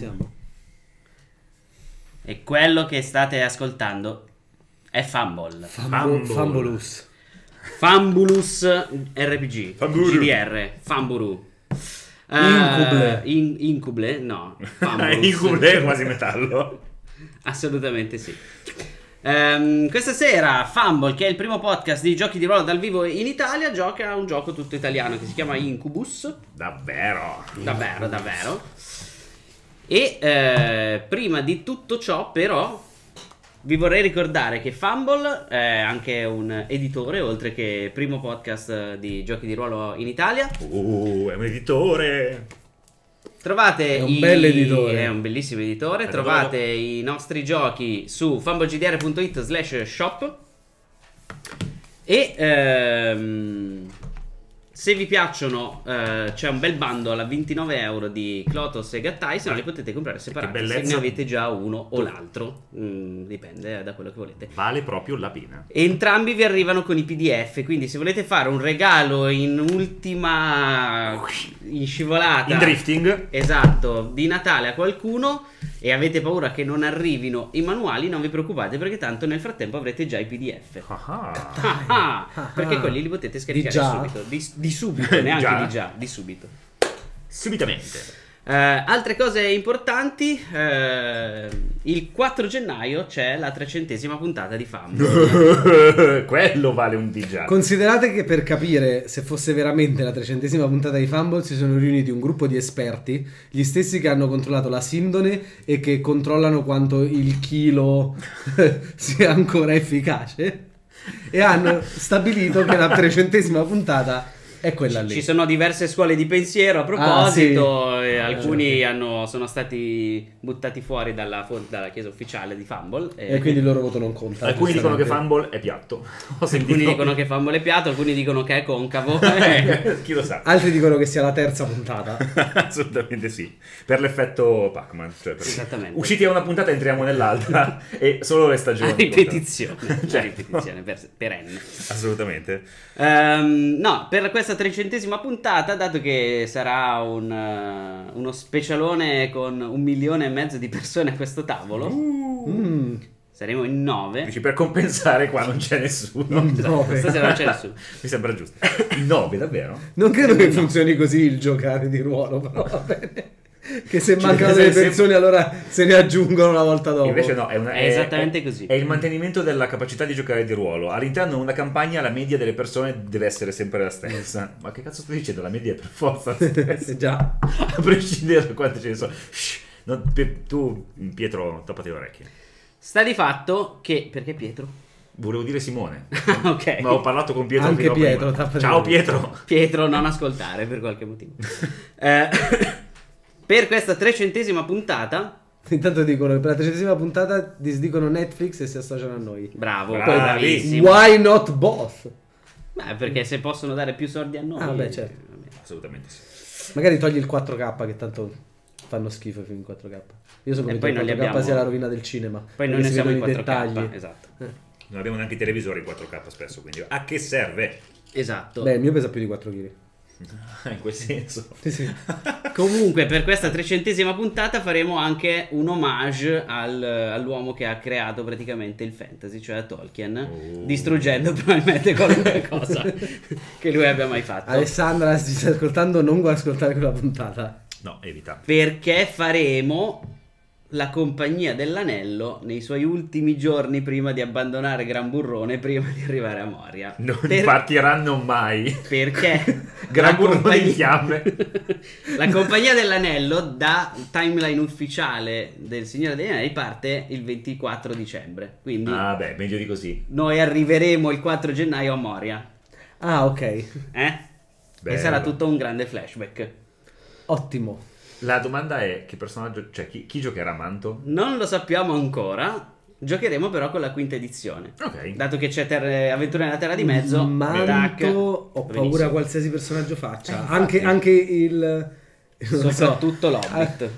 siamo. E quello che state ascoltando è Fumble. Fambo- Fambolus. Fambulus RPG. Famburu. GDR. Famburu. Eh, Incuble. in- incuble? No. Fambulus. Incuble è quasi metallo. Assolutamente sì. Ehm, questa sera Fumble, che è il primo podcast di giochi di ruolo dal vivo in Italia, gioca a un gioco tutto italiano che si chiama Incubus. Davvero. Davvero, davvero. E eh, prima di tutto ciò, però, vi vorrei ricordare che Fumble è anche un editore, oltre che primo podcast di giochi di ruolo in Italia. Uh, è un editore. Trovate È un i- bell'editore. È un bellissimo editore. Eh, Trovate i nostri giochi su fumblegdr.it slash shop. E ehm, se vi piacciono, eh, c'è un bel bundle a 29 euro di Clotos e Gattai. Se no, li potete comprare separati. Se bellezza. ne avete già uno o l'altro, Mm, dipende da quello che volete. Vale proprio la pena. Entrambi vi arrivano con i PDF, quindi se volete fare un regalo in ultima in scivolata In drifting. Esatto, di Natale a qualcuno e avete paura che non arrivino i manuali, non vi preoccupate perché tanto nel frattempo avrete già i PDF. Ah, Ah, ah, perché quelli li potete scaricare già? subito, di, di subito, neanche Già? di già, di subito. subitamente. Eh, altre cose importanti, eh, il 4 gennaio c'è la trecentesima puntata di Fumble. Quello vale un DJ. Considerate che per capire se fosse veramente la trecentesima puntata di Fumble si sono riuniti un gruppo di esperti, gli stessi che hanno controllato la sindone e che controllano quanto il chilo sia ancora efficace e hanno stabilito che la trecentesima puntata è quella lì. Ci sono diverse scuole di pensiero a proposito, Ah, sì. e alcuni hanno- sono stati buttati fuori dalla, dalla chiesa ufficiale di Fumble. E quindi il loro voto non conta. Alcuni dicono che. Fumble è piatto. Ho sentito. alcuni dicono che Fumble è piatto, alcuni dicono che è concavo. eh. Chi lo sa? Altri dicono che sia la terza puntata. Assolutamente sì. Per l'effetto Pac-Man. Cioè per- Esattamente. Usciti da una puntata entriamo nell'altra e solo le stagioni. a ripetizione, Cioè, ripetizione per, perenne. Assolutamente. Ehm, no, per questa trecentesima puntata, dato che sarà un, eh, uno specialone con un milione e mezzo di persone a questo tavolo, Mm, saremo in nove. Dici per compensare qua non c'è nessuno. nove. Stasera non c'è nessuno. Mi sembra giusto. 9 davvero? Non credo che funzioni così il giocare di ruolo, però va bene. Che se mancano deve delle persone allora se ne aggiungono una volta dopo. Invece no, è, una- È esattamente così. È il mantenimento della capacità di giocare di ruolo. All'interno di una campagna la media delle persone deve essere sempre la stessa. Ma che cazzo stai dicendo? La media è per forza la stessa. Già. A prescindere da quante ce ne sono. Shh, non- tu, Pietro, tappati le orecchie. Sta di fatto che. Perché Pietro? Volevo dire Simone. ok. Ma ho parlato con Pietro Anche Pietro, Ciao. Pietro. Pietro, non ascoltare per qualche motivo. Eh, per questa trecentesima puntata, Intanto dicono che per la tredicesima puntata disdicono Netflix e si associano a noi. bravo, Bravi. bravissimo. Why not both? Beh, perché se possono dare più soldi a noi. Ah, beh, certo. vabbè. Assolutamente sì. Magari togli il 4K che tanto fanno schifo i film in 4K. Io sono convinto poi che non il li 4K abbiamo- sia la rovina del cinema. Poi noi ne si siamo i 4K. dettagli. Esatto. Non abbiamo neanche i televisori in 4K spesso, quindi a che serve? Esatto. Beh, il mio pesa più di 4 kg. In quel senso. Sì, sì. Comunque, per questa trecentesima puntata faremo anche un homage al- all'uomo che ha creato praticamente il fantasy, cioè a Tolkien, Oh. distruggendo probabilmente qualunque cosa che lui abbia mai fatto. Alessandra, se ti stai ascoltando, non vuoi ascoltare quella puntata. No, evita. Perché faremo la compagnia dell'anello nei suoi ultimi giorni prima di abbandonare Gran Burrone, prima di arrivare a Moria. Non Per- partiranno mai. Perché Gran la Burrone compagnia- in fiamme. la compagnia dell'anello da timeline ufficiale del Signore degli Anelli parte il 24 dicembre. Quindi Ah, beh, meglio di così. noi arriveremo il 4 gennaio a Moria. Ah, ok. Eh? E Bello. sarà tutto un grande flashback. Ottimo. La domanda è che personaggio, cioè chi, chi giocherà Manto? Non lo sappiamo ancora. Giocheremo però con la quinta edizione. Ok. Dato che c'è Terre- Avventure nella Terra di Mezzo, Manto, tac, ho paura benissimo. qualsiasi personaggio faccia. Eh, anche, anche il... non so. Soprattutto l'Hobbit.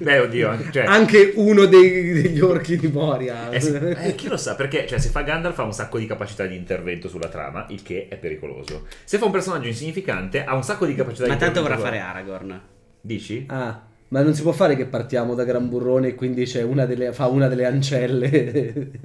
Beh, oddio, anche- cioè, Anche uno dei- degli orchi di Moria. eh, eh, chi lo sa, perché cioè, se fa Gandalf ha un sacco di capacità di intervento sulla trama, il che è pericoloso. Se fa un personaggio insignificante ha un sacco di capacità Ma di tanto intervento vorrà sulla- fare Aragorn. Dici? Ah, Ma non si può fare che partiamo da Gran Burrone e quindi c'è una delle, fa una delle ancelle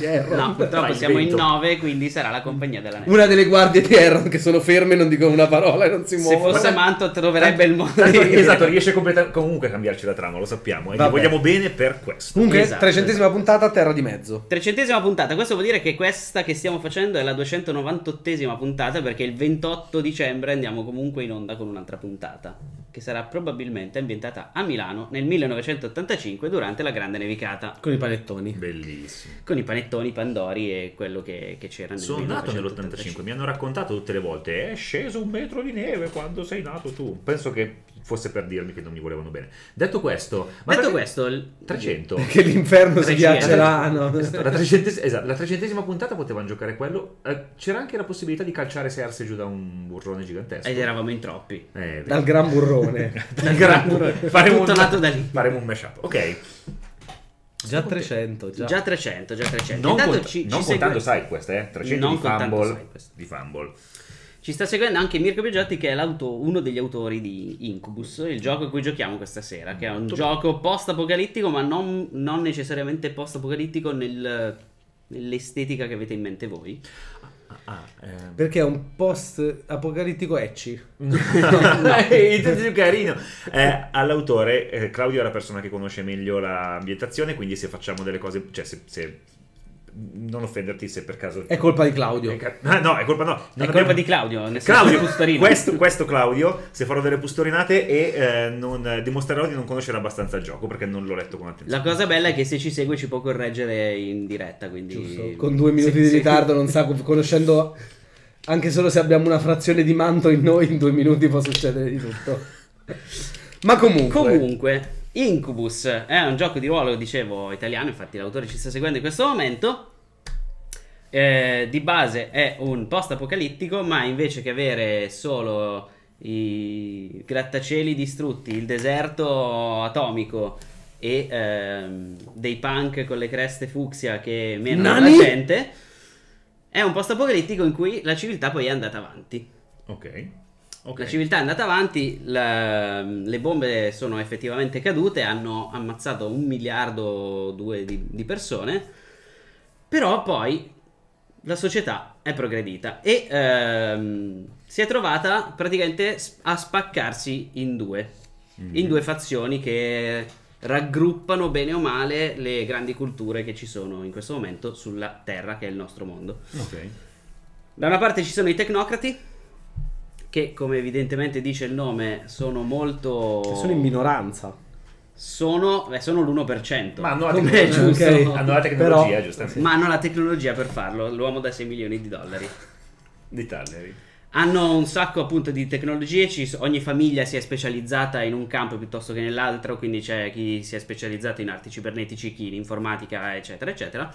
Erron. No, purtroppo siamo in. 9, quindi sarà la compagnia della neve. Una delle guardie di Erron che sono ferme, non dicono una parola e non si Se muovono. fosse Manto troverebbe il modo Tanto- esatto, riesce completa- comunque a cambiarci la trama, lo sappiamo. E Vabbè. vogliamo bene per questo. Comunque, Esatto, trecentesima puntata a terra di mezzo. Trecentesima puntata, questo vuol dire che questa che stiamo facendo è la 298esima puntata perché il 28 dicembre andiamo comunque in onda con un'altra puntata che sarà probabilmente ambientata a Milano nel 1985 durante la grande nevicata Con i panettoni. Bellissimo. con i panettoni, i pandori e quello che, che c'era nel Sono nato 1985. nell'85, mi hanno raccontato tutte le volte, è sceso un metro di neve quando sei nato tu. Penso che fosse per dirmi che non mi volevano bene. Detto questo, ma Detto perché- questo, il- 300. Che l'inferno si ghiaccerà. no? La, trecentes- esatto, la trecentesima puntata potevano giocare quello. Eh, c'era anche la possibilità di calciare Serse giù da un burrone gigantesco. ed eravamo in troppi. Eh. Dal gran burrone. Dal gran- faremo Tutto un, nato da lì. Faremo un mashup. Ok. Già 300, già. Già 300, già 300. Non, cont- ci, non ci contando segue- SideQuest, eh? 300 Non di contando fumble, di fumble. Ci sta seguendo anche Mirko Biagiotti che è l'auto- uno degli autori di Incubus, il gioco a cui giochiamo questa sera, che è un Molto gioco post-apocalittico, ma non, non necessariamente post-apocalittico nel- nell'estetica che avete in mente voi. Ah, ehm. Perché è un post apocalittico ecci. È tutto carino. Eh, all'autore, eh, Claudio è la persona che conosce meglio l'ambientazione, quindi se facciamo delle cose, cioè se, se- non offenderti se per caso... È colpa di Claudio. Eh, ca- ah, no, è colpa no. è non colpa abbiamo- di Claudio, Claudio, questo, questo Claudio, se farò delle pustorinate e eh, non, dimostrerò di non conoscere abbastanza il gioco perché non l'ho letto con attenzione. La cosa bella è che se ci segue ci può correggere in diretta, quindi... Giusto. Con due minuti Se- di se- ritardo, non sa, conoscendo anche solo se abbiamo una frazione di manto in noi, in due minuti può succedere di tutto. Ma comunque, Comunque, Incubus è un gioco di ruolo, dicevo, italiano, infatti l'autore ci sta seguendo in questo momento. Eh, di base è un post-apocalittico, ma invece che avere solo i grattacieli distrutti, il deserto atomico e ehm, dei punk con le creste fucsia che menano Nani? la gente, è un post-apocalittico in cui la civiltà poi è andata avanti. Ok. Ok. La civiltà è andata avanti, la- le bombe sono effettivamente cadute, hanno ammazzato un miliardo due di, di persone, però poi la società è progredita e ehm, si è trovata praticamente a spaccarsi in due, in due fazioni che raggruppano bene o male le grandi culture che ci sono in questo momento sulla Terra, che è il nostro mondo. Ok. Da una parte ci sono i tecnocrati, che come evidentemente dice il nome sono molto... che sono in minoranza. Sono, beh, sono l'1%. Ma hanno la tecnologia, è giusto. ok. hanno la tecnologia Però- giustamente. Ma hanno la tecnologia per farlo, l'uomo da 6 milioni di dollari. Di Talleri. Hanno un sacco appunto di tecnologie, ci ogni famiglia si è specializzata in un campo piuttosto che nell'altro, quindi c'è chi si è specializzato in arti cibernetici, chi in informatica, eccetera, eccetera.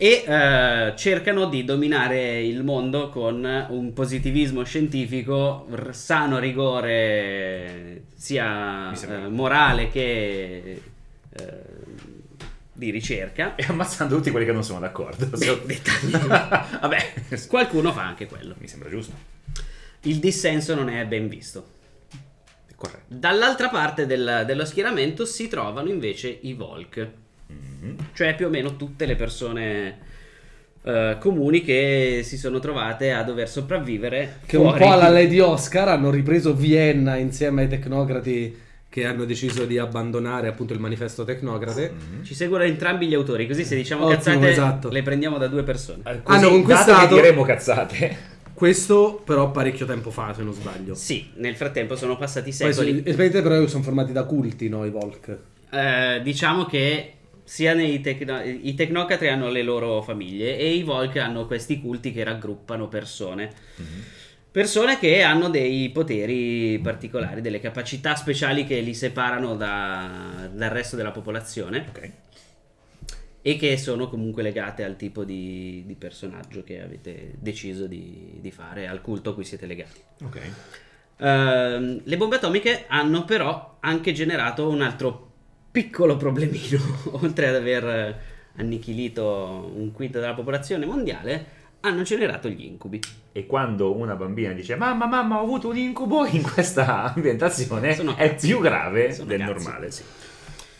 E eh, cercano di dominare il mondo con un positivismo scientifico, r- sano rigore sia eh, morale che eh, di ricerca. E ammazzando tutti quelli che non sono d'accordo. Beh. Vabbè, Qualcuno fa anche quello. mi sembra giusto. Il dissenso non è ben visto. Corretto. Dall'altra parte del- dello schieramento si trovano invece i Volk, Mhm. cioè più o meno tutte le persone eh, comuni che si sono trovate a dover sopravvivere. Che un fuori- po' alla Lady Oscar hanno ripreso Vienna insieme ai tecnocrati che hanno deciso di abbandonare appunto il manifesto tecnocrate. Mhm. Ci seguono entrambi gli autori, così se diciamo Ottimo, cazzate esatto. le prendiamo da due persone. Eh, Così, Hanno conquistato- diremo cazzate. Questo però parecchio tempo fa, se non sbaglio. Sì, nel frattempo sono passati Poi secoli. si- esperamente però sono formati da culti, no, i Volk. Eh, diciamo che sia nei tecno- i tecnocrati hanno le loro famiglie e i Volk hanno questi culti che raggruppano persone. Persone che hanno dei poteri particolari, delle capacità speciali che li separano da- dal resto della popolazione Ok. e che sono comunque legate al tipo di, di personaggio che avete deciso di, di fare, al culto a cui siete legati. Ok. Ehm, le bombe atomiche hanno però anche generato un altro piccolo problemino, oltre ad aver annichilito un quinto della popolazione mondiale, hanno generato gli incubi. E quando una bambina dice mamma, mamma, ho avuto un incubo in questa ambientazione Sono è più grave del cazzi. normale. Sì.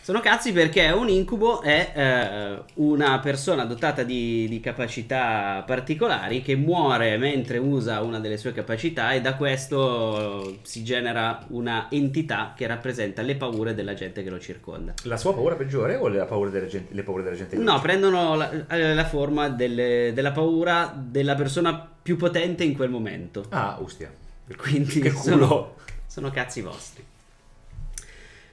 Sono cazzi perché un incubo è eh, una persona dotata di, di capacità particolari che muore mentre usa una delle sue capacità e da questo si genera una entità che rappresenta le paure della gente che lo circonda. La sua paura peggiore o le paure della gente? Le paure della gente che No, lo- prendono la, eh, la forma delle- della paura della persona più potente in quel momento. Ah, ustia. Quindi Che sono- culo. sono cazzi vostri.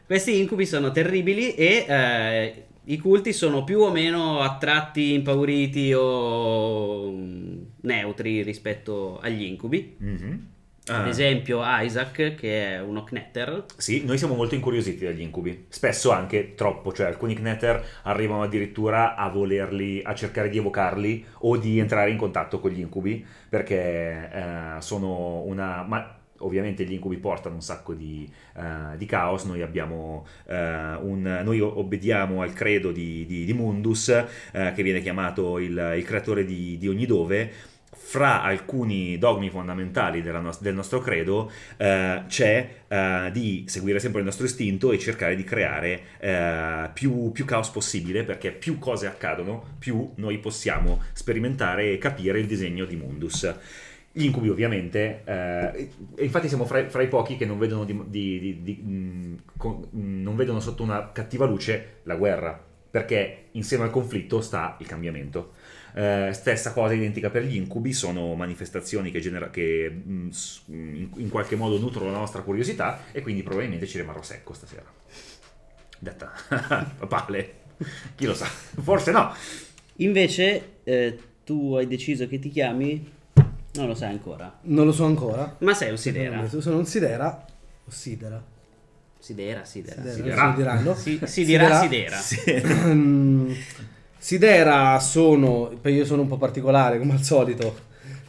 Questi incubi sono terribili e eh, i culti sono più o meno attratti, impauriti o mm, neutri rispetto agli incubi. Mhm. Ad Ah. esempio Isaac, che è uno Knetter, Sì, noi siamo molto incuriositi dagli incubi, spesso anche troppo, cioè alcuni Knetter arrivano addirittura a volerli, a cercare di evocarli o di entrare in contatto con gli incubi, perché eh, sono una... Ma ovviamente gli incubi portano un sacco di, eh, di caos, noi abbiamo eh, un... noi obbediamo al credo di, di- di Mundus, eh, che viene chiamato il, il creatore di, ogni dove, fra alcuni dogmi fondamentali nos- del nostro credo c'è di seguire sempre il nostro istinto e cercare di creare più, più caos possibile perché più cose accadono, più noi possiamo sperimentare e capire il disegno di Mundus. Gli incubi ovviamente, eh, infatti siamo fra, fra i pochi che non vedono, di- di- di- mh, con- mh, non vedono sotto una cattiva luce la guerra, perché insieme al conflitto sta il cambiamento. Eh, stessa cosa identica per gli incubi, sono manifestazioni che, genera- che, mh, in, in qualche modo nutrono la nostra curiosità e quindi probabilmente ci rimarrò secco stasera. Detta a pale, chi lo sa, forse no. invece eh, tu hai deciso che ti chiami? Non lo sai ancora. Non lo so ancora. Ma sei un Sidera. Sono un Sidera. O Sidera. Sidera, Sidera. Sidera, Sidera. si. Si, dirà Sidera. Mm, Sidera sono, io sono un po' particolare come al solito,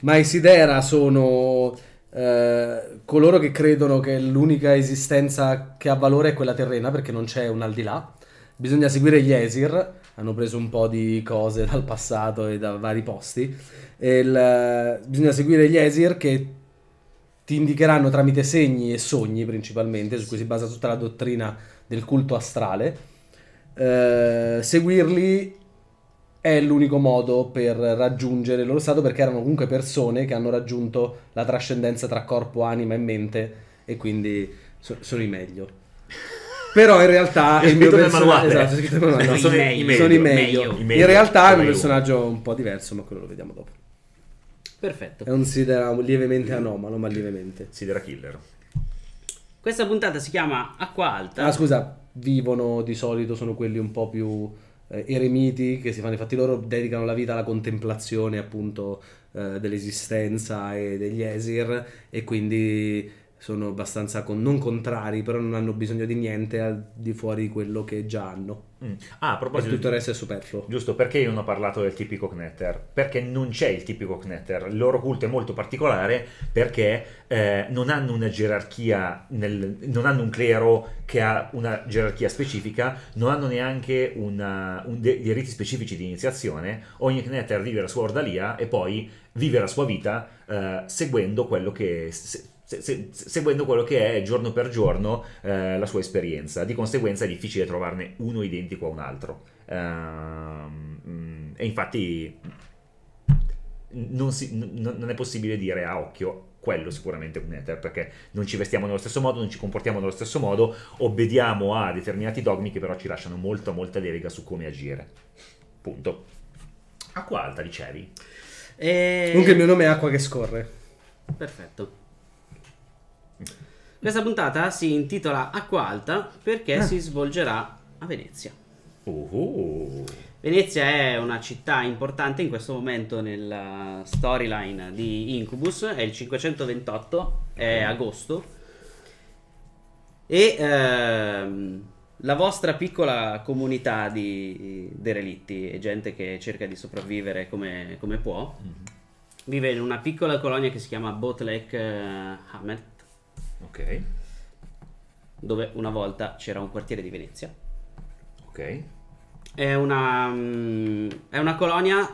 ma i Sidera sono eh, coloro che credono che l'unica esistenza che ha valore è quella terrena perché non c'è un al di là. Bisogna seguire gli Esir, hanno preso un po' di cose dal passato e da vari posti. Il- bisogna seguire gli Esir che ti indicheranno tramite segni e sogni principalmente, su cui si basa tutta la dottrina del culto astrale. Eh, seguirli è l'unico modo per raggiungere il loro stato perché erano comunque persone che hanno raggiunto la trascendenza tra corpo, anima e mente e quindi so- sono i meglio. Però in realtà È il mio scritto nel persona- manuale. esatto, è scritto nel manuale. No, sono i i meglio. Sono i meglio. meglio. I meglio. In realtà è un personaggio un po' diverso, ma quello lo vediamo dopo. Perfetto. È un sidera lievemente anomalo, ma lievemente. Sidera Killer. Questa puntata si chiama Acqua Alta. Ah, scusa, vivono di solito, sono quelli un po' più eh, eremiti che si fanno i fatti loro, dedicano la vita alla contemplazione appunto eh, dell'esistenza e degli esir e quindi sono abbastanza con- non contrari, però non hanno bisogno di niente al di fuori di quello che già hanno. Mm. Ah, a E proposito tutto il resto è superfluo. Giusto, perché io non ho parlato del tipico Knetter? Perché non c'è il tipico Knetter. Il loro culto è molto particolare perché eh, non hanno una gerarchia, nel- non hanno un clero che ha una gerarchia specifica, non hanno neanche una- un de- dei riti specifici di iniziazione. Ogni Knetter vive la sua ordalia e poi vive la sua vita eh, seguendo quello che... se- se- se- seguendo quello che è giorno per giorno eh, la sua esperienza. Di conseguenza è difficile trovarne uno identico a un altro. Ehm, mm, e infatti non, si- n- non è possibile dire a occhio quello sicuramente è un ether perché non ci vestiamo nello stesso modo, non ci comportiamo nello stesso modo, obbediamo a determinati dogmi che però ci lasciano molta molta delega su come agire. Punto. Acqua alta dicevi? E... Comunque il mio nome è Acqua che scorre. Perfetto. Questa puntata si intitola Acqua Alta perché Ah. si svolgerà a Venezia. Uh, Venezia è una città importante in questo momento nella storyline di Incubus, è il 528, è agosto. E ehm, la vostra piccola comunità di derelitti e gente che cerca di sopravvivere come, come può, vive in una piccola colonia che si chiama Boat Lake eh, Hamlet, ok, dove una volta c'era un quartiere di Venezia. ok. È una, mm, è una colonia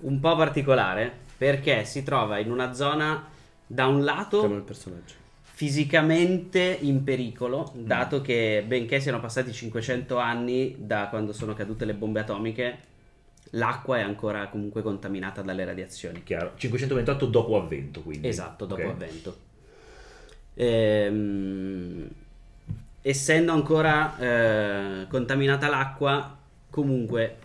un po' particolare perché si trova in una zona da un lato il personaggio. fisicamente in pericolo, dato che benché siano passati 500 anni da quando sono cadute le bombe atomiche, l'acqua è ancora comunque contaminata dalle radiazioni. Chiaro. 528 dopo avvento, quindi. Esatto, dopo Ok. avvento. Ehm, essendo ancora eh, contaminata l'acqua, comunque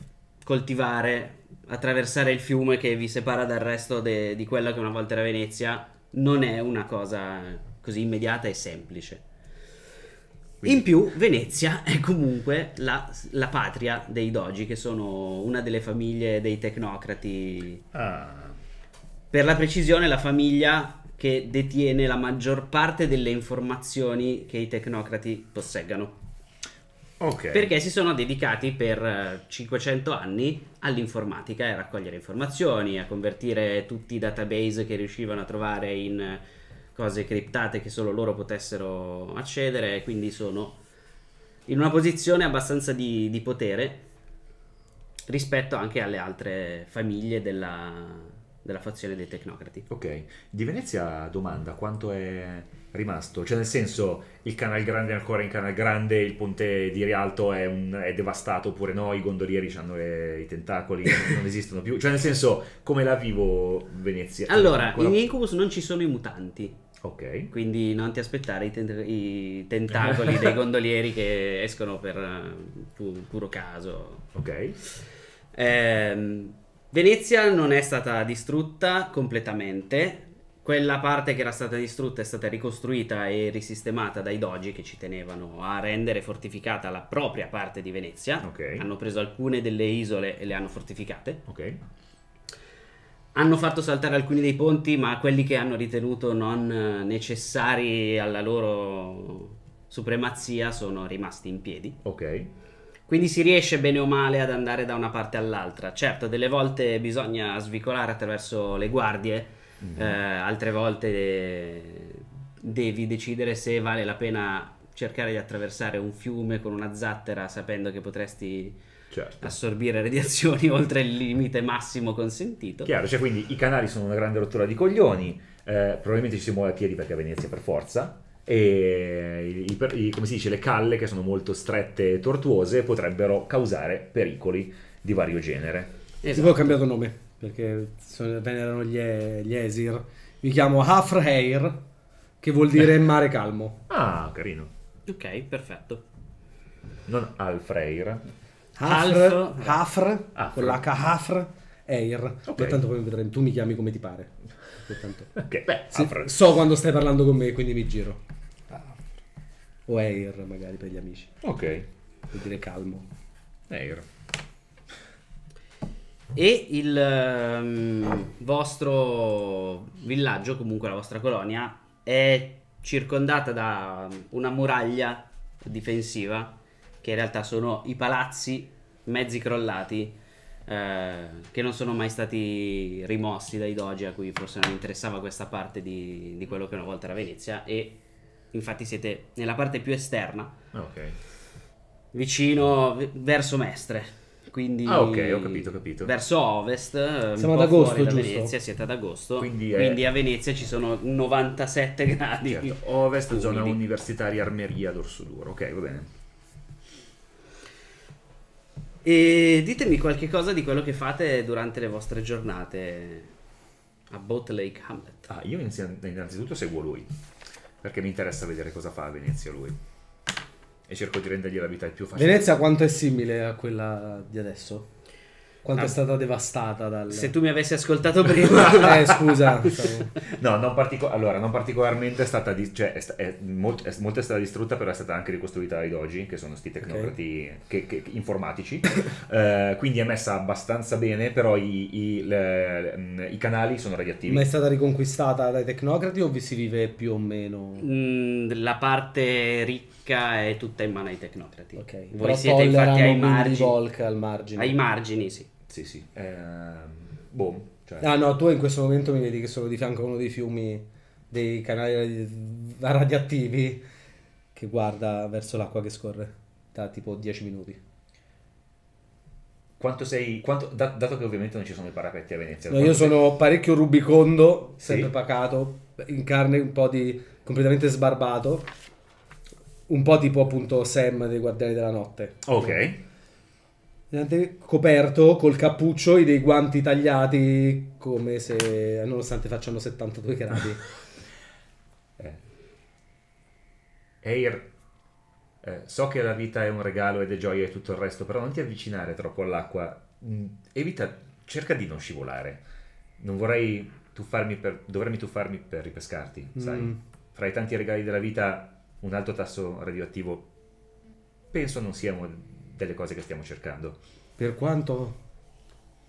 coltivare, attraversare il fiume che vi separa dal resto de- di quella che una volta era Venezia, non è una cosa così immediata e semplice. Quindi- In più, Venezia è comunque la, la patria dei dogi, che sono una delle famiglie dei tecnocrati Ah, per la precisione, la famiglia che detiene la maggior parte delle informazioni che i tecnocrati posseggano. ok. Perché si sono dedicati per eh, 500 anni all'informatica e a raccogliere informazioni, a convertire tutti i database che riuscivano a trovare in eh, cose criptate che solo loro potessero accedere, e quindi sono in una posizione abbastanza di, di potere rispetto anche alle altre famiglie della, della fazione dei tecnocrati. Ok, di Venezia domanda quanto è rimasto? Cioè nel senso il Canal Grande è ancora in Canal Grande, il ponte di Rialto è, un- è devastato oppure no, i gondolieri hanno i tentacoli, non esistono più. Cioè nel senso come la vivo Venezia? Allora, Ancora- in Incubus non ci sono i mutanti, Ok, quindi non ti aspettare i, tent- i tentacoli dei gondolieri che escono per eh, pu- puro caso. ok, Ehm, Venezia non è stata distrutta completamente. Quella parte che era stata distrutta è stata ricostruita e risistemata dai dogi che ci tenevano a rendere fortificata la propria parte di Venezia. Ok. Hanno preso alcune delle isole e le hanno fortificate. ok, Hanno fatto saltare alcuni dei ponti, ma quelli che hanno ritenuto non necessari alla loro supremazia sono rimasti in piedi. ok, Quindi si riesce bene o male ad andare da una parte all'altra. Certo, delle volte bisogna svicolare attraverso le guardie, Mhm. eh, altre volte eh, devi decidere se vale la pena cercare di attraversare un fiume con una zattera sapendo che potresti certo. assorbire radiazioni oltre il limite massimo consentito. Chiaro, cioè quindi i canali sono una grande rottura di coglioni, eh, probabilmente ci si muove a piedi perché a Venezia per forza, e i- i- come si dice, le calle che sono molto strette e tortuose potrebbero causare pericoli di vario genere. Io Esatto. ho cambiato nome perché sono- venerano gli, gli Esir. Mi chiamo Hafrheir, che vuol dire mare calmo. Ah, carino. Ok, perfetto. Non Alfreir. Hafr, Alf- Hafr, Hafr. con l'H Hafr, Eir. Ok. E tanto poi vedremo, tu mi chiami come ti pare. Pertanto- Ok, beh, Sì, Alfred. so quando stai parlando con me, quindi mi giro. O Eir, magari per gli amici. Ok, Vuol dire calmo. Eir. E il ehm, vostro villaggio, comunque la vostra colonia, è circondata da una muraglia difensiva, che in realtà sono i palazzi mezzi crollati, eh, che non sono mai stati rimossi dai dogi a cui forse non interessava questa parte di, di quello che una volta era Venezia. E infatti siete nella parte più esterna, Ok. vicino v- verso Mestre. Quindi Ah, ok, ho capito, ho capito. Verso ovest, eh, Siamo ad agosto, da giusto? Venezia, siete ad agosto. Quindi Quindi, è- a Venezia ci sono 97 gradi. Certo. Ovest, zona umidi. universitaria, armeria, dorso duro. Ok, va bene. E ditemi qualche cosa di quello che fate durante le vostre giornate a Boat Lake Hamlet. Ah, io innanzitutto seguo lui, perché mi interessa vedere cosa fa a Venezia lui. E cerco di rendergli la vita il più facile. Venezia quanto è simile a quella di adesso? Quanto Ah. è stata devastata dal... Se tu mi avessi ascoltato prima, Eh, scusa. No, non, partico- allora, non particolarmente è stata, di- cioè, è, sta- è molt- è- molto è stata distrutta, però è stata anche ricostruita dai doji, che sono sti tecnocrati che- che- informatici. Eh, quindi è messa abbastanza bene, però i, i- le- i canali sono radioattivi. Ma è stata riconquistata dai tecnocrati o vi si vive più o meno? mm, la parte ricca è tutta in mano ai tecnocrati. Ok. Voi Però siete infatti ai margini. Volk al margine. Ai margini, sì. Sì, sì. Ehm, boh, cioè- Ah no, tu in questo momento mi vedi che sono di fianco a uno dei fiumi dei canali radi- radioattivi che guarda verso l'acqua che scorre da tipo 10 minuti. Quanto sei, quanto, da- dato che ovviamente non ci sono i parapetti a Venezia. No, io sei- sono parecchio rubicondo, sempre Sì. pacato, in carne un po' di completamente sbarbato. Un po' tipo appunto Sam dei Guardiani della Notte. Ok. Coperto col cappuccio e dei guanti tagliati come se nonostante facciano 72 gradi. Eh. Eir, eh, so che la vita è un regalo ed è gioia e tutto il resto, però non ti avvicinare troppo all'acqua. Mm, evita, cerca di non scivolare. Non vorrei tuffarmi per, dovremmi tuffarmi per ripescarti, sai? Mm. Fra i tanti regali della vita, un alto tasso radioattivo penso non siano delle cose che stiamo cercando. Per quanto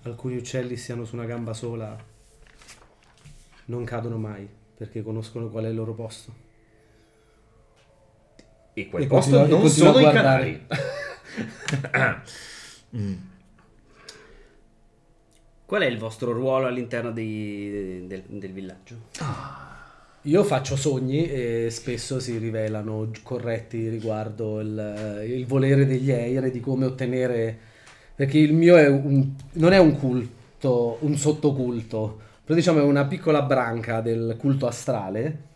alcuni uccelli siano su una gamba sola, non cadono mai perché conoscono qual è il loro posto. E quel E posto continua- non continua sono i canali. Mm. Qual è il vostro ruolo all'interno dei- del, del villaggio? Io faccio sogni e spesso si rivelano corretti riguardo il, il volere degli Eir e di come ottenere. Perché il mio è un, non è un culto, un sottoculto, però diciamo è una piccola branca del culto astrale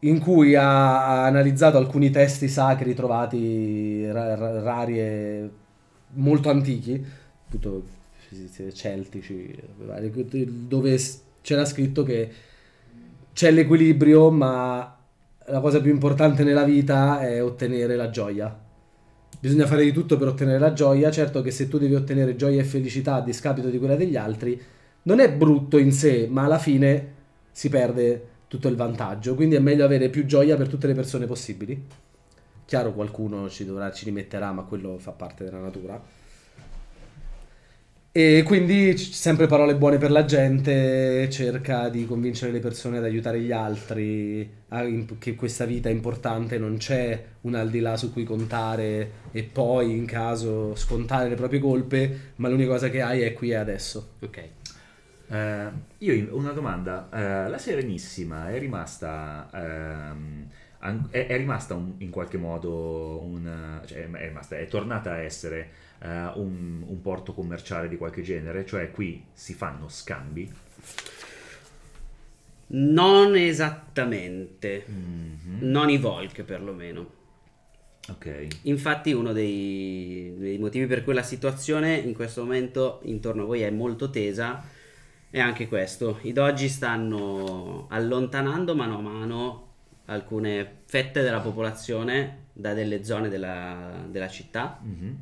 in cui ha, ha analizzato alcuni testi sacri trovati ra- ra- rari e molto antichi, appunto celtici, dove c'era scritto che c'è l'equilibrio, ma la cosa più importante nella vita è ottenere la gioia. Bisogna fare di tutto per ottenere la gioia. Certo che se tu devi ottenere gioia e felicità a discapito di quella degli altri, non è brutto in sé, ma alla fine si perde tutto il vantaggio. Quindi è meglio avere più gioia per tutte le persone possibili. Chiaro, qualcuno ci dovrà, ci rimetterà, ma quello fa parte della natura. E quindi sempre parole buone per la gente, cerca di convincere le persone ad aiutare gli altri, a- in- che questa vita è importante, non c'è un al di là su cui contare e poi in caso scontare le proprie colpe, ma l'unica cosa che hai è qui e adesso. Ok. Eh, io ho una domanda. Eh, la Serenissima è rimasta, an- è, è rimasta un- in qualche modo un, cioè, è rimasta, è tornata a essere eh, un, un porto commerciale di qualche genere? Cioè qui si fanno scambi? Non esattamente. Mhm, Non i Volk perlomeno. Ok. Infatti uno dei, dei motivi per cui la situazione in questo momento intorno a voi è molto tesa è anche questo. I dogi stanno allontanando mano a mano alcune fette della popolazione da delle zone della, della città. Mhm.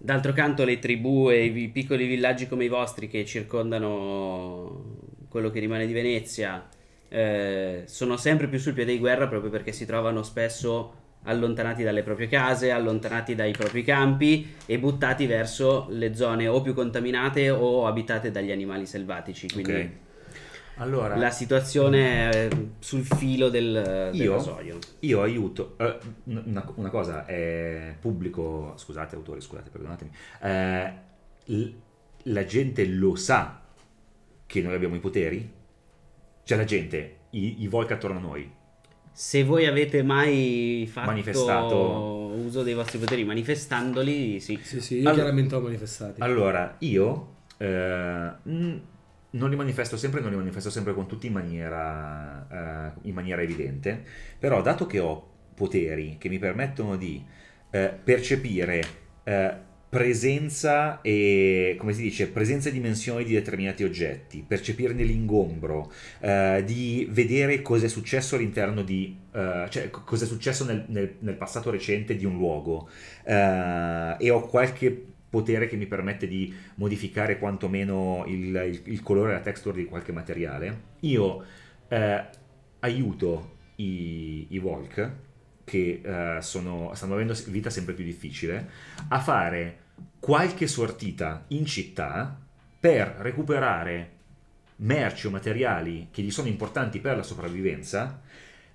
D'altro canto le tribù e i piccoli villaggi come i vostri che circondano quello che rimane di Venezia eh, sono sempre più sul piede di guerra proprio perché si trovano spesso allontanati dalle proprie case, allontanati dai propri campi e buttati verso le zone o più contaminate o abitate dagli animali selvatici. Quindi Ok. Allora, la situazione è sul filo del, del Io? rasoio. Io aiuto, eh, una, una cosa è pubblico, scusate autori, scusate, perdonatemi, eh, l- la gente lo sa che noi abbiamo i poteri? Cioè la gente, i, i Volk attorno a noi, Se voi avete mai fatto Manifestato. uso dei vostri poteri manifestandoli, sì. Sì, sì, io Allora- chiaramente ho manifestati. Allora, io eh, mm, non li manifesto sempre, non li manifesto sempre con tutti in maniera, eh, in maniera evidente, però dato che ho poteri che mi permettono di eh, percepire eh, presenza e, come si dice, presenza e dimensioni di determinati oggetti, percepirne l'ingombro, di vedere cosa è successo all'interno di, cioè co- cosa è successo nel, nel- nel passato recente di un luogo e ho qualche potere che mi permette di modificare quantomeno il, il- il colore e la texture di qualche materiale, io eh, aiuto i, i Volk che eh, sono- stanno avendo vita sempre più difficile a fare qualche sortita in città per recuperare merci o materiali che gli sono importanti per la sopravvivenza,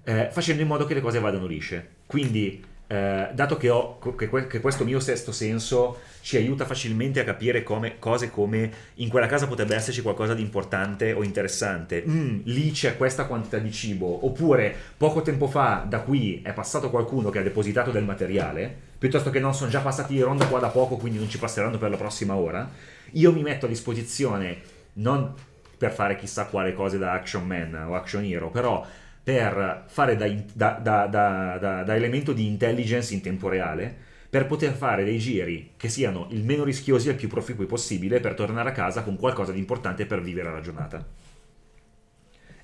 eh, facendo in modo che le cose vadano lisce. Quindi, eh, dato che, ho, che, che questo mio sesto senso ci aiuta facilmente a capire come, cose come in quella casa potrebbe esserci qualcosa di importante o interessante, Mm, lì c'è questa quantità di cibo, oppure poco tempo fa da qui è passato qualcuno che ha depositato del materiale, piuttosto che non sono già passati di ronda qua da poco, quindi non ci passeranno per la prossima ora, io mi metto a disposizione non per fare chissà quale cose da action man o action hero, però per fare da, da, da, da, da elemento di intelligence in tempo reale per poter fare dei giri che siano il meno rischiosi e il più proficui possibile per tornare a casa con qualcosa di importante per vivere la giornata.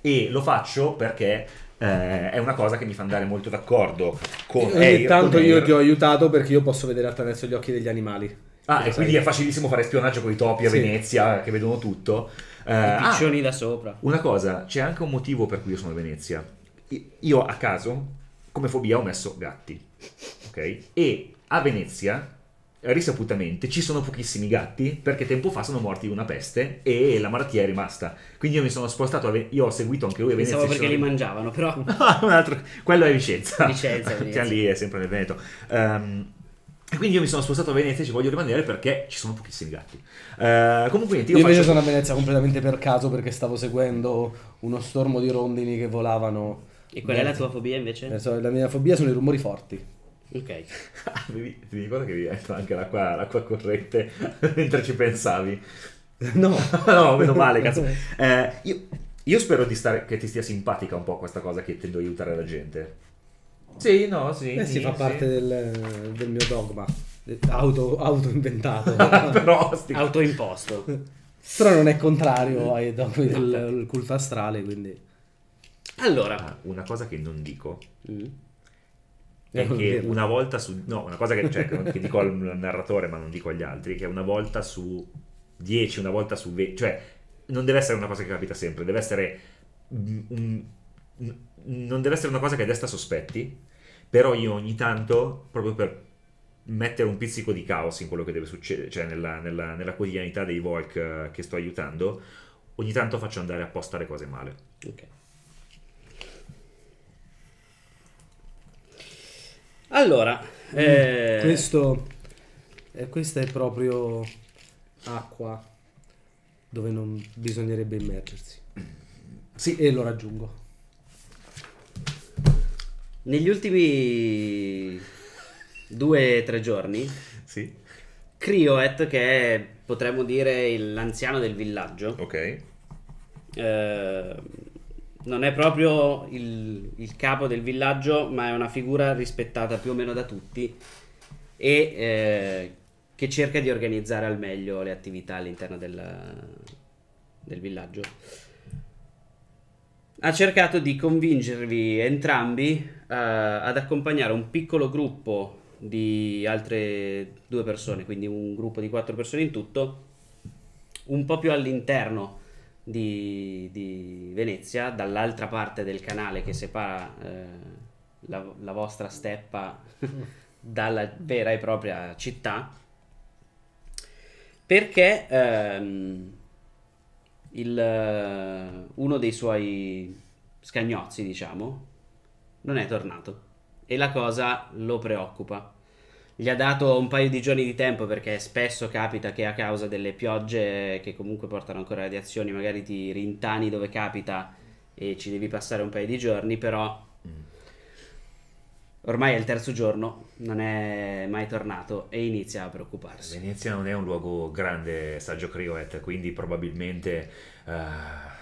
E lo faccio perché eh, è una cosa che mi fa andare molto d'accordo con Ogni Air, tanto con io Air. ti ho aiutato perché io posso vedere attraverso gli occhi degli animali. Ah, e quindi sai. è facilissimo fare spionaggio con i topi a Sì. Venezia che vedono tutto. Eh, I ah, piccioni da sopra. Una cosa, c'è anche un motivo per cui io sono a Venezia. Io a caso, come fobia, ho messo gatti. Ok? E a Venezia, risaputamente, ci sono pochissimi gatti perché tempo fa sono morti di una peste e la malattia è rimasta. Quindi io mi sono spostato a Ve- Io ho seguito anche lui a Venezia. Pensavo perché li mangiavano, però Un altro- quello è Vicenza. Vicenza. Che lì è sempre nel Veneto. Ehm, e quindi io mi sono spostato a Venezia e ci voglio rimanere perché ci sono pochissimi gatti. Eh, comunque, niente, Io, io, invece faccio... sono a Venezia completamente per caso perché stavo seguendo uno stormo di rondini che volavano. E qual è la tua fobia invece? Adesso, La mia fobia sono i rumori forti. Ok. mi ricordo che vi detto anche l'acqua, l'acqua corrente mentre ci pensavi. No, no, meno male, cazzo. Eh, io, io spero di stare, che ti stia simpatica un po' questa cosa che tendo a aiutare la gente. Sì, no, sì. eh sì, sì, fa sì. parte del, del mio dogma. Auto, auto inventato. Però, sti- Autoimposto. Però non è contrario ai dogmi del, del culto astrale, quindi... Allora, Ah, una cosa che non dico mm, è che una volta su... No, una cosa che, cioè, che dico al narratore ma non dico agli altri, che una volta su 10, una volta su 20... Cioè, non deve essere una cosa che capita sempre, deve essere... un- non deve essere una cosa che desta sospetti, però io ogni tanto, proprio per mettere un pizzico di caos in quello che deve succedere, cioè nella, nella- nella quotidianità dei Volk eh, che sto aiutando, ogni tanto faccio andare apposta le cose male. ok. Allora, eh, Questo, eh, questa è proprio acqua dove non bisognerebbe immergersi. Sì, E lo raggiungo. negli ultimi due o tre giorni, sì, Crioet, che è, potremmo dire, il- l'anziano del villaggio, ok. eh, non è proprio il, il capo del villaggio, ma è una figura rispettata più o meno da tutti e eh, che cerca di organizzare al meglio le attività all'interno del, del villaggio. Ha cercato di convincervi entrambi eh, ad accompagnare un piccolo gruppo di altre due persone, quindi un gruppo di quattro persone in tutto, un po' più all'interno di, di Venezia, dall'altra parte del canale che separa eh, la, la vostra steppa dalla vera e propria città, perché ehm, il, eh, uno dei suoi scagnozzi, diciamo, non è tornato e la cosa lo preoccupa. Gli ha dato un paio di giorni di tempo perché spesso capita che a causa delle piogge che comunque portano ancora radiazioni magari ti rintani dove capita e ci devi passare un paio di giorni, però ormai è il terzo giorno, non è mai tornato e inizia a preoccuparsi. Venezia non è un luogo grande, saggio Crioet, quindi probabilmente, eh,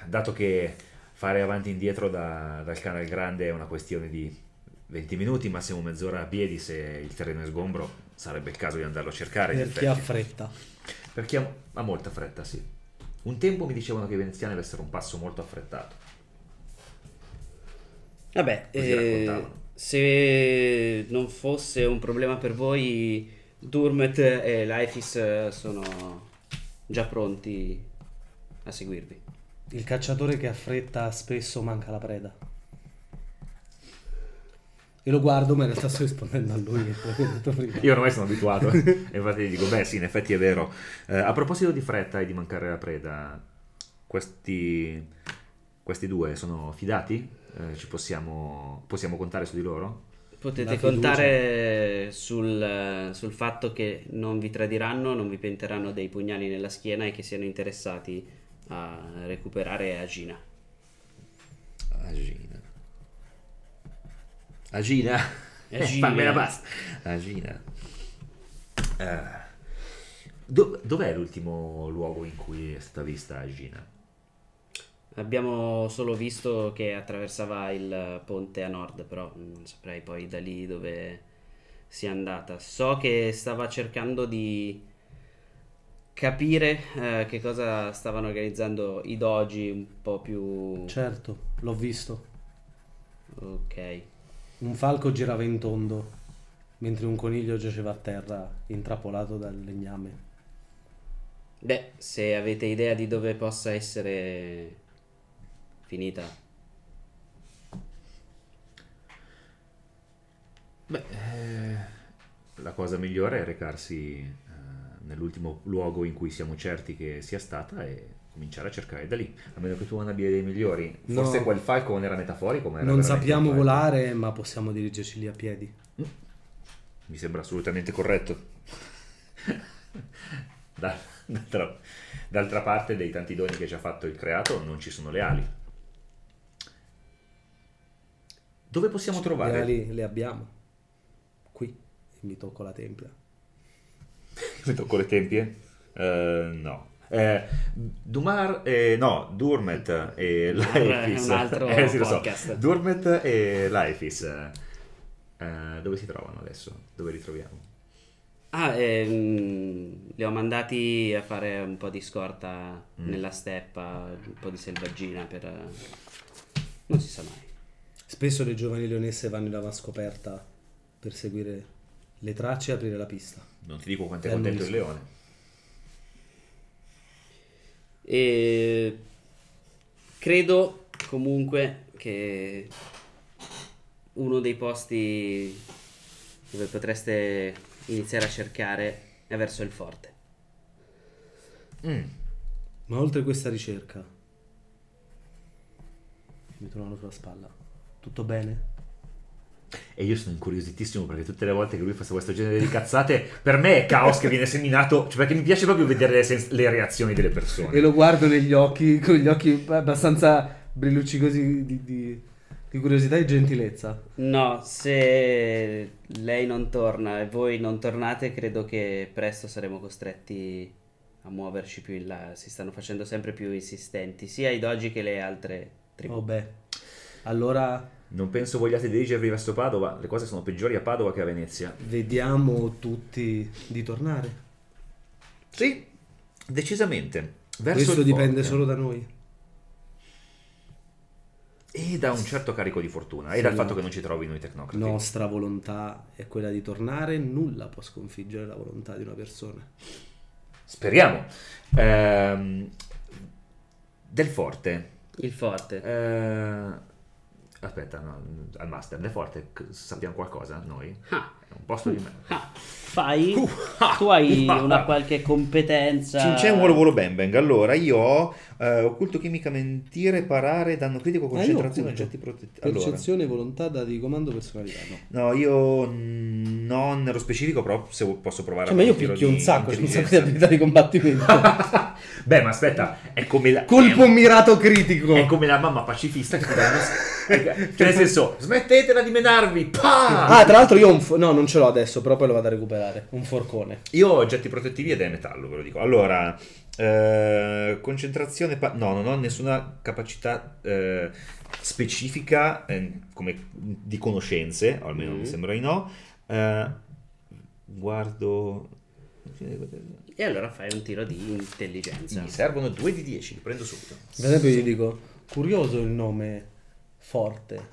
dato che fare avanti e indietro da- dal canale grande è una questione di 20 minuti, massimo mezz'ora a piedi, se il terreno è sgombro, sarebbe il caso di andarlo a cercare. Per chi ha fretta. Per chi ha, ha molta fretta, sì. Un tempo mi dicevano che i veneziani avessero un passo molto affrettato. Vabbè, eh, se non fosse un problema per voi, Durmet e Lifis eh, sono già pronti a seguirvi. Il cacciatore che ha fretta spesso manca la preda. Io lo guardo, ma in realtà sto rispondendo a lui. Io ormai sono abituato, e infatti gli dico, beh sì, in effetti è vero. Eh, a proposito di fretta e di mancare la preda, questi, questi due sono fidati? Eh, ci possiamo, possiamo contare su di loro? Potete contare sul, sul fatto che non vi tradiranno, non vi penteranno dei pugnali nella schiena e che siano interessati a recuperare Agina. Agina. Agina? Eh, Eh, Gina. fammela basta. La Gina. Eh, do- dov'è l'ultimo luogo in cui è stata vista Gina? Abbiamo solo visto che attraversava il ponte a nord, però non saprei poi da lì dove sia andata. So che stava cercando di capire eh, che cosa stavano organizzando i doji un po' più... Certo, l'ho visto. Ok. Un falco girava in tondo, mentre un coniglio giaceva a terra, intrappolato dal legname. Beh, se avete idea di dove possa essere finita. Beh, eh, la cosa migliore è recarsi eh, nell'ultimo luogo in cui siamo certi che sia stata e cominciare a cercare da lì. A meno che tu non abbia idee migliori. No. Forse quel falco non era metaforico, ma era Non sappiamo volare, ma possiamo dirigerci lì a piedi. Mi sembra assolutamente corretto. Da- D'altra, d'altra parte, dei tanti doni che ci ha fatto il creato, non ci sono le ali. Dove possiamo Le trovare? ali le abbiamo. Qui. Mi tocco la tempia. Mi tocco le tempie? Eh, no. Eh, Dumar, eh, no, Durmet e altro Eh, sì, lo so. podcast. Durmet e Laifis. eh, dove si trovano adesso? Dove li troviamo? Ah, ehm, li ho mandati a fare un po' di scorta Mm. nella steppa, un po' di selvaggina per... eh, Non si sa mai. Spesso le giovani leonesse vanno in avanscoperta per seguire le tracce e aprire la pista. Non ti dico quanto è contento il leone. E credo comunque che uno dei posti dove potreste iniziare a cercare è verso il forte. Mm. Ma oltre questa ricerca, mi tornano sulla spalla. Tutto bene? E io sono incuriositissimo perché tutte le volte che lui fa questo genere di cazzate, per me è caos che viene seminato, cioè perché mi piace proprio vedere le, sens- le reazioni delle persone. E lo guardo negli occhi, con gli occhi abbastanza brilluccicosi di, di- di curiosità e gentilezza. No, se lei non torna e voi non tornate, credo che presto saremo costretti a muoverci più in là. Si stanno facendo sempre più insistenti, sia i doji che le altre tribù. Oh beh, allora Non penso vogliate dirigervi verso Padova, le cose sono peggiori a Padova che a Venezia. vediamo tutti di tornare. Sì, decisamente. Verso Questo dipende solo da noi. E da un certo carico di fortuna, e Sì, dal no. fatto che non ci trovino i tecnocrati. Nostra volontà è quella di tornare, nulla può sconfiggere la volontà di una persona. Speriamo. Ehm, del forte. Il forte. Eh, aspetta, no, al master, del forte sappiamo qualcosa noi? Ah, È un posto di me. ah, fai? Uh, ah, tu hai una qualche competenza? Cincen volo volo bang bang. Allora, io ho eh, occulto chimica mentire, parare, danno critico, concentrazione, Ah, io ho oggetti protetti. Allora, Percezione, volontà, dati di comando, personalità. No. no, io non nello specifico, però se posso provare Cioè, a ma io picchio un sacco, c'è un sacco di abilità di combattimento. Beh, ma aspetta, è come la... Colpo è- mirato critico. È come la mamma pacifista che ti dà una... Cioè, nel senso, smettetela di menarvi! Pa! Ah, tra l'altro io ho un fo- no, non ce l'ho adesso, però poi lo vado a recuperare. Un forcone. Io ho oggetti protettivi ed è metallo, ve lo dico. Allora, eh, concentrazione... pa- no, non ho nessuna capacità eh, specifica eh, come di conoscenze, o almeno Mm. mi sembra di no. Eh, guardo... E allora fai un tiro di intelligenza. Mi servono 2 di 10, li prendo subito. Per esempio gli dico, curioso il nome forte.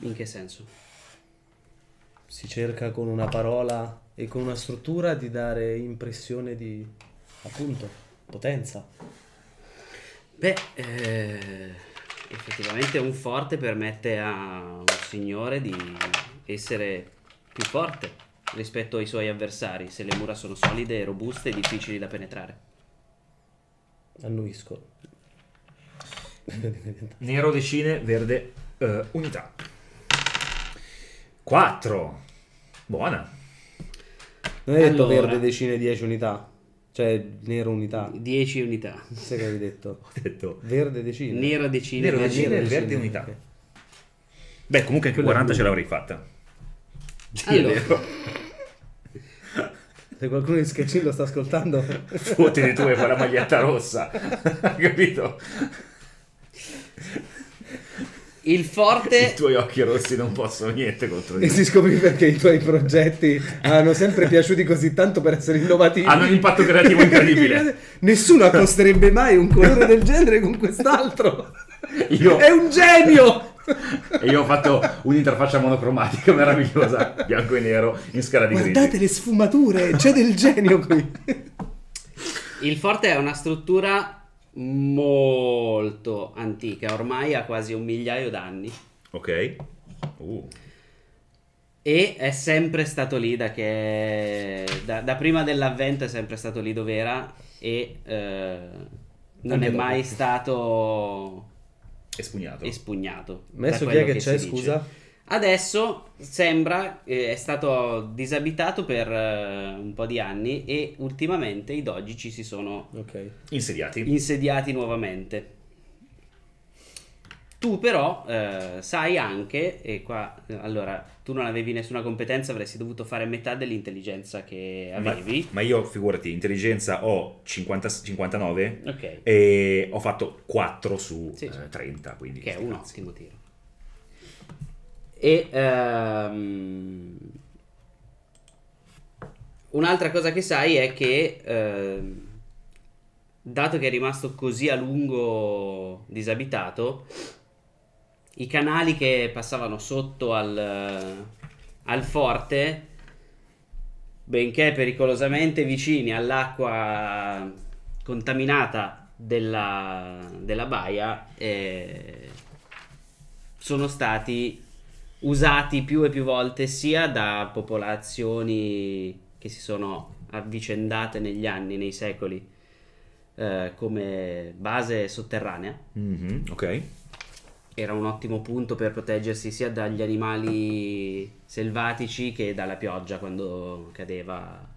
In che senso? Si cerca con una parola e con una struttura di dare impressione di, appunto, potenza. Beh, eh, effettivamente un forte permette a un signore di essere più forte rispetto ai suoi avversari se le mura sono solide, robuste e difficili da penetrare. Annuisco. Nero decine, verde eh, unità. 4. Buona. Non hai detto Allora. verde decine 10 unità. Cioè nero unità. 10 unità. Sai che avevi detto? Ho detto Verde decine. Nero decine, Nero verde decine, Nero verde decine, unità. ok. Beh, comunque anche Quella 40 blu. ce l'avrei fatta. Sì, Allora. è vero. Se qualcuno di Sketchin lo sta ascoltando, Fottiti tu e quella maglietta rossa. Capito? Il I forte tuoi occhi rossi non possono niente contro di e me. si scopri perché i tuoi progetti hanno sempre piaciuti così tanto per essere innovativi. Hanno un impatto creativo incredibile. Nessuno accosterebbe mai un colore del genere con quest'altro. Io, È un genio! e io ho fatto un'interfaccia monocromatica meravigliosa, bianco e nero, in scala di Guardate grigi. le sfumature, c'è del genio qui. Il forte è una struttura molto antica, ormai ha quasi un migliaio d'anni. Ok. Uh. E è sempre stato lì da che. Da, da prima dell'avvento è sempre stato lì dove era. E eh, non Anche è dopo. mai stato Espugnato. espugnato. Messo chi è quello che c'è, si dice. Adesso sembra eh, è stato disabitato per eh, un po' di anni e ultimamente i doji ci si sono Ok. Insediati. insediati nuovamente. Tu però eh, sai anche, e qua eh, allora tu non avevi nessuna competenza, avresti dovuto fare metà dell'intelligenza che Ma, avevi. ma io, figurati, intelligenza ho 50 59 Ok, e ho fatto 4 su Sì, eh, sì. 30, quindi... che è un ottimo tiro. E ehm, un'altra cosa che sai è che ehm, dato che è rimasto così a lungo disabitato, i canali che passavano sotto al, al forte, benché pericolosamente vicini all'acqua contaminata della, della baia, eh, sono stati usati più e più volte sia da popolazioni che si sono avvicendate negli anni, nei secoli, eh, come base sotterranea. Mhm, ok. Era un ottimo punto per proteggersi sia dagli animali selvatici che dalla pioggia quando cadeva,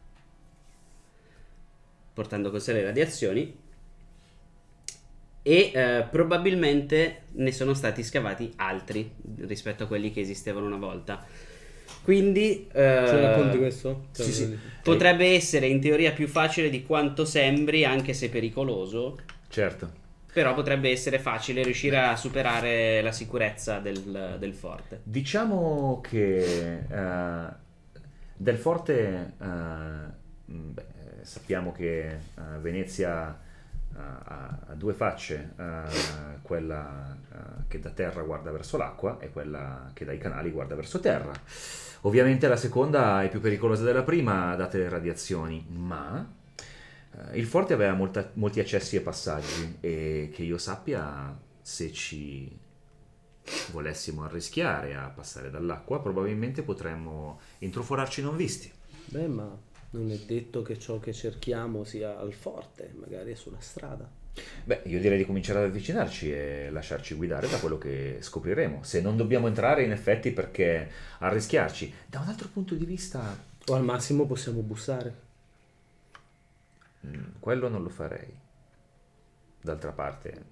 portando con sé le radiazioni. E eh, probabilmente ne sono stati scavati altri rispetto a quelli che esistevano una volta. Quindi eh, sì, sì. potrebbe essere in teoria più facile di quanto sembri, anche se pericoloso. Certo. Però potrebbe essere facile riuscire a superare la sicurezza del, del forte. Diciamo che eh, del forte eh, mh, beh, sappiamo che eh, Venezia eh, ha, due facce, eh, quella eh, che da terra guarda verso l'acqua e quella che dai canali guarda verso terra. Ovviamente la seconda è più pericolosa della prima, date le radiazioni, ma eh, il forte aveva molta- molti accessi e passaggi e che io sappia, se ci volessimo arrischiare a passare dall'acqua, probabilmente potremmo intrufolarci non visti. Beh, ma non è detto che ciò che cerchiamo sia al forte, magari è sulla strada. Beh, io direi di cominciare ad avvicinarci e lasciarci guidare da quello che scopriremo. Se non dobbiamo entrare, in effetti, perché arrischiarci? Da un altro punto di vista, O al massimo possiamo bussare. mm, quello non lo farei. D'altra parte,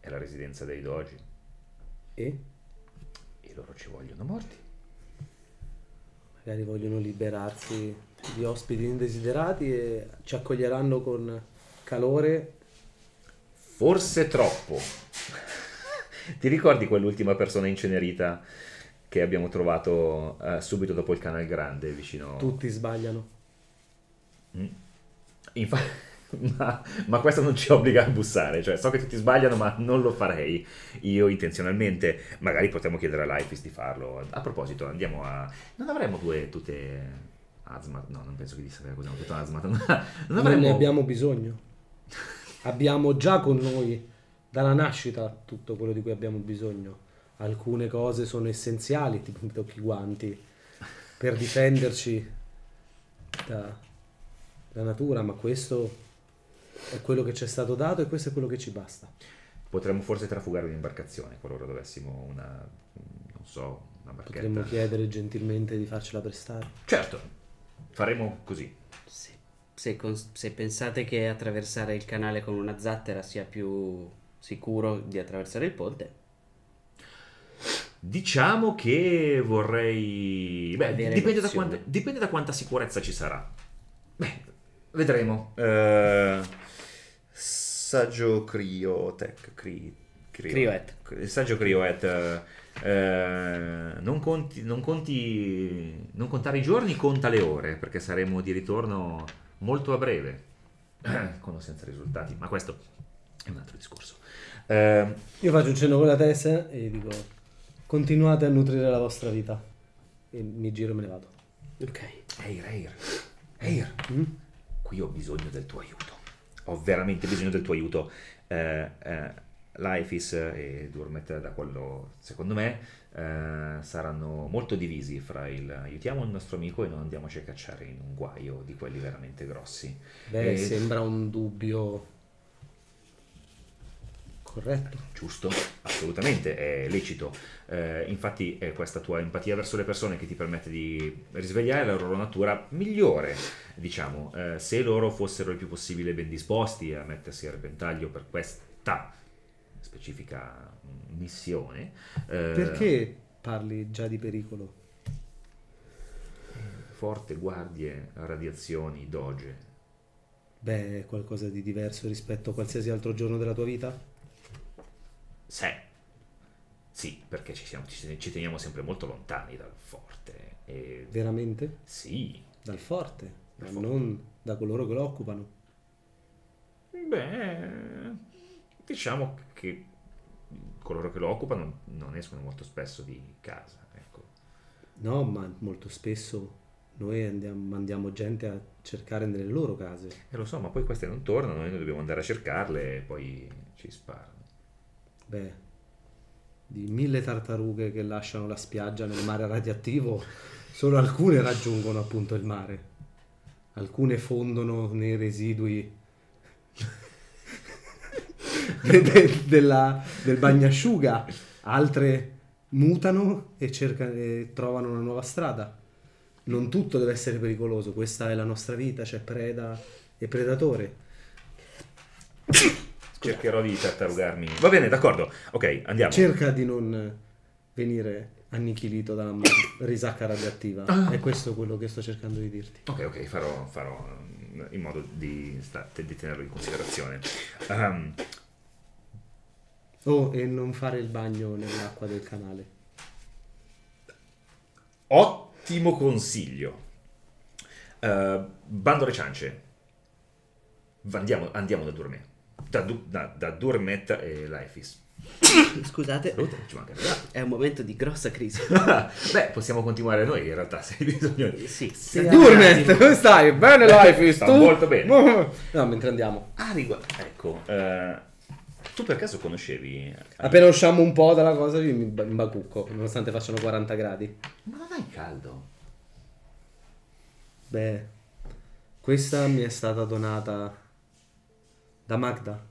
è la residenza dei doji E e loro ci vogliono morti. magari vogliono liberarsi di ospiti indesiderati e ci accoglieranno con calore. Forse troppo. Ti ricordi quell'ultima persona incenerita che abbiamo trovato eh, subito dopo il canal grande vicino... Tutti sbagliano. Mm. Infa- ma, ma questo non ci obbliga a bussare, cioè so che tutti sbagliano ma non lo farei io intenzionalmente, magari potremmo chiedere a Lifeis di farlo. A proposito, andiamo a... non avremmo due tutte... Azmat? No, non penso che di sapere cosa abbiamo detto Azmat. Non Non avremmo... ne abbiamo bisogno. Abbiamo già con noi dalla nascita tutto quello di cui abbiamo bisogno. Alcune cose sono essenziali, tipo i guanti, per difenderci da- dalla natura, ma questo è quello che ci è stato dato e questo è quello che ci basta. Potremmo forse trafugare un'imbarcazione qualora dovessimo una... non so, una barchetta. Potremmo chiedere gentilmente di farcela prestare. Certo, faremo così. Se, se se pensate che attraversare il canale con una zattera sia più sicuro di attraversare il ponte, Diciamo che vorrei... Beh, dipende da, quanta, dipende da quanta sicurezza ci sarà. Beh, vedremo. Eh, saggio Criotech. Cri, Crio- saggio Crioet. Eh, eh, non, conti, non, conti, non contare i giorni, conta le ore, perché saremo di ritorno molto a breve. Con o senza risultati, ma questo è un altro discorso. Eh, Io faccio un cenno con la testa e dico continuate a nutrire la vostra vita. E mi giro e me ne vado. Ok. Eir, Eir, Eir, Mm? qui ho bisogno del tuo aiuto. Ho veramente bisogno del tuo aiuto. Eh, eh, Lifeis e Durmet, da quello secondo me, eh, saranno molto divisi fra il aiutiamo il nostro amico e non andiamoci a cacciare in un guaio di quelli veramente grossi. Beh, E- sembra un dubbio corretto. Giusto, assolutamente, è lecito. Eh, infatti è questa tua empatia verso le persone che ti permette di risvegliare la loro natura migliore, diciamo, Eh, se loro fossero il più possibile ben disposti a mettersi a repentaglio per questa specifica mm, missione. eh, Perché parli già di pericolo? Forte, guardie, radiazioni, doge. Beh, è qualcosa di diverso rispetto a qualsiasi altro giorno della tua vita? Se. Sì, perché ci, siamo- ci- ci teniamo sempre molto lontani dal forte. E... Veramente? Sì, Dal forte, ma Dal forte. non da coloro che lo occupano. Beh, diciamo che coloro che lo occupano non escono molto spesso di casa, ecco. No, ma molto spesso noi andiamo, mandiamo gente a cercare nelle loro case. E lo so, ma poi queste non tornano, noi dobbiamo andare a cercarle e poi ci sparano. Beh, di mille tartarughe che lasciano la spiaggia nel mare radioattivo, solo alcune raggiungono appunto il mare. Alcune fondono nei residui de- de- della- del bagnasciuga, altre mutano e, cercano, e trovano una nuova strada. Non tutto deve essere pericoloso, questa è la nostra vita, c'è preda e predatore. Cercherò di tartarugarmi. Va bene, d'accordo. Ok, andiamo. Cerca di non venire annichilito dalla risacca radioattiva. È questo quello che sto cercando di dirti. Ok, ok, farò, farò mm, in modo di, di tenerlo in considerazione. Ehm, Oh, e non fare il bagno nell'acqua del canale. ottimo consiglio. Eh, bando alle ciance. Andiamo, andiamo da Durmet. Da, Du- da, da Durmet e Lifeis. Scusate, Salute, ci manca altro. è un momento di grossa crisi. Beh, possiamo continuare noi in realtà se hai bisogno di... Sì, Sì, Durnet, come stai? Bene, Life Sta molto bene. No, mentre andiamo. Ah, riguardo, ecco, eh, tu per caso conoscevi... Appena usciamo un po' dalla cosa, io mi ba- imbacucco, nonostante facciano 40 gradi. Ma non hai caldo? Beh, questa mi è stata donata da Magda.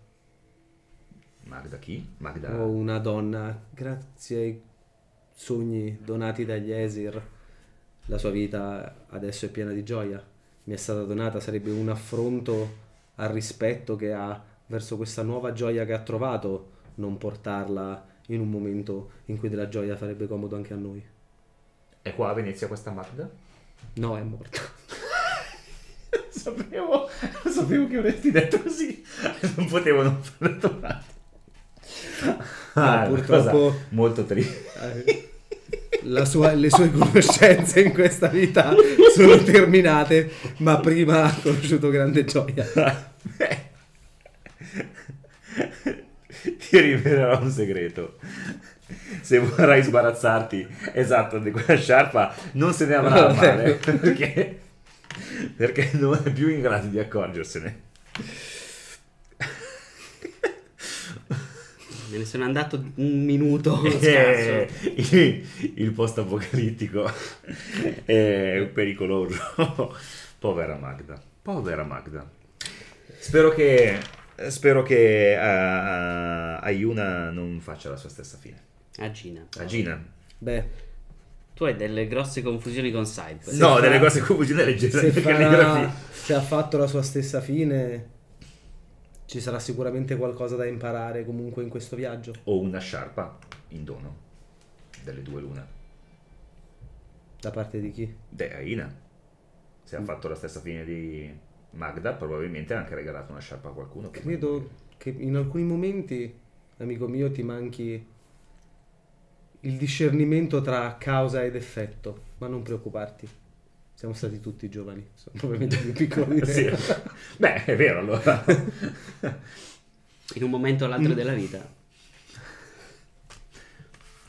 Magda chi? Magda... Ho una donna, grazie ai sogni donati dagli Esir, la sua vita adesso è piena di gioia. Mi è stata donata, sarebbe un affronto al rispetto che ha verso questa nuova gioia che ha trovato, non portarla in un momento in cui della gioia farebbe comodo anche a noi. È qua a Venezia questa Magda? No, è morta. sapevo, sapevo che avresti detto così. Non potevo non farlo domande. Ah, una purtroppo- molto triste. Eh, sua- le sue conoscenze in questa vita sono terminate, ma prima ha conosciuto grande gioia. Ti rivelerò un segreto. Se vorrai sbarazzarti esatto di quella sciarpa, non se ne avrà a male perché, perché non è più in grado di accorgersene. Me ne sono andato un minuto. Eh, il, il post apocalittico è pericoloso. Povera Magda. Povera Magda. Spero che, spero che uh, Ayuna non faccia la sua stessa fine. A Gina. A Gina. Beh, Tu hai delle grosse confusioni con Cyber. No, fa- delle cose confusione leggere. se, farà- se ha fatto la sua stessa fine, ci sarà sicuramente qualcosa da imparare comunque in questo viaggio. O una sciarpa in dono. delle due lune. Da parte di chi? De Aina. Se Mm. ha fatto la stessa fine di Magda, probabilmente ha anche regalato una sciarpa a qualcuno. Credo che in alcuni momenti, amico mio, ti manchi il discernimento tra causa ed effetto, ma non preoccuparti. Siamo stati tutti giovani, sono probabilmente più piccoli di te. Sì. Beh, è vero allora. in un momento o Mm. l'altro della vita.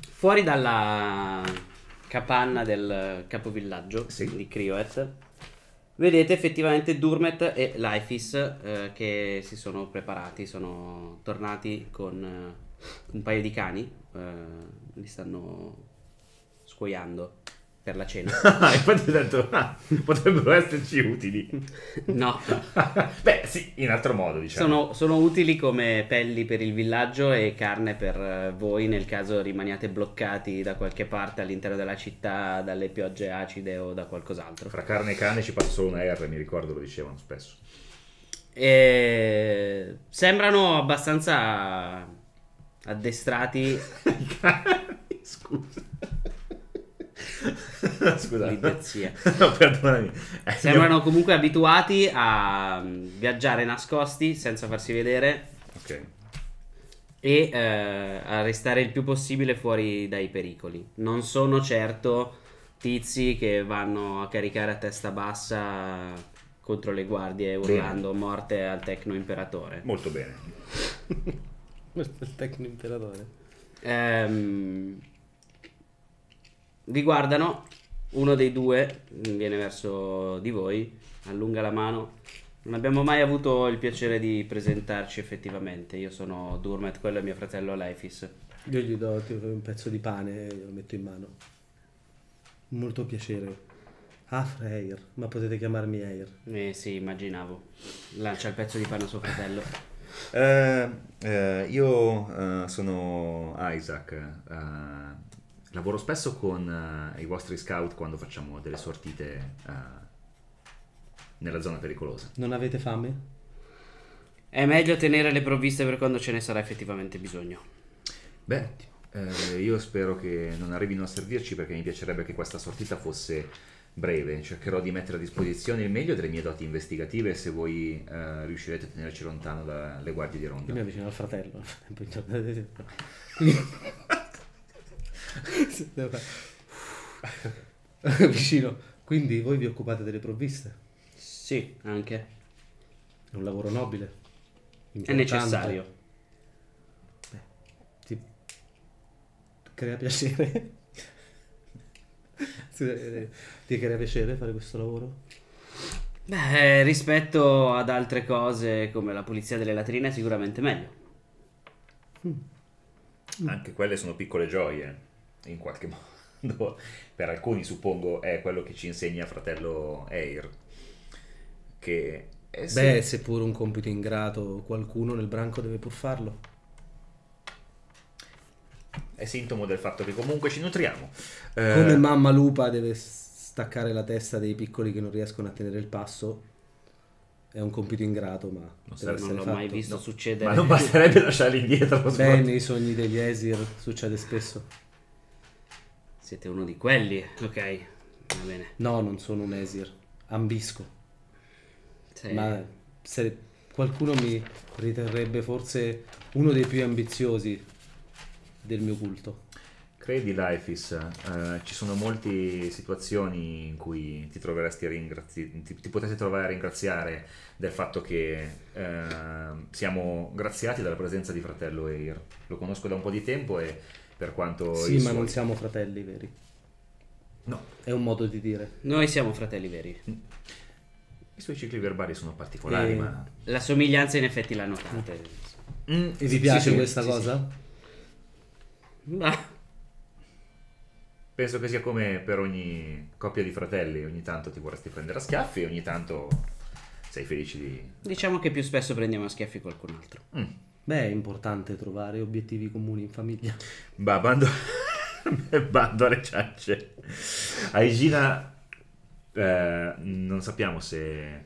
Fuori dalla capanna del capovillaggio Sì. di Crioet, vedete effettivamente Durmet e Lifis eh, che si sono preparati, sono tornati con eh, un paio di cani, eh, li stanno scuoiando per la cena. Ah, infatti ho detto, ah, potrebbero esserci utili. No, Beh, sì, in altro modo, diciamo. Sono, sono utili come pelli per il villaggio e carne per eh, voi nel caso rimaniate bloccati da qualche parte all'interno della città dalle piogge acide o da qualcos'altro. Fra carne e cane ci solo una R, mi ricordo, lo dicevano spesso. E sembrano abbastanza addestrati. Scusa. Scusa. L'idiozia. No, perdonami. Eh, Sembrano comunque abituati a mm, viaggiare nascosti senza farsi vedere Ok. e eh, a restare il più possibile fuori dai pericoli. Non sono certo tizi che vanno a caricare a testa bassa contro le guardie urlando morte al tecno imperatore. Molto bene. Questo è il tecno imperatore. Ehm, vi guardano, uno dei due viene verso di voi, allunga la mano. Non abbiamo mai avuto il piacere di presentarci effettivamente. Io sono Durmet, quello è mio fratello Leifis. Io gli do un pezzo di pane e lo metto in mano. Molto piacere. Ah, Freyr, ma potete chiamarmi Eir. Eh sì, immaginavo. Lancia il pezzo di pane a suo fratello. Eh, eh, io eh, sono Isaac. Lavoro spesso con eh, i vostri scout quando facciamo delle sortite eh, nella zona pericolosa. Non avete fame? È meglio tenere le provviste per quando ce ne sarà effettivamente bisogno. Beh, eh, io spero che non arrivino a servirci perché mi piacerebbe che questa sortita fosse breve. Cercherò di mettere a disposizione il meglio delle mie doti investigative se voi eh, riuscirete a tenerci lontano dalle guardie di Io mi ronda. avvicino al fratello. nel frattempo intorno- Sì, devo fare- Vicino. Quindi voi vi occupate delle provviste? Sì, anche. È un lavoro nobile. È importante. necessario. Ti crea piacere? Eh, Ti crea piacere fare questo lavoro? Beh, rispetto ad altre cose come la pulizia delle latrine è sicuramente meglio. Anche quelle sono piccole gioie, in qualche modo. Per alcuni, suppongo, è quello che ci insegna fratello Eir. Che è sì- Beh, seppur un compito ingrato, qualcuno nel branco deve pur farlo. è sintomo del fatto che comunque ci nutriamo. Eh, Come mamma lupa deve staccare la testa dei piccoli che non riescono a tenere il passo. È un compito ingrato, ma deve serve- essere Non l'ho fatto. mai visto no. succedere. Ma non basterebbe lasciarli indietro. Beh, nei sogni degli Esir succede spesso. Siete uno di quelli, ok. Va bene. No, non sono un Esir. Ambisco. Sì. Ma se qualcuno mi riterrebbe forse uno dei più ambiziosi del mio culto. Credi, Lifeis, eh, ci sono molte situazioni in cui ti troveresti a ringrazi- ti, ti potresti trovare a ringraziare del fatto che eh, siamo graziati dalla presenza di fratello Eir. Lo conosco da un po' di tempo e per quanto... Sì, ma suoi- non siamo fratelli veri. No, È un modo di dire. Noi siamo fratelli veri. i suoi cicli verbali sono particolari, Eh, ma... La somiglianza in effetti la notate. Mm, E vi piace sì, questa sì, cosa? Ma sì. Penso che sia come per ogni coppia di fratelli, ogni tanto ti vorresti prendere a schiaffi e ogni tanto sei felice di... diciamo che più spesso prendiamo a schiaffi qualcun altro. Mm. Beh, è importante trovare obiettivi comuni in famiglia. Bah, bando, bando alle ciance. Aegina eh, non sappiamo se eh,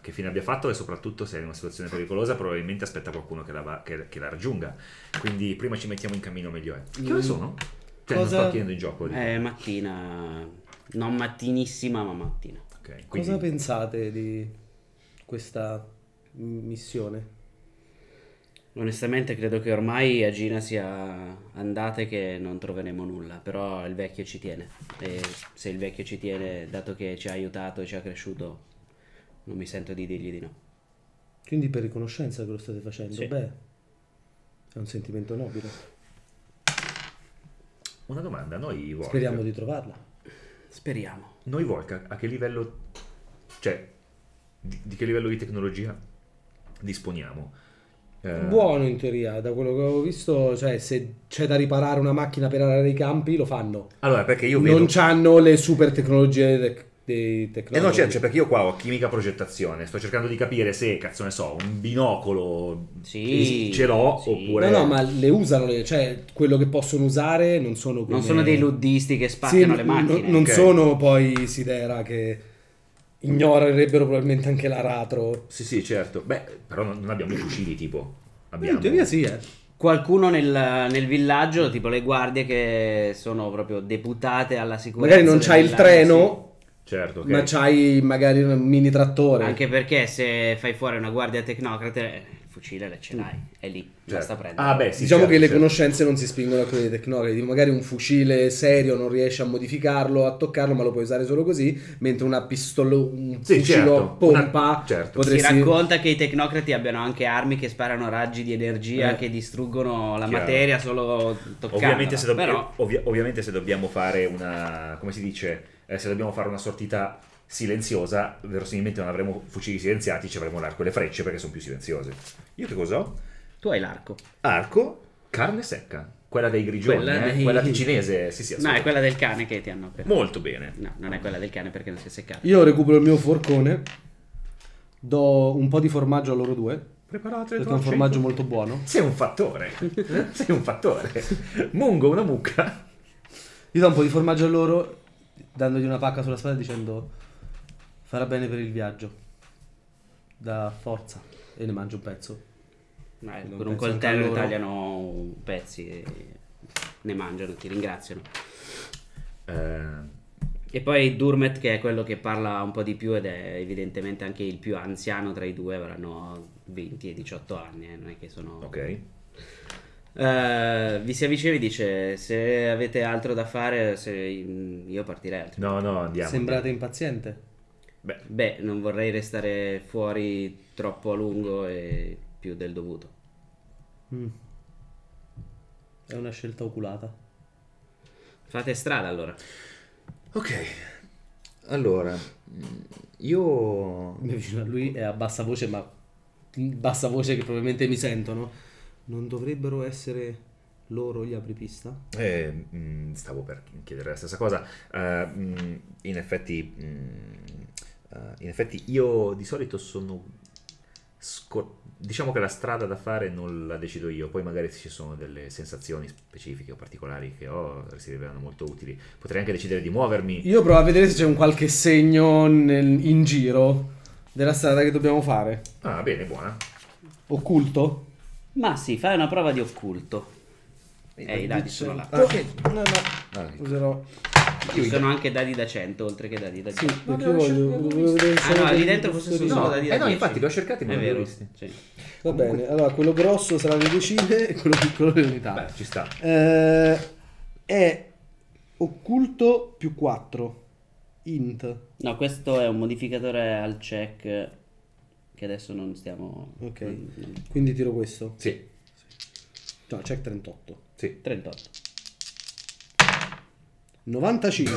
che fine abbia fatto e soprattutto se è in una situazione pericolosa probabilmente aspetta qualcuno che la, va- che- che la raggiunga. Quindi prima ci mettiamo in cammino meglio è. Che ore Mm. sono? Cioè, Cosa- non sto chiedendo in gioco. dico. È mattina, non mattinissima, ma mattina. Ok, quindi- Cosa pensate di questa missione? Onestamente credo che ormai a Gina sia andata e che non troveremo nulla, però il vecchio ci tiene e se il vecchio ci tiene, dato che ci ha aiutato e ci ha cresciuto, non mi sento di dirgli di no. Quindi per riconoscenza che lo state facendo? Sì. Beh, è un sentimento nobile. Una domanda, noi Volk, Speriamo di trovarla. Speriamo. noi Volk a- a che livello, cioè, di, di che livello di tecnologia disponiamo? Eh, Buono in teoria, da quello che avevo visto, cioè se c'è da riparare una macchina per arare i campi lo fanno. Allora, perché io vedo... Non c'hanno le super tecnologie dei, dei Eh tecnologi. no, certo, cioè, perché io qua ho chimica progettazione, sto cercando di capire se, cazzo ne so, un binocolo Sì, ce l'ho sì. oppure... No, no, ma le usano, le- cioè quello che possono usare non sono come... Non sono dei luddisti che Sì, spaccano le n- macchine. non ok. sono poi Sidera che ignorerebbero probabilmente anche l'aratro. Sì, sì, certo. Beh, però non, abbiamo i fucili, tipo. Abbiamo... In teoria sì, eh. Qualcuno nel, nel villaggio, tipo le guardie che sono proprio deputate alla sicurezza. Magari non c'hai il treno, Certo, ok. ma c'hai magari un mini sì. trattore. Anche perché se fai fuori una guardia tecnocrate, il fucile ce l'hai, è lì, Certo. basta prendere. Ah, beh, sì, diciamo certo, che le certo. conoscenze non si spingono a quelle dei tecnocrati. Tipo, Magari un fucile serio non riesci a modificarlo, a toccarlo, ma lo puoi usare solo così. Mentre una pistola, un Sì, fucilo certo. a pompa, Una- certo. Si potresti... racconta che i tecnocrati abbiano anche armi che sparano raggi di energia Eh. che distruggono la Chiaro. materia solo toccando. Ovviamente se, dobb- Però ovvia- ovviamente se dobbiamo fare una... come si dice? Eh, se dobbiamo fare una sortita silenziosa, verosimilmente non avremo fucili silenziati, ci avremo l'arco e le frecce perché sono più silenziose. Io che cosa ho? tu hai l'arco. Arco, carne secca. Quella dei grigioni, Quella eh? dei- quella cinese, sì sì, No, è quella del cane che ti hanno appena. Molto bene. No, non è quella del cane perché non si è seccato. Io recupero il mio forcone, do un po' di formaggio a loro due, Preparate perché è un formaggio molto buono. Sei un fattore. Sei un fattore. Mungo, una mucca. Io do un po' di formaggio a loro, dandogli una pacca sulla spalla e dicendo farà bene per il viaggio. Da forza. E ne mangio un pezzo. Eh, Non con un coltello tagliano pezzi e ne mangiano, ti ringraziano. Eh, E poi Durmet, che è quello che parla un po' di più ed è evidentemente anche il più anziano tra i due, avranno 20 e 18 anni, eh, non è che sono... ok. Eh, vi si avvicina e vi dice, se avete altro da fare, se- io partirei. altrimenti". No, no, andiamo. Sembrate impaziente. Beh, Beh, non vorrei restare fuori troppo a lungo e più del dovuto. Mm. È una scelta oculata. Fate strada allora. ok. Allora, mm, io... Mi avvicino a lui e a bassa voce, ma bassa voce che probabilmente mi sentono. Non dovrebbero essere loro gli apripista? Eh, mm, stavo per chiedere la stessa cosa. Mm, in effetti, eh, in effetti, io di solito sono. scor- diciamo che la strada da fare non la decido io, poi magari se ci sono delle sensazioni specifiche o particolari che ho, si rivelano molto utili. Potrei anche decidere di muovermi. Io provo a vedere se c'è un qualche segno nel- in giro della strada che dobbiamo fare. Ah, bene, buona. Occulto? Ma sì, fai una prova di occulto. Eh, i dadi sono là. Ok. No, no. Ah, Userò. Ci sono anche dadi da 100, oltre che dadi da Sì, 10. perché io voglio, voglio vedere Ah no, lì dentro forse sono No, solo dadi da eh no, 10. infatti li ho cercati, ma È non li ho vero. visti. Sì. Va bene, allora quello grosso sarà le decine e quello piccolo le unità. Beh, ci sta. Eh, è occulto più 4. Int. No, questo è un modificatore al check che adesso non stiamo... Ok. non- Quindi tiro questo. Sì, No, check 38. sì. 38. 95.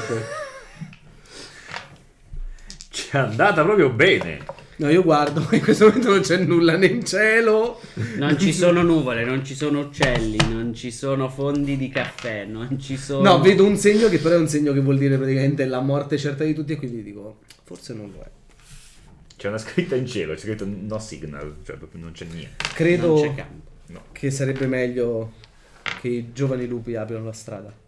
Ci è andata proprio bene. No, io guardo, in questo momento non c'è nulla né in cielo. Non ci sono nuvole, non ci sono uccelli, non ci sono fondi di caffè, non ci sono... No, vedo un segno che però è un segno che vuol dire praticamente la morte certa di tutti e quindi dico, forse non lo è. C'è una scritta in cielo, c'è scritto no signal, cioè proprio non c'è niente. Credo Non c'è campo. No. che sarebbe meglio che i giovani lupi apriano la strada.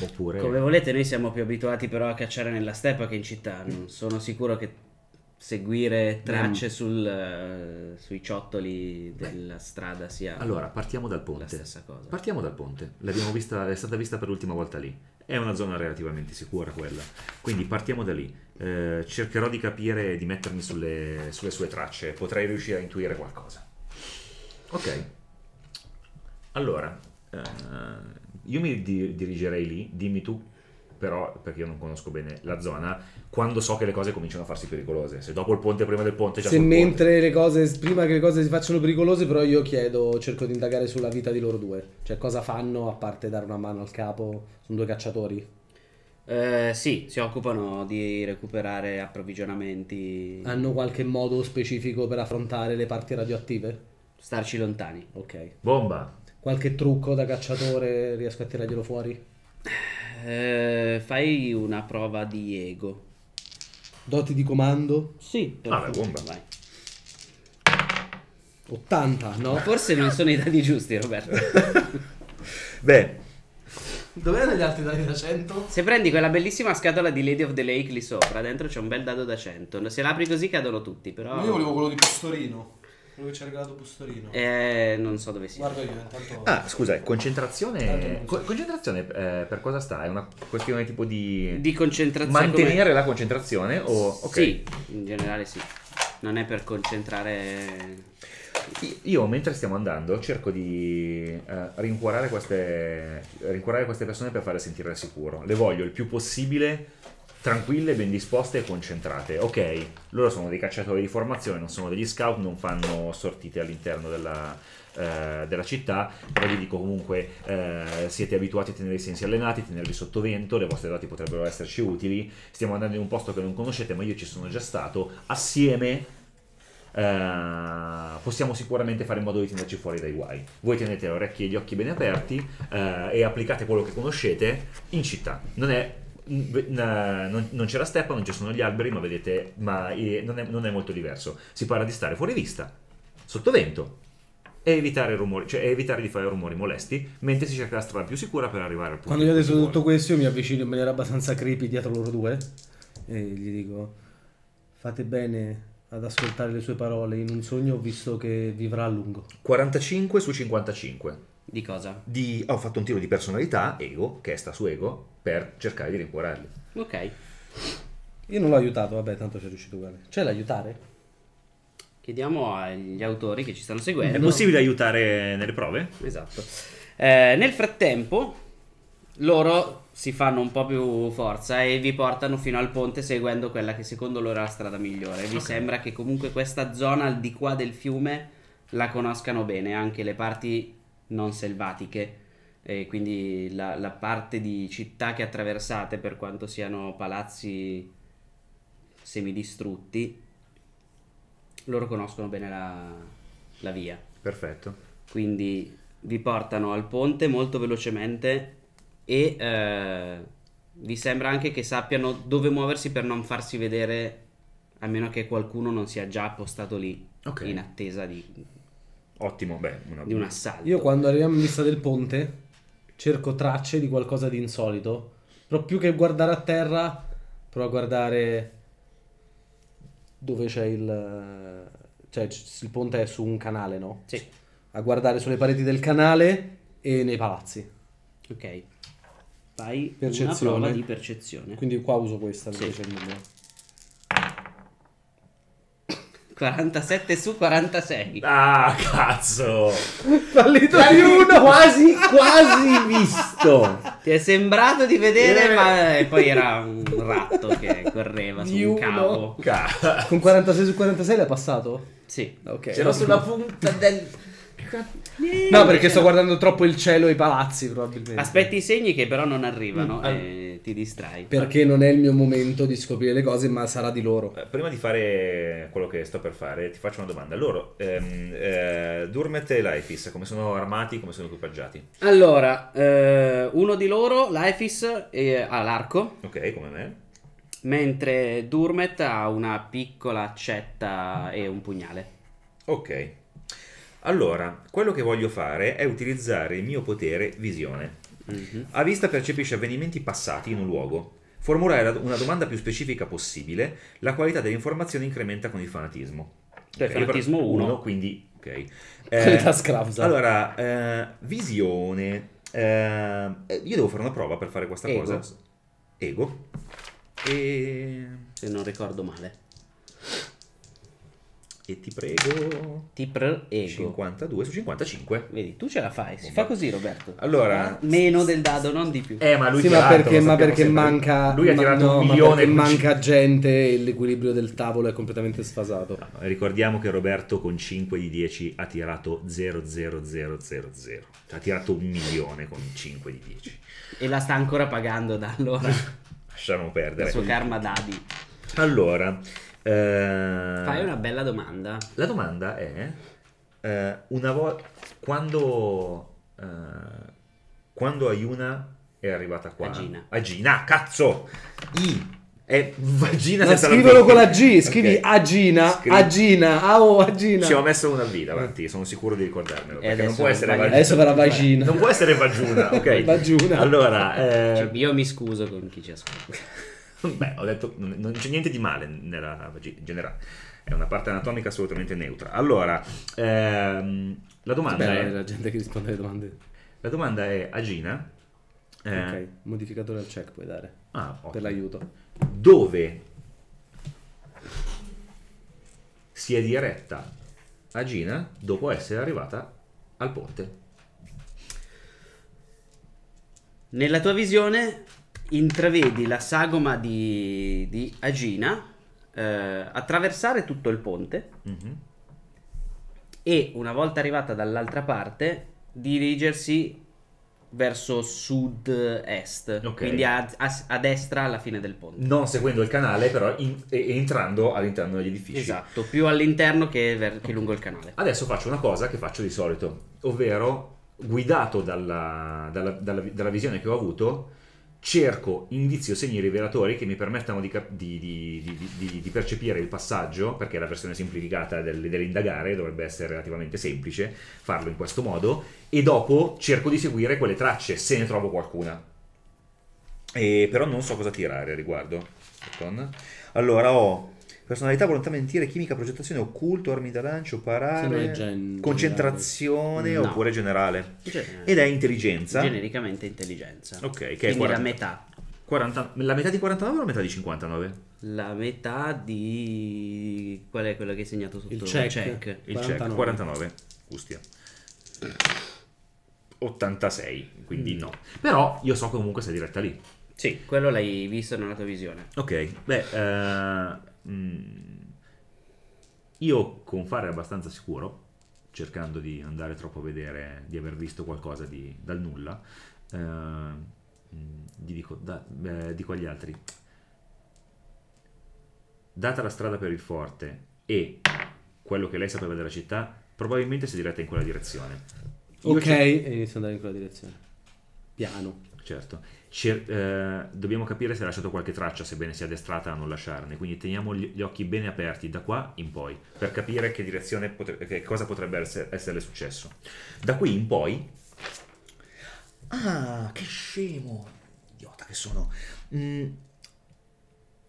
Oppure... Come volete, noi siamo più abituati però a cacciare nella steppa che in città. Non sono sicuro che seguire tracce sul, eh, sui ciottoli della strada sia Allora, partiamo dal la ponte. stessa cosa. Partiamo dal ponte. L'abbiamo vista, è stata vista per l'ultima volta lì. È una zona relativamente sicura quella. Quindi partiamo da lì. Eh, cercherò di capire e di mettermi sulle, sulle sue tracce. Potrei riuscire a intuire qualcosa. Ok. Allora, eh, io mi di- dirigerei lì. Dimmi tu, però, perché io non conosco bene la zona, quando so che le cose cominciano a farsi pericolose. Se dopo il ponte, prima del ponte, già Se sul ponte. mentre le cose, prima che le cose si facciano pericolose, però io chiedo, cerco di indagare sulla vita di loro due. Cioè, cosa fanno a parte dare una mano al capo? Sono due cacciatori. Eh, sì, si occupano di recuperare approvvigionamenti, Hanno qualche modo specifico per affrontare le parti radioattive? starci lontani. Ok. Bomba. Qualche trucco da cacciatore riesco a tirarglielo fuori? Eh, fai una prova di ego. Doti di comando? Sì, Vabbè, bomba. vai. 80, no? Forse non sono i dati giusti, Roberto. Beh, Dov'erano gli altri dati da 100? Se prendi quella bellissima scatola di Lady of the Lake lì sopra, dentro c'è un bel dado da 100. Se l'apri così cadono tutti, però. quello di Pustorino. Quello che ci ha regalato Pustorino. Eh, non so dove sia. io, intanto... Ah, scusa, Tanto concentrazione. co- concentrazione eh, per cosa sta? È una questione tipo di. Di concentrazione. mantenere la concentrazione? O. ok. Sì, in generale sì. Non è per concentrare. Io mentre stiamo andando cerco di eh, rincuorare, queste, rincuorare queste persone per farle sentire al sicuro. Le voglio il più possibile tranquille, ben disposte e concentrate. Ok, loro sono dei cacciatori di formazione, non sono degli scout, non fanno sortite all'interno della, eh, della città, però vi dico comunque eh, siete abituati a tenere i sensi allenati, tenerli sotto vento, le vostre doti potrebbero esserci utili. Stiamo andando in un posto che non conoscete, ma io ci sono già stato. Assieme eh, possiamo sicuramente fare in modo di tenerci fuori dai guai. Voi tenete le orecchie e gli occhi bene aperti eh, e applicate quello che conoscete in città. Non è. Non, non c'è la steppa, non ci sono gli alberi, ma vedete, ma non è, non è molto diverso. Si parla di stare fuori vista, sotto vento, e evitare, rumori, cioè evitare di fare rumori molesti, mentre si cerca la strada più sicura per arrivare al punto. Quando cui adesso si tutto vuole. questo, io mi avvicino in maniera abbastanza creepy dietro loro due e gli dico: Fate bene ad ascoltare le sue parole. In un sogno ho visto che vivrà a lungo. 45 su 55. Di cosa? Di, ho fatto un tiro di personalità, ego, che sta su ego, per cercare di rincuorarli. Ok. Io non l'ho aiutato, vabbè, tanto ci è riuscito uguale. C'è l'aiutare? Chiediamo agli autori che ci stanno seguendo. È possibile aiutare nelle prove? Esatto. Eh, nel frattempo, loro si fanno un po' più forza e vi portano fino al ponte seguendo quella che secondo loro è la strada migliore. Vi Ok. sembra che comunque questa zona al di qua del fiume la conoscano bene, anche le parti non selvatiche. E quindi la, la parte di città che attraversate, per quanto siano palazzi semidistrutti, loro conoscono bene la, la via. Perfetto. Quindi vi portano al ponte molto velocemente e eh, vi sembra anche che sappiano dove muoversi per non farsi vedere a meno che qualcuno non sia già appostato lì Ok. in attesa di, Ottimo, beh, una- di un assalto. Io quando arriviamo in vista del ponte cerco tracce di qualcosa di insolito. Però più che guardare a terra, provo a guardare dove c'è il... Cioè il ponte è su un canale, no? Sì, A guardare sulle pareti del canale e nei palazzi. ok. Fai Percezione. una prova di percezione. Quindi qua uso questa Sì. c'è il numero. 47 su 46. Ah, cazzo! Fallito quasi, quasi visto! Ti è sembrato di vedere, Eh. ma e poi era un ratto che correva su Di un uno. cavo. Ca- Con 46 su 46 l'ha passato? Sì. Ok. C'ero sulla punta del... No, perché sto guardando troppo il cielo e i palazzi, probabilmente. Aspetti i segni che però non arrivano Mm, e ti distrai. Perché non è il mio momento di scoprire le cose, ma sarà di loro. Eh, Prima di fare quello che sto per fare, ti faccio una domanda. Loro, ehm, eh, Durmet e Laifis, come sono armati, come sono equipaggiati? Allora, eh, uno di loro, Laifis, eh, ha l'arco, Ok, come me. mentre Durmet ha una piccola accetta e un pugnale. Ok. Allora, quello che voglio fare è utilizzare il mio potere visione. Mhm. A vista percepisce avvenimenti passati in un luogo. Formulare la- una domanda più specifica possibile, la qualità delle informazioni incrementa con il fanatismo. Cioè, Ok, fanatismo io- uno. quindi, ok. Scrausa. Allora, eh, visione. eh, eh, io devo fare una prova per fare questa Ego. cosa. Ego. E... Se non ricordo male. E ti prego... Tipr ego. 52 su 55. Vedi, tu ce la fai. Si fa così, Roberto. Allora- Meno del dado, non di più. Eh, ma lui Sì, ma tirato, perché, lo ma perché manca, Lui ha ma- tirato no, un ma milione perché con manca gente e l'equilibrio del tavolo è completamente sfasato. No, ricordiamo che Roberto con 5 di 10 ha tirato 00000. Cioè, ha tirato un milione con 5 di 10. E la sta ancora pagando da allora. Lasciamo Il perdere. suo karma dadi. Allora, eh, Fai una bella domanda. la domanda è: eh, una volta quando, eh, quando Ayuna è arrivata qua? Agina. Agina, cazzo! I è vagina la scrivilo con la G, scrivi Ok. Agina, Scri- Agina, oh, Agina. Ci ho messo una V davanti, sono sicuro di ricordarmelo. Perché non può essere vagina. Adesso farà Vagina. Non può essere vagina, ok? Vagina. Allora, eh, Cioè, io mi scuso con chi ci ascolta. beh, ho detto non non c'è niente di male nella vagina in generale. È una parte anatomica assolutamente neutra. Allora, ehm, la domanda Bella è la gente che risponde alle domande. la domanda è Agina. eh, Ok, modificatore al check puoi dare ah, ottimo. per l'aiuto. dove si è diretta Agina dopo essere arrivata al ponte. Nella tua visione intravedi la sagoma di, di Agina eh, attraversare tutto il ponte Mhm. e una volta arrivata dall'altra parte dirigersi verso sud-est, Ok. quindi a, a- a destra alla fine del ponte. Non seguendo il canale, però in- entrando all'interno degli edifici. Esatto, più all'interno che, ver- che lungo il canale. Adesso faccio una cosa che faccio di solito, ovvero guidato dalla, dalla- dalla- dalla visione che ho avuto, cerco indizi o segni rivelatori che mi permettano di, di- di- di- percepire il passaggio, perché la versione semplificata del- dell'indagare dovrebbe essere relativamente semplice farlo in questo modo, e dopo cerco di seguire quelle tracce se ne trovo qualcuna. E però non so cosa tirare a riguardo. Allora ho personalità, volontà mentire, chimica, progettazione, occulto, armi da lancio, parare, è gen- generale. concentrazione No. oppure generale. Cioè, Ed è intelligenza. genericamente intelligenza. Ok, che è Quindi 40 la metà. 40 la metà di 49 o la metà di 59? La metà di... Qual è quella che hai segnato sotto? Il check. Il 49. check 49. Ustia. 86, quindi no. Però io so comunque sei diretta lì. Sì, quello l'hai visto nella tua visione. Ok, beh, eh, mm, io con fare abbastanza sicuro, cercando di andare troppo a vedere, di aver visto qualcosa di- dal nulla, eh, mm, gli dico, da- eh, dico agli altri, data la strada per il forte e quello che lei sapeva della città, probabilmente si è diretta in quella direzione. Io Ok, e inizio ad andare in quella direzione. Piano. Certo. Cer- eh, dobbiamo capire se ha lasciato qualche traccia, sebbene sia addestrata a non lasciarne. Quindi teniamo gli, occhi bene aperti da qua in poi per capire che direzione potre- che cosa potrebbe essere, esserle successo. Da qui in poi. Ah, che scemo! Idiota che sono. Mm,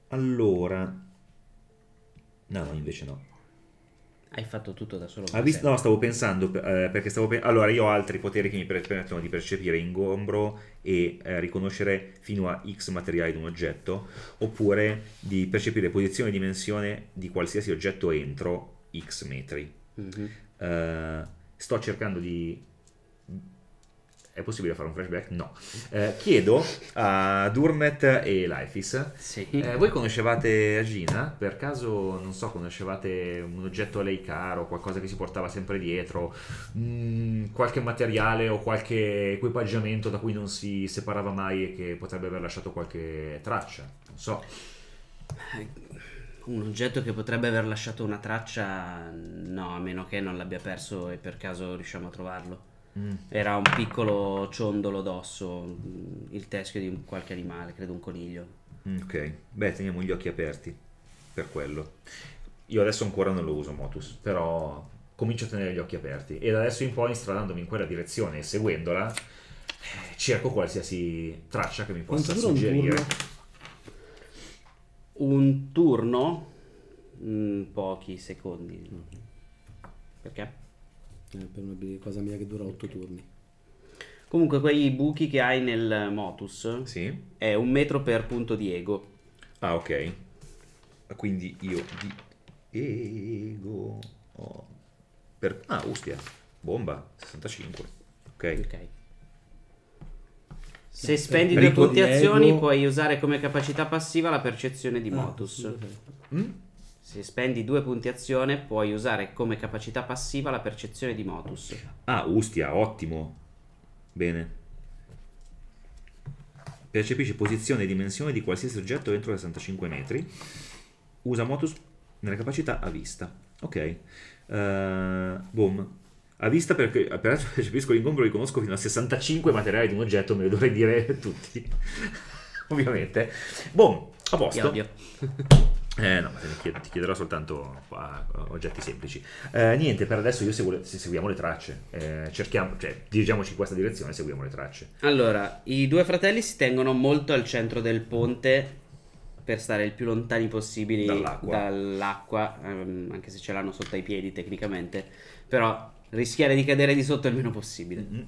Allora. No, invece no. Hai fatto tutto da solo. Ha visto- no, stavo pensando, eh, perché stavo pe- allora io ho altri poteri che mi per- permettono di percepire ingombro e eh, riconoscere fino a X materiali di un oggetto, oppure di percepire posizione e dimensione di qualsiasi oggetto entro X metri. Mhm. Eh, sto cercando di... È possibile fare un flashback? No. Eh, chiedo a Durmet e Lifis Sì. eh, voi conoscevate Agina? Per caso, non so, conoscevate un oggetto a lei caro, qualcosa che si portava sempre dietro, mm, qualche materiale o qualche equipaggiamento da cui non si separava mai e che potrebbe aver lasciato qualche traccia? Non so. Un oggetto che potrebbe aver lasciato una traccia, no, a meno che non l'abbia perso e per caso riusciamo a trovarlo. Mm, Era un piccolo ciondolo d'osso, mm, il teschio di un- qualche animale, credo un coniglio. mm, ok, beh, teniamo gli occhi aperti per quello. Io adesso ancora non lo uso Motus, però comincio a tenere gli occhi aperti e da adesso in poi, stradandomi in quella direzione e seguendola, eh, cerco qualsiasi traccia che mi possa un suggerire. turno? un turno, mm, pochi secondi. Perché? Eh, per una cosa mia che dura 8 turni. Comunque quei buchi che hai nel Motus Sì. è un metro per punto di ego. Ah, ok. Quindi io di ego ho per ah, ustia. Bomba 65. Ok. Ok. Se spendi per due punti azioni puoi usare come capacità passiva la percezione di Ah, Motus. Mm? Se spendi due punti azione puoi usare come capacità passiva la percezione di Motus. Ah, ustia, ottimo. Bene. Percepisce posizione e dimensione di qualsiasi oggetto entro 65 metri. Usa motus nelle capacità a vista. Ok. Eh, boom. A vista perché per adesso percepisco l'ingombro riconosco fino a 65 materiali di un oggetto, me lo dovrei dire tutti. Ovviamente. Boom, a posto. Eh no, ti chiederò soltanto qua, oggetti semplici. Eh, niente, per adesso io seguo seguiamo le tracce. Eh, cerchiamo, cioè, dirigiamoci in questa direzione e seguiamo le tracce. Allora, i due fratelli si tengono molto al centro del ponte per stare il più lontani possibili Dall'acqua. dall'acqua, ehm, anche se ce l'hanno sotto ai piedi tecnicamente, però rischiare di cadere di sotto il meno possibile. Mm.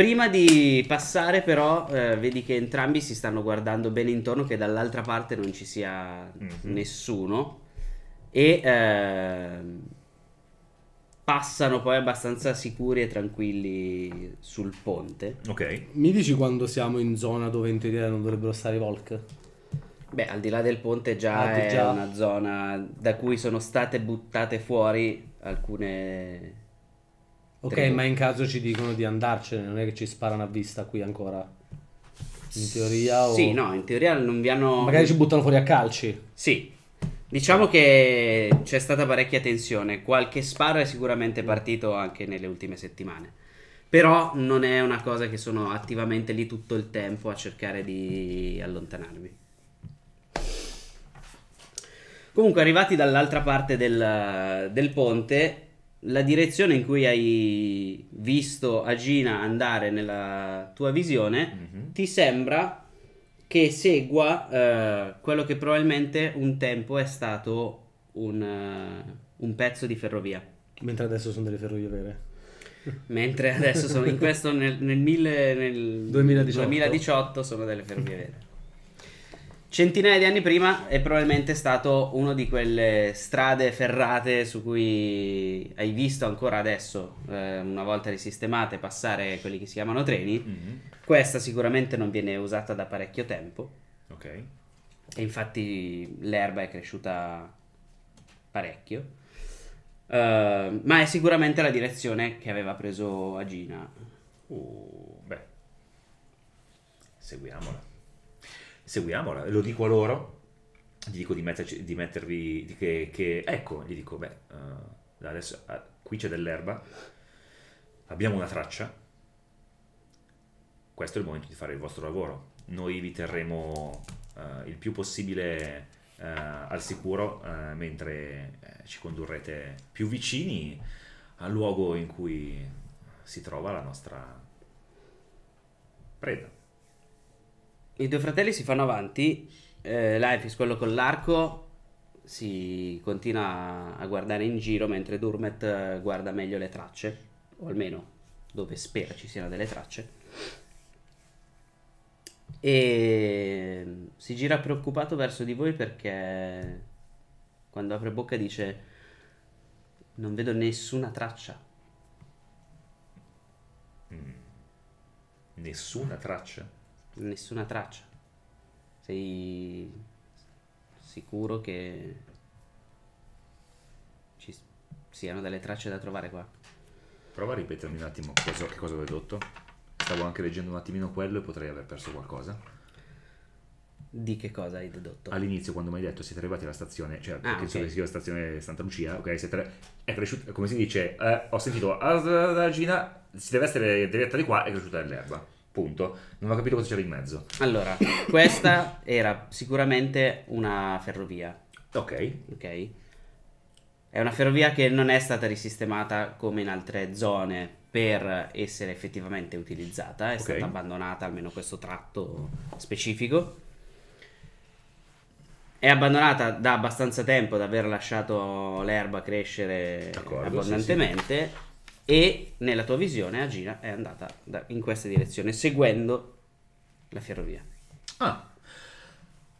Prima di passare però eh, vedi che entrambi si stanno guardando bene intorno, che dall'altra parte non ci sia Mhm. nessuno e ehm, passano poi abbastanza sicuri e tranquilli sul ponte. Ok. Mi dici quando siamo in zona dove in teoria non dovrebbero stare i Volk? Beh, al di là del ponte già Ah, è già. una zona da cui sono state buttate fuori alcune... Ok, Tre. ma in caso ci dicono di andarcene, non è che ci sparano a vista qui ancora. In teoria o... Sì, no, in teoria non vi hanno... Magari ci buttano fuori a calci. Sì, diciamo che c'è stata parecchia tensione, qualche sparo è sicuramente partito anche nelle ultime settimane, però non è una cosa che sono attivamente lì tutto il tempo a cercare di allontanarvi. Comunque arrivati dall'altra parte del, del ponte, la direzione in cui hai visto Agina andare nella tua visione Mhm. ti sembra che segua eh, quello che probabilmente un tempo è stato un, eh, un pezzo di ferrovia. Mentre adesso sono delle ferrovie vere. Mentre adesso sono in questo nel, nel, mille- nel 2018. 2018 sono delle ferrovie vere. Centinaia di anni prima è probabilmente stato uno di quelle strade ferrate su cui hai visto ancora adesso, eh, una volta risistemate, passare quelli che si chiamano treni. Mhm. Questa sicuramente non viene usata da parecchio tempo Ok. e infatti l'erba è cresciuta parecchio. Eh, ma è sicuramente la direzione che aveva preso Agina. Uh, beh. Seguiamola. Seguiamola. Lo dico a loro. Gli dico di, metterci, di mettervi. di che, che- ecco, gli dico, beh, eh, adesso eh, qui c'è dell'erba. Abbiamo una traccia. Questo è il momento di fare il vostro lavoro. Noi vi terremo eh, il più possibile eh, al sicuro mentre ci condurrete più vicini al luogo in cui si trova la nostra preda. I due fratelli si fanno avanti. Eh, Laifis, quello con l'arco, si continua a- guardare in giro mentre Durmet eh, guarda meglio le tracce, o almeno dove spera ci siano delle tracce. E si gira preoccupato verso di voi perché quando apre bocca dice: Non vedo nessuna traccia. Nessuna traccia. Nessuna traccia. Sei sicuro che ci siano delle tracce da trovare qua? Prova a ripetermi un attimo cosa- che cosa ho dedotto. Stavo anche leggendo un attimino quello e potrei aver perso qualcosa. Di che cosa hai dedotto? All'inizio, quando mi hai detto siete arrivati alla stazione, cioè Ah, che ok. so che si chiama stazione Santa Lucia, ok? Siete, è cresciuta, come si dice, eh, ho sentito "Ah, la Gina, si deve essere diretta di qua, è cresciuta dell'erba. Punto. Non ho capito cosa c'era in mezzo. Allora, questa era sicuramente una ferrovia, Ok. ok? È una ferrovia che non è stata risistemata come in altre zone per essere effettivamente utilizzata, è Ok. stata abbandonata almeno questo tratto specifico. È abbandonata da abbastanza tempo da aver lasciato l'erba crescere D'accordo, abbondantemente e nella tua visione Agina è andata da- in questa direzione seguendo la ferrovia. Ah.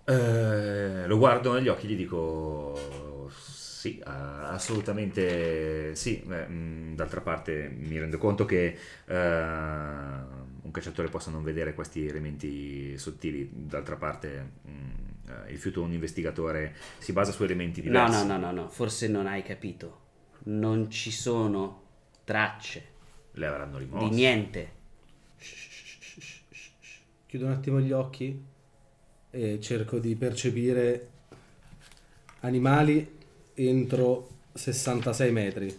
Eh, lo guardo negli occhi e gli dico sì, assolutamente sì. Eh, mh, d'altra parte mi rendo conto che eh, un cacciatore possa non vedere questi elementi sottili. D'altra parte mh, eh, il fiuto un investigatore si basa su elementi No, diversi. no, no, no, no, forse non hai capito. Non ci sono tracce Le avranno di rimosse. niente. Chiudo un attimo gli occhi e cerco di percepire animali entro 66 metri.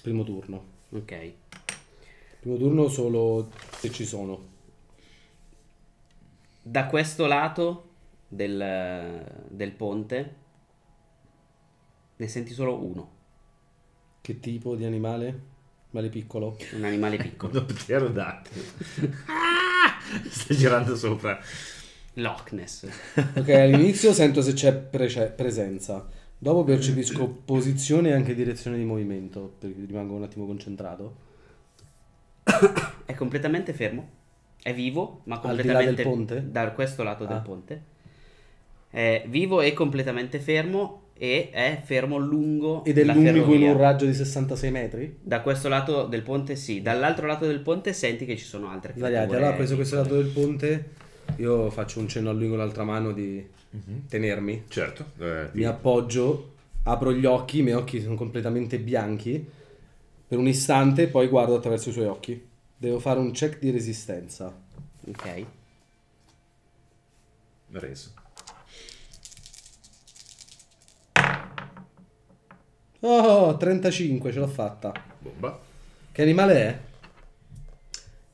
Primo turno. Ok. Primo turno solo se ci sono. Da questo lato del, del ponte ne senti solo uno, Che tipo di animale? Male piccolo? un animale piccolo. Un pterodattilo. Ah! Sta girando sopra. Loch Ness. Ok, all'inizio sento se c'è prece- presenza. Dopo percepisco posizione e anche direzione di movimento, perché rimango un attimo concentrato. È completamente fermo. È vivo, ma Al di là del completamente ponte? da questo lato del Ah. ponte. È vivo e completamente fermo e è fermo lungo Ed è la l'unico ferrovia. in un raggio di 66 metri? Da questo lato del ponte sì, dall'altro lato del ponte senti che ci sono altre creature Allora, preso questo lato del ponte, io faccio un cenno a lui con l'altra mano di tenermi. Certo. eh, Mi appoggio, apro gli occhi, i miei occhi sono completamente bianchi. Per un istante, poi guardo attraverso i suoi occhi. Devo fare un check di resistenza. Ok. reso. Oh, 35, ce l'ho fatta. Bomba. Che animale è?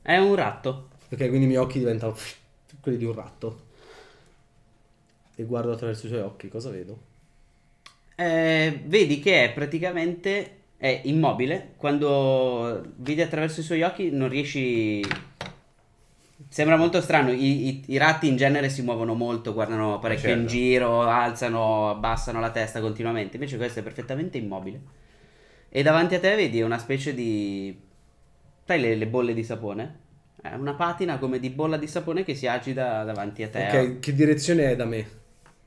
È un ratto. Ok, quindi i miei occhi diventano quelli di un ratto. E guardo attraverso i suoi occhi, cosa vedo? Eh, vedi che è praticamente è immobile. Quando vedi attraverso i suoi occhi non riesci... Sembra molto strano, I, i- i ratti in genere si muovono molto, guardano parecchio in certo. giro, alzano, abbassano la testa continuamente, invece questo è perfettamente immobile. E davanti a te vedi una specie di... sai le, le bolle di sapone? È una patina come di bolla di sapone che si agita davanti a te. Ok, che direzione è da me?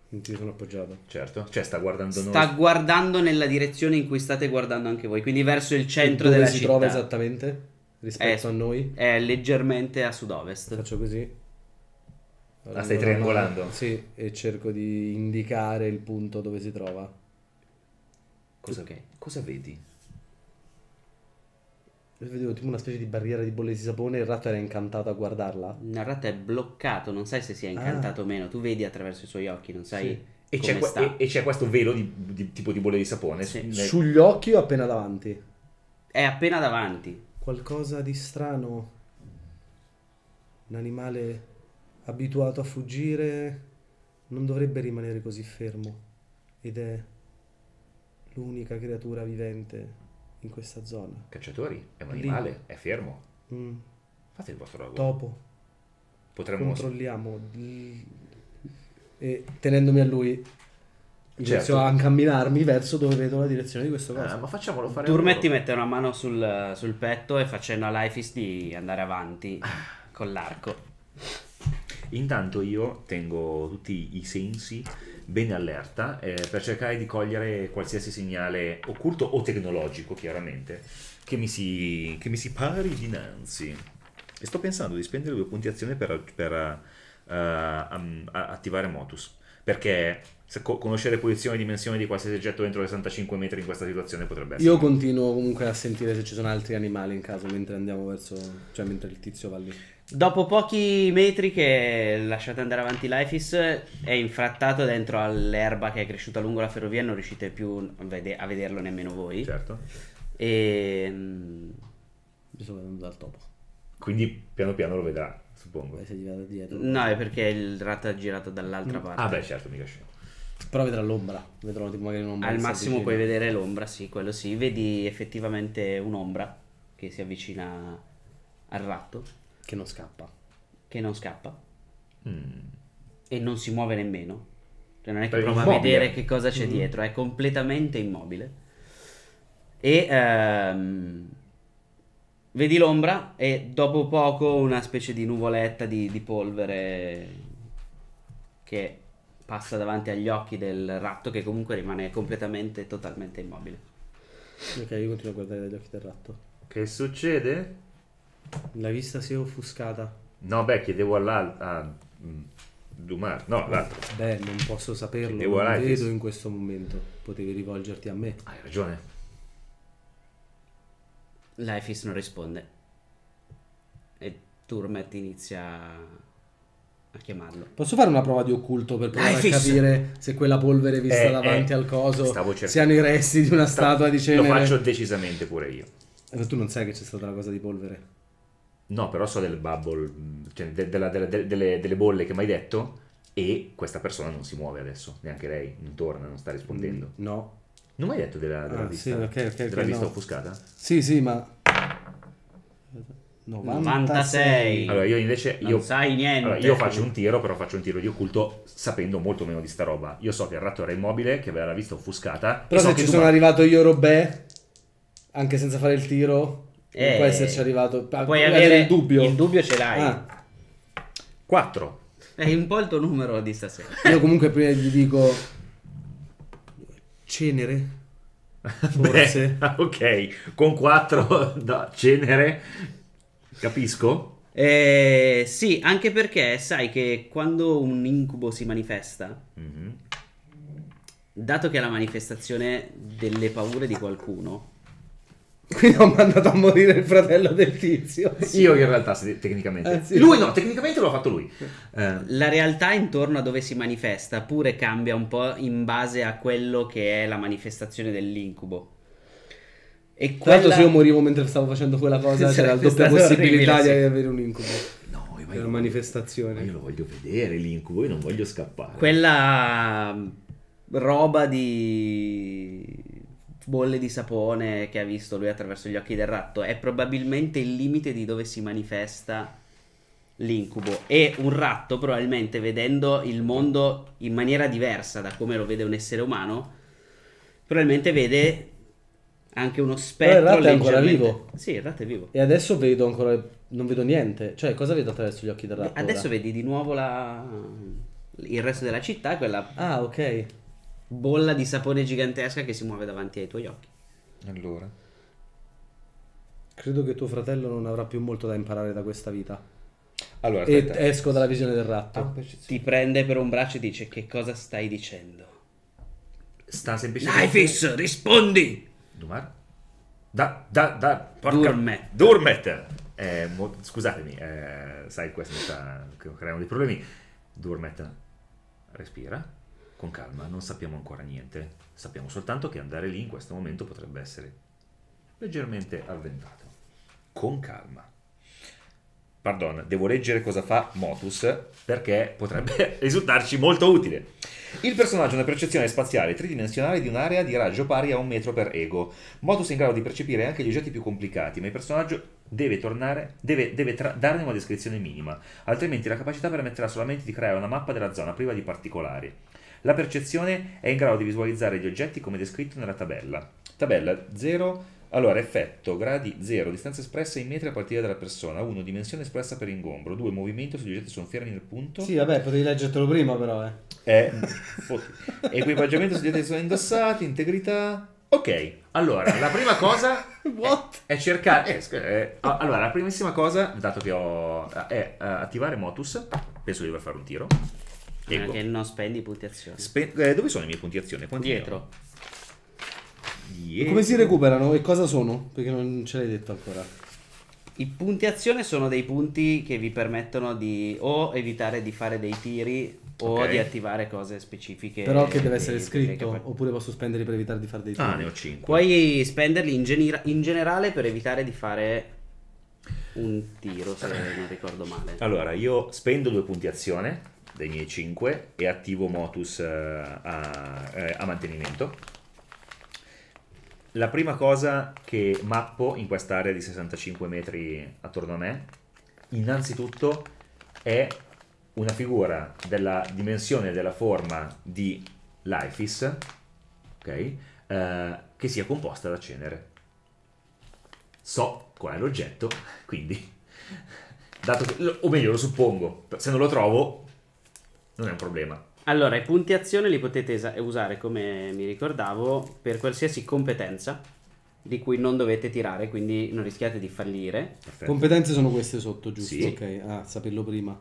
In cui sono appoggiato. Certo. Cioè sta guardando Sta noi. guardando nella direzione in cui state guardando anche voi, quindi verso il centro E dove della si città. trova esattamente? Rispetto Eh, a noi? È leggermente a sud-ovest. Faccio così. La stai triangolando? Sì, e cerco di indicare il punto dove si trova. Cosa, Ok. cosa vedi? E Vedevo tipo una specie di barriera di bolle di sapone e il ratto era incantato a guardarla. Il ratto è bloccato, non sai se sia incantato o meno. Tu vedi attraverso i suoi occhi, non sai Sì. E come c'è, que- sta. e- e c'è questo velo di, di- tipo di bolle di sapone. Sì. Sugli occhi o appena davanti? È appena davanti. Qualcosa di strano. Un animale abituato a fuggire non dovrebbe rimanere così fermo. Ed è l'unica creatura vivente in questa zona. Cacciatori, è un Lì. animale, è fermo. Mm, Fate il vostro lavoro. Topo, Potremmo... controlliamo. E tenendomi a lui, inizio Certo. a camminarmi verso dove vedo la direzione di questo coso. Ah, ma facciamolo fare Turmet ti loro. mette una mano sul, sul petto e facendo a Lifeis di andare avanti con l'arco. Intanto io tengo tutti i sensi bene allerta eh, per cercare di cogliere qualsiasi segnale occulto o tecnologico, chiaramente, che mi si, che mi si pari dinanzi. E sto pensando di spendere due punti azione per, per, am- a- attivare Motus. Perché conoscere posizione e dimensione di qualsiasi oggetto entro 65 metri in questa situazione potrebbe essere. Io continuo comunque a sentire se ci sono altri animali in caso mentre andiamo verso. cioè mentre il tizio va lì. Dopo pochi metri che lasciate andare avanti Lifeis, è infrattato dentro all'erba che è cresciuta lungo la ferrovia e non riuscite più a, vede- a vederlo nemmeno voi. Certo. E... mm, Io sto vedendo dal topo. Quindi piano piano lo vedrà, suppongo. Se gli dietro. No, è perché il ratto è girato dall'altra parte. Ah beh, certo, mica scemo. Però vedrà l'ombra. Vedrò tipo magari un'ombra. Al massimo puoi vedere l'ombra, sì, quello sì. Vedi effettivamente un'ombra che si avvicina al ratto, Che non scappa. che non scappa Mm. e non si muove nemmeno. Cioè non è che È prova a vedere che cosa c'è Mhm. dietro, è completamente immobile. E ehm, vedi l'ombra e dopo poco una specie di nuvoletta di, di polvere che passa davanti agli occhi del ratto che comunque rimane completamente, totalmente immobile. Ok, io continuo a guardare dagli occhi del ratto. Che succede? La vista si è offuscata. No, beh, chiedevo all'altro. A mm, Dumar. No, l'altro. Beh, non posso saperlo, Chiedevo non vedo in questo momento. Potevi rivolgerti a me. Hai ragione. Laifis non risponde. E Turmet inizia a chiamarlo. Posso fare una prova di occulto per provare Dai, a capire se quella polvere vista Eh, davanti eh, al coso siano i resti di una statua di Lo cenere? faccio decisamente pure io. Eh, ma tu non sai che c'è stata una cosa di polvere. No, però so del bubble, cioè de- della- della- de- delle, delle bolle che mi hai detto e questa persona non si muove adesso, neanche lei, non torna, non sta rispondendo. Mm, No. Non mi hai detto della, della Ah, vista, sì, ok, ok, della ok, vista no. offuscata? Sì, sì, ma... 96. 96. Allora io invece Non io, sai niente. allora, io faccio un tiro, però faccio un tiro di occulto sapendo molto meno di sta roba. Io so che il ratto era immobile, che aveva la vista offuscata. Però so se che ci sono arrivato io Robè, anche senza fare il tiro, non Eh, può esserci arrivato... Ah, Puoi puoi avere il dubbio. Il dubbio ce l'hai. Ah, 4. È un po' il tuo numero di stasera. io comunque prima gli dico... Cenere? Forse. Beh, ok, con 4 da cenere, capisco. Eh, sì, anche perché sai che quando un incubo si manifesta, Mhm. dato che è la manifestazione delle paure di qualcuno, Quindi ho mandato a morire il fratello del tizio. Io in realtà se- tecnicamente. Eh, sì. Lui no, tecnicamente l'ho fatto lui. Eh, la realtà intorno a dove si manifesta pure cambia un po' in base a quello che è la manifestazione dell'incubo. E quella... se io morivo mentre stavo facendo quella cosa c'era la doppia possibilità orribile, di avere un incubo. no, io, una ma manifestazione. io lo voglio vedere l'incubo, io non voglio scappare. quella mm, roba di bolle di sapone che ha visto lui attraverso gli occhi del ratto è probabilmente il limite di dove si manifesta l'incubo e un ratto probabilmente vedendo il mondo in maniera diversa da come lo vede un essere umano probabilmente vede anche uno spettro il ratto è ancora vivo. sì il ratto è vivo E adesso vedo ancora. Non vedo niente. Cioè, cosa vedo attraverso gli occhi del ratto? adesso ora? vedi di nuovo la... il resto della città quella Ah, ok. bolla di sapone gigantesca che si muove davanti ai tuoi occhi. Allora. Credo che tuo fratello non avrà più molto da imparare da questa vita. Allora, E aspetta. esco dalla visione del Ah, ratto. percezione. Ti prende per un braccio e dice che cosa stai dicendo. Sta semplicemente... Naifis, rispondi! Dumar? Da, da, da... porca- Durmet. Durmet! Eh, mo- scusatemi, eh, sai, questo mi sta creando dei problemi. Durmet, respira, con calma, non sappiamo ancora niente. Sappiamo soltanto che andare lì in questo momento potrebbe essere leggermente avventato. Con calma. Pardon, devo leggere cosa fa Motus perché potrebbe risultarci molto utile. Il personaggio ha una percezione spaziale tridimensionale di un'area di raggio pari a un metro per ego. Motus è in grado di percepire anche gli oggetti più complicati, ma il personaggio deve tornare, deve, deve tra- darne una descrizione minima, altrimenti la capacità permetterà solamente di creare una mappa della zona priva di particolari. La percezione è in grado di visualizzare gli oggetti come descritto nella tabella. Tabella 0. Allora, effetto, gradi 0, distanza espressa in metri a partire dalla persona, 1, dimensione espressa per ingombro, 2, movimento se gli oggetti sono fermi nel punto, Sì, vabbè, potevi leggertelo prima, però, eh. è fotti. equipaggiamento se gli oggetti sono indossati, integrità... Ok, allora, la prima cosa What? è cercare... eh, eh, allora, la primissima cosa, dato che ho... è eh, attivare Motus, penso di dover fare un tiro. Ecco. Che non spendi punti azione. Spe- eh, dove sono le mie punti azione? Quanti ne ho? Dietro. Come si recuperano e cosa sono? Perché non ce l'hai detto ancora. I punti azione sono dei punti che vi permettono di o evitare di fare dei tiri o Ok. di attivare cose specifiche. Però che deve dei- essere delle scritto, capa- oppure posso spenderli per evitare di fare dei tiri. Ah, ne ho 5. Puoi spenderli in, genera- in generale per evitare di fare un tiro, se non ricordo male. Allora, io spendo due punti azione dei miei 5 e attivo Motus eh, a, eh, a mantenimento. La prima cosa che mappo in quest'area di 65 metri attorno a me, innanzitutto, è una figura della dimensione e della forma di Lifis, ok? eh, che sia composta da cenere. So qual è l'oggetto, quindi, dato che, o meglio lo suppongo, se non lo trovo non è un problema. Allora, i punti azione li potete usare, come mi ricordavo, per qualsiasi competenza di cui non dovete tirare, quindi non rischiate di fallire. Perfetto. Competenze sono queste sotto, giusto? Sì. Ok, ah, saperlo prima.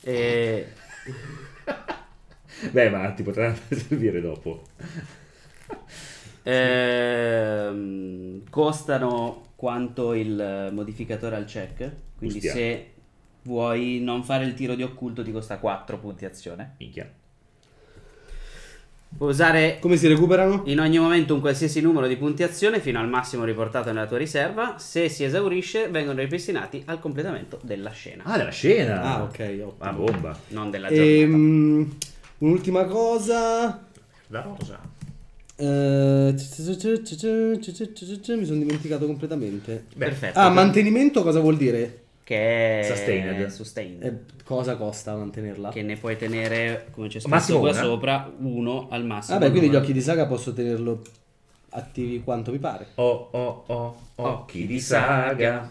E... Beh, ma ti potrà servire dopo. Ehm, costano quanto il modificatore al check. Quindi Ostia. se vuoi non fare il tiro di occulto ti costa 4 punti azione. Minchia. Puoi usare Come si recuperano? in ogni momento un qualsiasi numero di punti azione fino al massimo riportato nella tua riserva. Se si esaurisce vengono ripristinati al completamento della scena. Ah, della scena! Ah, ok, ottimo. Ah, bomba. Non della giornata. Ehm, un'ultima cosa. La rosa. Eh, mi sono dimenticato completamente. Beh, Perfetto. Ah, mantenimento cosa vuol dire? Che è Sustained. sustained. Eh, cosa costa mantenerla? Che ne puoi tenere, come c'è scritto qua una. sopra, uno al massimo. Vabbè, quindi gli occhi di saga posso tenerlo attivi quanto mi pare. Oh, oh, oh, occhi di saga.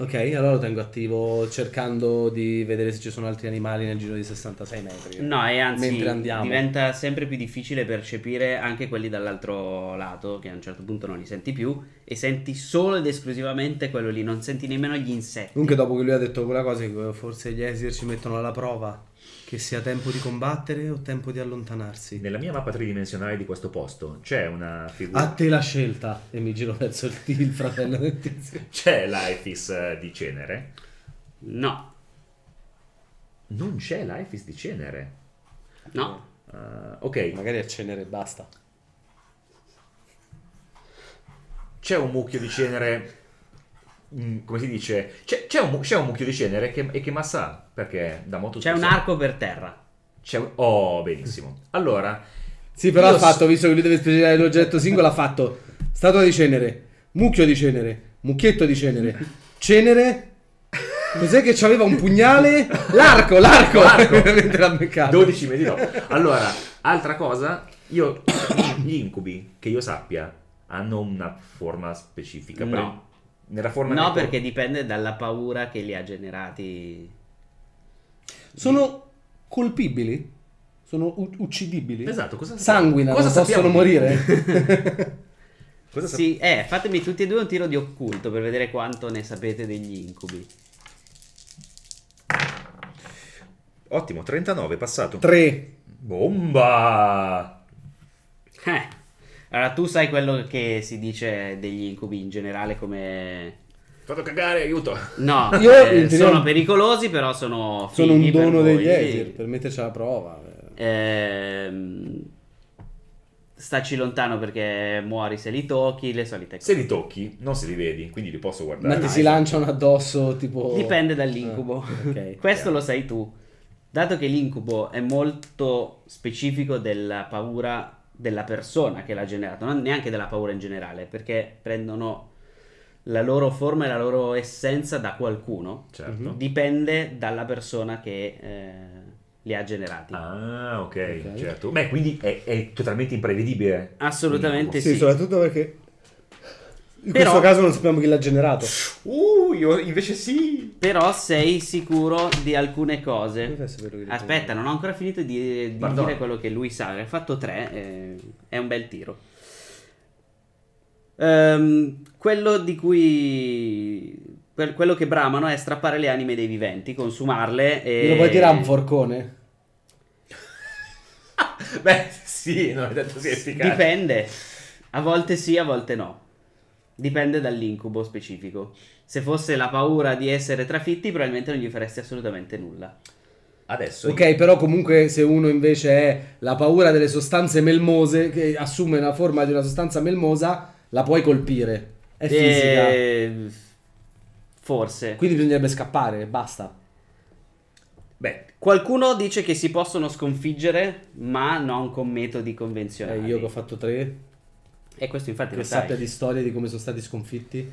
Ok, allora lo tengo attivo cercando di vedere se ci sono altri animali nel giro di 66 metri. No, e anzi Mentre andiamo. diventa sempre più difficile percepire anche quelli dall'altro lato, che a un certo punto non li senti più, e senti solo ed esclusivamente quello lì, non senti nemmeno gli insetti. Comunque dopo che lui ha detto quella cosa, forse gli Esir ci mettono alla prova che sia tempo di combattere o tempo di allontanarsi. Nella mia mappa tridimensionale di questo posto c'è una figura. A te la scelta. E mi giro verso il, il fratello del tizio. C'è l'Ifis eh, di cenere. No, Non c'è l'Ifis di cenere. no. Eh, ok, Magari a cenere e basta. c'è un mucchio di cenere. mm, come si dice? C'è, c'è un, un mucchio di cenere che, e che massa ha? Perché da molto C'è un arco per terra. C'è un- Oh, benissimo. Allora, Sì, però ha fatto, visto che lui deve specificare l'oggetto singolo, ha fatto statua di cenere, mucchio di cenere, mucchietto di cenere, cenere. Cos'è che c'aveva un pugnale? L'arco, l'arco! L'arco. Veramente l'ha beccato. 12 mesi dopo. Allora, altra cosa, io gli incubi che io sappia hanno una forma specifica. No. Per- Nella forma No, perché dipende dalla paura che li ha generati. Sono colpibili? Sono u- uccidibili? Esatto, cosa Sanguinano, cosa possono sappiamo? morire? Cosa sap- Sì, eh, fatemi tutti e due un tiro di occulto per vedere quanto ne sapete degli incubi. Ottimo, 39, passato. 3. Bomba! Eh. Allora, tu sai quello che si dice degli incubi in generale come... Fatto cagare, aiuto. No, Io eh, sono pericolosi, però sono Sono un dono degli Esir per metterci alla prova. Ehm, Stacci lontano perché muori se li tocchi, le solite cose. Se li tocchi, non se li vedi, quindi li posso guardare. Ma ti no, si lanciano addosso tipo... Dipende dall'incubo. Ah, ok. Questo lo sai tu. Dato che l'incubo è molto specifico della paura della persona che l'ha generato, non neanche della paura in generale, perché prendono la loro forma e la loro essenza da qualcuno. Certo. Dipende dalla persona che eh, li ha generati. Ah, ok, Ok. certo. Beh, quindi è, è totalmente imprevedibile. Assolutamente Sì, sì. soprattutto perché... In Però- questo caso non sappiamo chi l'ha generato. Uh, io invece sì. Però sei sicuro di alcune cose. Aspetta, non ho ancora finito di, di dire quello che lui sa. Ha fatto tre, eh, è un bel tiro. Ehm, quello di cui. quel- quello che bramano è strappare le anime dei viventi, consumarle e. Glielo puoi tirare un forcone? Beh, sì, non è detto sia efficace. Dipende. A volte sì, a volte no. Dipende dall'incubo specifico. Se fosse la paura di essere trafitti, probabilmente non gli faresti assolutamente nulla. Adesso Ok, però comunque se uno invece è la paura delle sostanze melmose, che assume la forma di una sostanza melmosa, la puoi colpire. È fisica. Eh, Forse. Quindi bisognerebbe scappare, basta. Beh, Qualcuno dice che si possono sconfiggere, ma non con metodi Eh, convenzionali. io che ho fatto tre, E questo infatti che lo sai. sappia di storie di come sono stati sconfitti.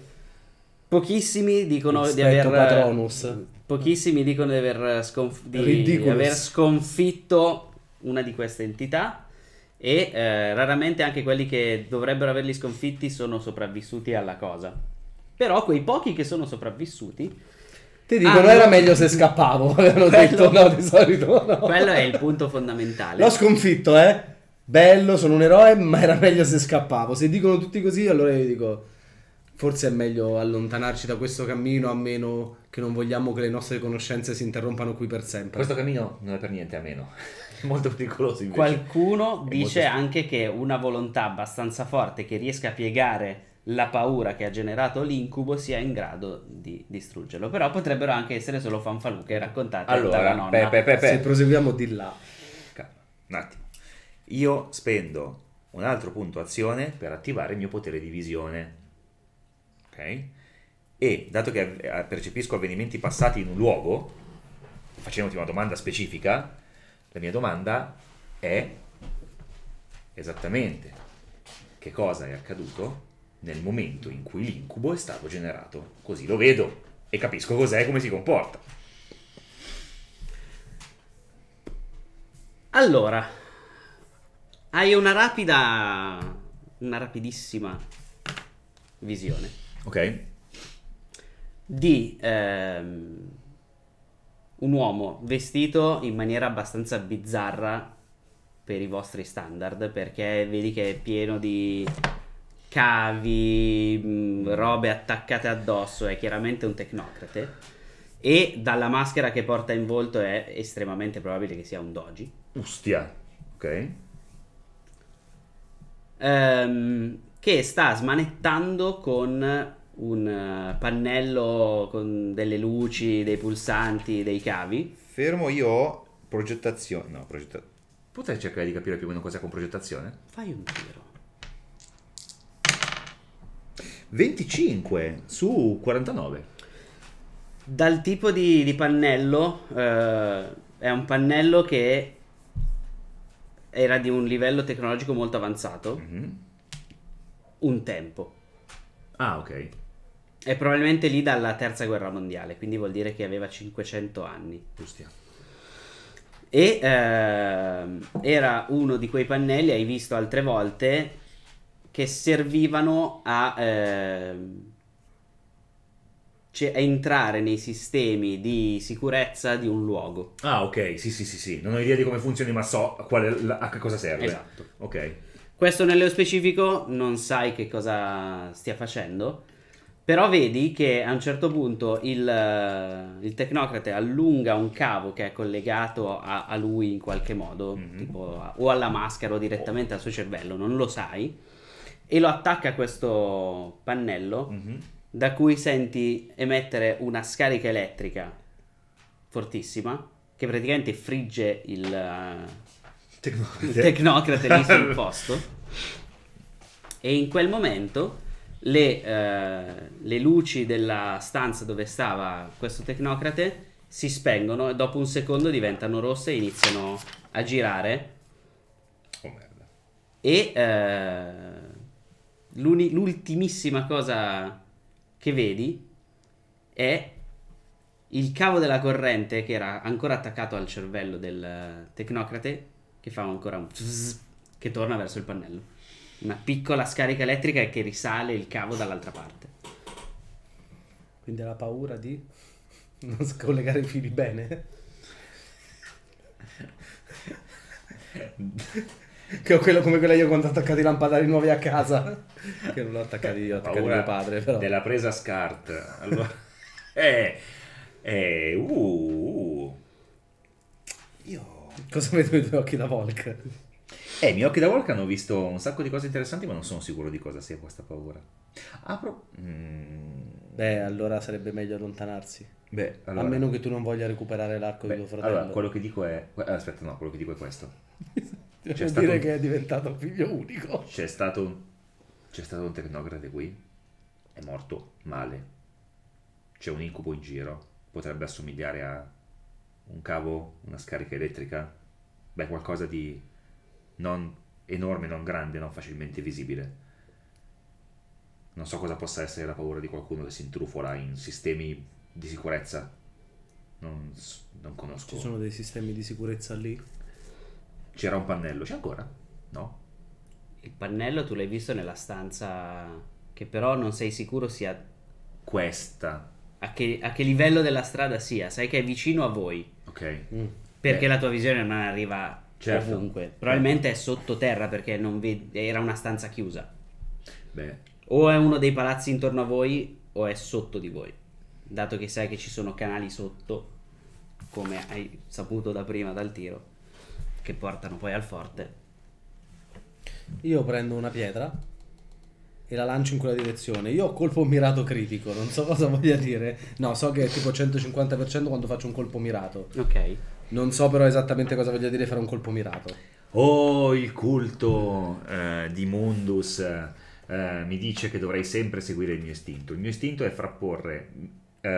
Pochissimi dicono di aver Patronus. Pochissimi dicono di aver, sconf- di Ridiculous. aver sconfitto una di queste entità e eh, raramente anche quelli che dovrebbero averli sconfitti sono sopravvissuti alla cosa. Però quei pochi che sono sopravvissuti, Ti dicono Ah, era meglio se scappavo. Avevano detto no, di solito no. quello è il punto fondamentale. L'ho sconfitto, eh. Bello, sono un eroe, ma era meglio se scappavo. Se dicono tutti così, allora io dico forse è meglio allontanarci da questo cammino a meno che non vogliamo che le nostre conoscenze si interrompano qui per sempre. Questo cammino non è per niente ameno. È molto pericoloso invece. Qualcuno È dice molto- anche che una volontà abbastanza forte che riesca a piegare la paura che ha generato l'incubo sia in grado di distruggerlo. Però potrebbero anche essere solo fanfaluche raccontate dalla Allora, nonna. pe, pe, pe, pe. Se proseguiamo di là. Un attimo. Io spendo un altro punto azione per attivare il mio potere di visione. Ok? E dato che eh, percepisco avvenimenti passati in un luogo, facendoti una domanda specifica, la mia domanda è esattamente che cosa è accaduto nel momento in cui l'incubo è stato generato. Così lo vedo e capisco cos'è e come si comporta. Allora, hai una rapida, una rapidissima visione Ok? di ehm, un uomo vestito in maniera abbastanza bizzarra per i vostri standard, perché vedi che è pieno di cavi, mh, robe attaccate addosso, è chiaramente un tecnocrate. E dalla maschera che porta in volto è estremamente probabile che sia un doji. Ustia. Ok? ehm, che sta smanettando con un eh, pannello con delle luci, dei pulsanti, dei cavi. Fermo, io ho progettazione. No, progettazione. Potrei cercare di capire più o meno cos'è con progettazione? Fai un tiro. 25 su 49. Dal tipo di, di pannello, eh, è un pannello che era di un livello tecnologico molto avanzato, Mhm. un tempo. Ah, ok. È probabilmente lì dalla terza guerra mondiale, quindi vuol dire che aveva 500 anni. Ustia. E ehm, era uno di quei pannelli, hai visto altre volte, che servivano a, ehm, cioè, a entrare nei sistemi di sicurezza di un luogo. Ah, ok. Sì, sì, sì, sì. Non ho idea di come funzioni, ma so a, quale- a che cosa serve. Esatto. Ok. Questo nello specifico non sai che cosa stia facendo, però vedi che a un certo punto il, eh, il tecnocrate allunga un cavo che è collegato a, a lui in qualche modo, Mhm. tipo o alla maschera o direttamente al suo cervello, non lo sai, e lo attacca a questo pannello Mhm. da cui senti emettere una scarica elettrica fortissima che praticamente frigge il, eh, il tecnocrate lì sul posto e in quel momento le, eh, le luci della stanza dove stava questo tecnocrate si spengono e dopo un secondo diventano rosse e iniziano a girare Oh, merda. e eh, l'ultimissima cosa che vedi è il cavo della corrente che era ancora attaccato al cervello del tecnocrate che fa ancora un zzz, che torna verso il pannello. Una piccola scarica elettrica che risale il cavo dall'altra parte. Quindi ha la paura di non scollegare i fili bene. che ho quello come quella io quando ho attaccato i lampadari nuovi a casa. che non l'ho attaccati io, ho attaccato mio padre, però. della presa SCART. Allora, eh, eh, uh, uh. Io... Cosa vedo i tuoi occhi da Volk? Eh, i miei occhi da Volk hanno visto un sacco di cose interessanti, ma non sono sicuro di cosa sia questa paura. Apro... Mm, Beh, allora sarebbe meglio allontanarsi. beh, allora... A meno che tu non voglia recuperare l'arco beh, di tuo fratello. allora, quello che dico è... eh, Aspetta, no, quello che dico è questo. Vuol c'è dire stato un- che è diventato figlio unico. C'è stato un, c'è stato un tecnocrate qui, è morto male. C'è un incubo in giro, potrebbe assomigliare a un cavo, una scarica elettrica. Beh, qualcosa di non enorme, non grande, non facilmente visibile. Non so cosa possa essere la paura di qualcuno che si intrufola in sistemi di sicurezza. Non, non conosco. Ci sono dei sistemi di sicurezza lì? C'era un pannello, c'è ancora? No? Il pannello tu l'hai visto nella stanza che però non sei sicuro sia Questa. a che, a che livello della strada sia. Sai che è vicino a voi. Ok. Perché Eh. la tua visione non arriva Certo. ovunque. Probabilmente è sottoterra perché non ved- era una stanza chiusa. Beh, O è uno dei palazzi intorno a voi o è sotto di voi. Dato che sai che ci sono canali sotto, come hai saputo da prima dal tiro, che portano poi al forte. Io prendo una pietra e la lancio in quella direzione. Io ho colpo mirato critico, non so cosa voglia dire. No, so che è tipo 150% quando faccio un colpo mirato. Ok. Non so però esattamente cosa voglia dire fare un colpo mirato. Oh, il culto eh, di Mundus eh, mi dice che dovrei sempre seguire il mio istinto. Il mio istinto è frapporre, eh,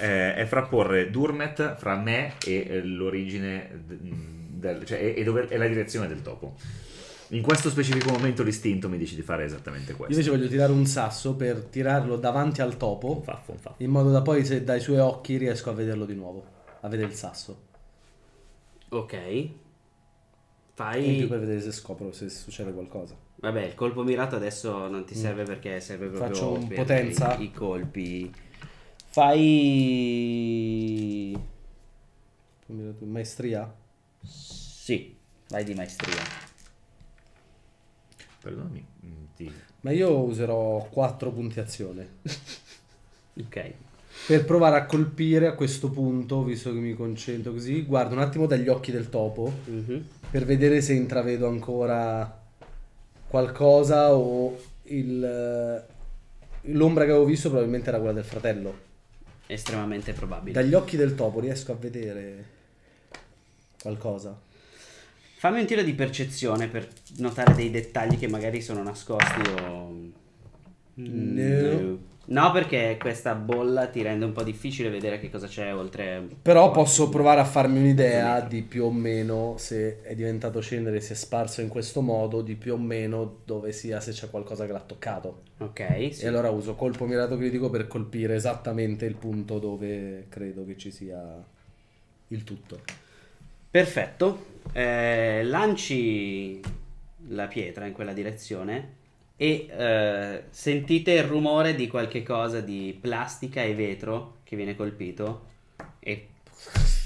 eh, è frapporre Durmet fra me e eh, l'origine, d- del, cioè, e, e dove- e la direzione del topo. In questo specifico momento l'istinto mi dice di fare esattamente Io questo. invece voglio tirare un sasso per tirarlo davanti al Un topo, faffo, un faffo. in modo da poi se dai suoi occhi riesco a vederlo di nuovo, a vedere il sasso. Ok. In Fai... più per vedere se scopro se succede qualcosa. Vabbè, il colpo mirato adesso non ti serve perché serve proprio Faccio un per potenza. I, i colpi. Fai... Maestria? Sì, vai di maestria. Perdonami, mm, ti- Ma io userò 4 punti azione. Ok. Per provare a colpire a questo punto, visto che mi concentro così, guardo un attimo dagli occhi del topo Mhm. per vedere se intravedo ancora qualcosa o il, l'ombra che avevo visto probabilmente era quella del fratello. Estremamente probabile. Dagli occhi del topo riesco a vedere qualcosa. Fammi un tiro di percezione per notare dei dettagli che magari sono nascosti o... No. No, perché questa bolla ti rende un po' difficile vedere che cosa c'è oltre... Però posso provare a farmi un'idea di più o meno se è diventato cenere, si è sparso in questo modo, di più o meno dove sia se c'è qualcosa che l'ha toccato. Ok, sì. E allora uso colpo mirato critico per colpire esattamente il punto dove credo che ci sia il tutto. Perfetto. Eh, lanci la pietra in quella direzione e eh, sentite il rumore di qualche cosa di plastica e vetro che viene colpito e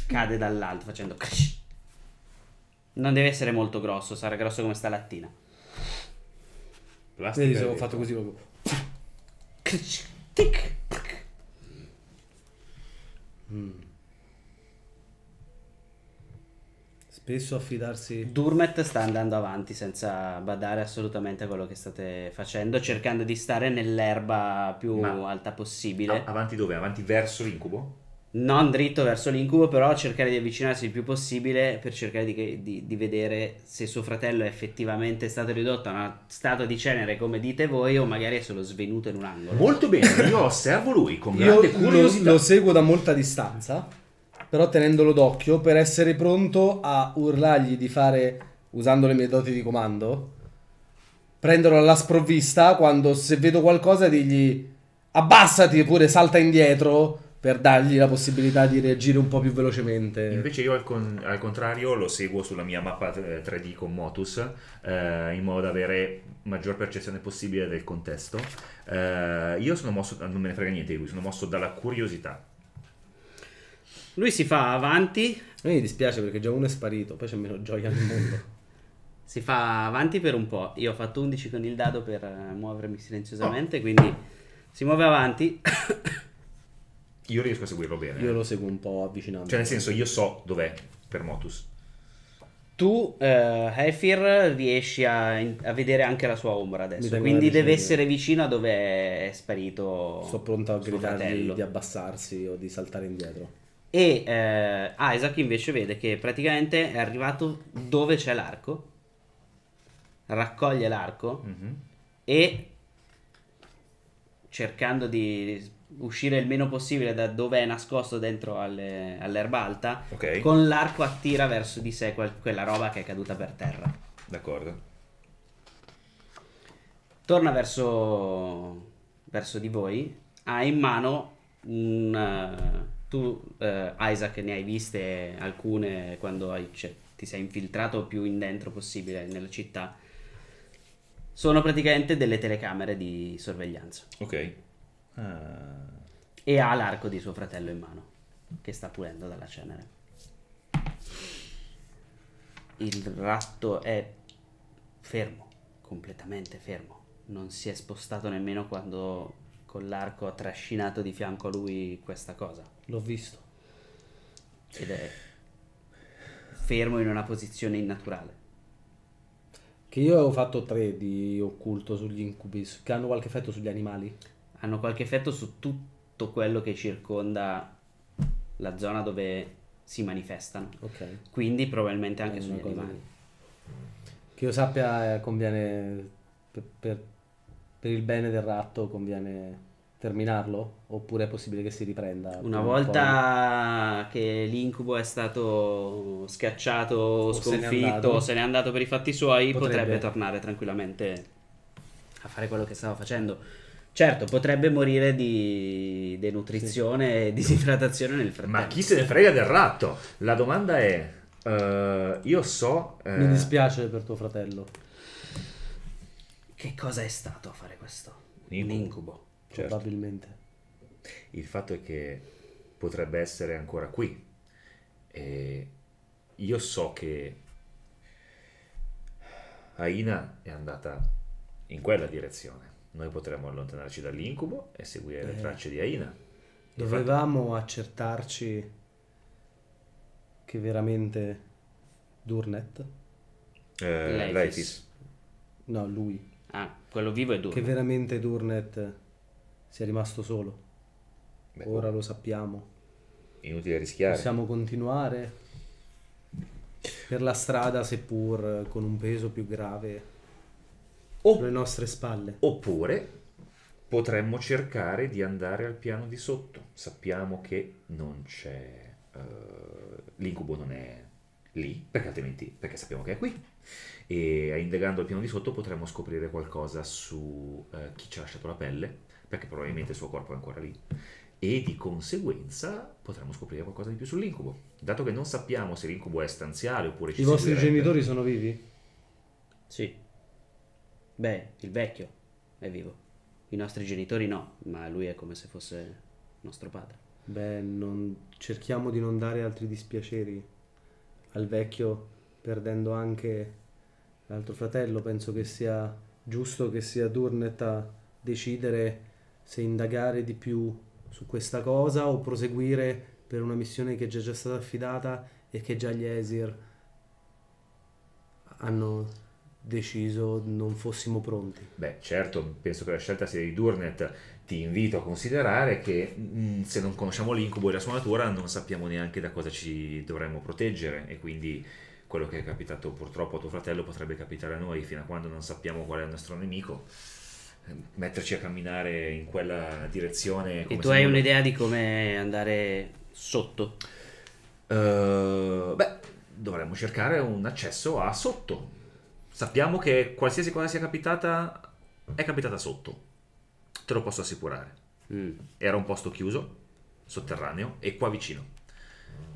cade dall'alto facendo crash. Non deve essere molto grosso, sarà grosso come sta lattina. Plastica Vedi se e ho fatto così proprio. Crash, tic, tac. Spesso affidarsi... Durmet sta andando avanti senza badare assolutamente a quello che state facendo, cercando di stare nell'erba più Ma- alta possibile. Ah, avanti dove? Avanti verso l'incubo? Non dritto verso l'incubo, però cercare di avvicinarsi il più possibile per cercare di, di- di vedere se suo fratello è effettivamente stato ridotto a una statua di cenere come dite voi o magari è solo svenuto in un angolo. Molto bene, io osservo lui con Io grande lo, curiosità. lo seguo da molta distanza, però tenendolo d'occhio per essere pronto a urlargli di fare, usando le mie doti di comando, prenderlo alla sprovvista quando se vedo qualcosa digli abbassati oppure salta indietro per dargli la possibilità di reagire un po' più velocemente. Invece io al, con- al contrario lo seguo sulla mia mappa eh, 3D con Motus eh, in modo da avere maggior percezione possibile del contesto. Eh, io sono mosso, non me ne frega niente di lui, sono mosso dalla curiosità. Lui si fa avanti, A me mi dispiace perché già uno è sparito, poi c'è meno gioia nel mondo. si fa avanti per un po'. Io ho fatto 11 con il dado per eh, muovermi silenziosamente, quindi si muove avanti. Io riesco a seguirlo bene. Io lo seguo un po' avvicinando. Cioè nel senso io so dov'è per Motus. Tu, eh, Hefir, riesci a, a vedere anche la sua ombra adesso. Quindi deve essere vicino a dove è sparito. Sto pronto a gridargli fratello. di abbassarsi o di saltare indietro. E eh, Isaac invece vede che praticamente è arrivato dove c'è l'arco. Raccoglie l'arco Mhm. e cercando di uscire il meno possibile da dove è nascosto dentro alle- all'erba alta, Ok. con l'arco attira verso di sé quel- quella roba che è caduta per terra. D'accordo. Torna verso verso di voi, ha in mano un... eh, tu, eh, Isaac, ne hai viste alcune quando hai- cioè, ti sei infiltrato più in dentro possibile nella città. Sono praticamente delle telecamere di sorveglianza. Ok. Ah. E ha l'arco di suo fratello in mano, che sta pulendo dalla cenere. Il ratto è fermo, completamente fermo. Non si è spostato nemmeno quando con l'arco ha trascinato di fianco a lui questa cosa. L'ho visto. Ed è fermo in una posizione innaturale. Che io avevo fatto tre di occulto sugli incubis, che hanno qualche effetto sugli animali. Hanno qualche effetto su tutto quello che circonda la zona dove si manifestano. Ok. Quindi probabilmente anche sugli animali. Che io sappia eh, conviene per, per- per il bene del ratto conviene terminarlo oppure è possibile che si riprenda Una volta che l'incubo è stato schiacciato o sconfitto o se n'è andato per i fatti suoi, potrebbe, Potrebbe. tornare tranquillamente a fare quello che stava facendo. Certo, potrebbe morire di denutrizione e disidratazione nel frattempo. Ma chi se ne frega del ratto? La domanda è: eh, io so. eh, Mi dispiace per tuo fratello. Che cosa è stato a fare questo? L'incubo. L'incubo. Certo. Probabilmente. Il fatto è che potrebbe essere ancora qui. E io so che Aina è andata in quella direzione. Noi potremmo allontanarci dall'incubo e seguire le Eh. tracce di Aina. Dovevamo accertarci che veramente Durnet, Eh. Leifis. no lui, Ah, quello vivo è duro. che veramente Durnet sia rimasto solo. Beh, Ora lo sappiamo. Inutile rischiare. Possiamo continuare per la strada seppur con un peso più grave O- sulle nostre spalle. Oppure potremmo cercare di andare al piano di sotto. Sappiamo che non c'è. eh, l'incubo non è lì, perché altrimenti. perché sappiamo che è qui. E indagando al piano di sotto potremmo scoprire qualcosa su eh, chi ci ha lasciato la pelle, perché probabilmente il suo corpo è ancora lì. E di conseguenza potremmo scoprire qualcosa di più sull'incubo. Dato che non sappiamo se l'incubo è stanziale oppure ci I vostri seguirebbe- genitori sono vivi? Sì. Beh, il vecchio è vivo. I nostri genitori no, ma lui è come se fosse nostro padre. Beh, non- cerchiamo di non dare altri dispiaceri al vecchio, perdendo anche l'altro fratello. Penso che sia giusto che sia Durnet a decidere se indagare di più su questa cosa o proseguire per una missione che è già stata affidata e che già gli Esir hanno deciso non fossimo pronti. Beh, certo, penso che la scelta sia di Durnet. Ti invito a considerare che mm, se non conosciamo l'incubo e la sua natura, non sappiamo neanche da cosa ci dovremmo proteggere e quindi quello che è capitato purtroppo a tuo fratello potrebbe capitare a noi fino a quando non sappiamo qual è il nostro nemico. Metterci a camminare in quella direzione. E tu hai nulla- un'idea di come andare sotto? Eh, beh, dovremmo cercare un accesso a sotto. Sappiamo che qualsiasi cosa sia capitata è capitata sotto. Te lo posso assicurare. Mm. Era un posto chiuso, sotterraneo e qua vicino.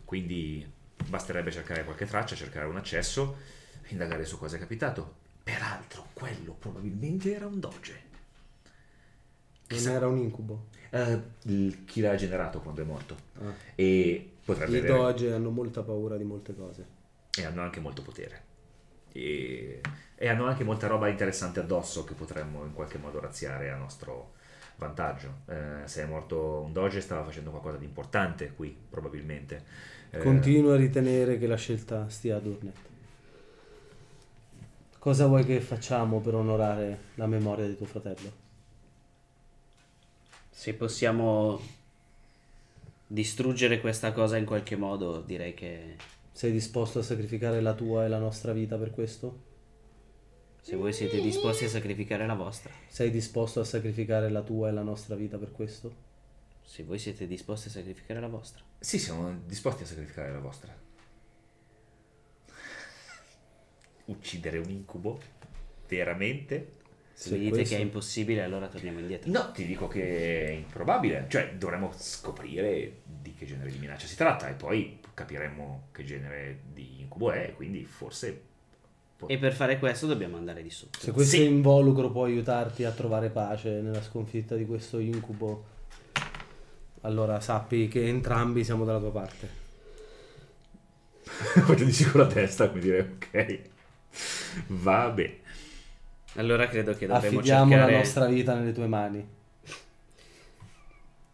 Quindi basterebbe cercare qualche traccia, cercare un accesso, indagare su cosa è capitato. Peraltro, quello probabilmente era un doge. Non era un incubo. Eh, il- chi l'ha generato quando è morto. Ah. E potrebbe I avere... doge hanno molta paura di molte cose. e hanno anche molto potere. E, e hanno anche molta roba interessante addosso che potremmo in qualche modo razziare a nostro vantaggio. Eh, se è morto un doge stava facendo qualcosa di importante qui, probabilmente. Eh, Continuo a ritenere che la scelta stia a Durnet. Cosa vuoi che facciamo per onorare la memoria di tuo fratello? Se possiamo distruggere questa cosa in qualche modo, direi che Sei disposto a sacrificare la tua e la nostra vita per questo? se voi siete disposti a sacrificare la vostra, Sei disposto a sacrificare la tua e la nostra vita per questo? se voi siete disposti a sacrificare la vostra. Sì, siamo disposti a sacrificare la vostra. Uccidere un incubo? Veramente? Se mi dite questo. che è impossibile, allora torniamo indietro. No, ti dico che è improbabile. Cioè, dovremmo scoprire di che genere di minaccia si tratta e poi capiremo che genere di incubo è. Quindi forse. E per fare questo dobbiamo andare di sotto. Se questo Sì. involucro può aiutarti a trovare pace nella sconfitta di questo incubo, allora sappi che entrambi siamo dalla tua parte. Faccio di sicuro la testa, come dire, ok. Va bene. Allora credo che dovremmo Affidiamo cercare... la nostra vita nelle tue mani.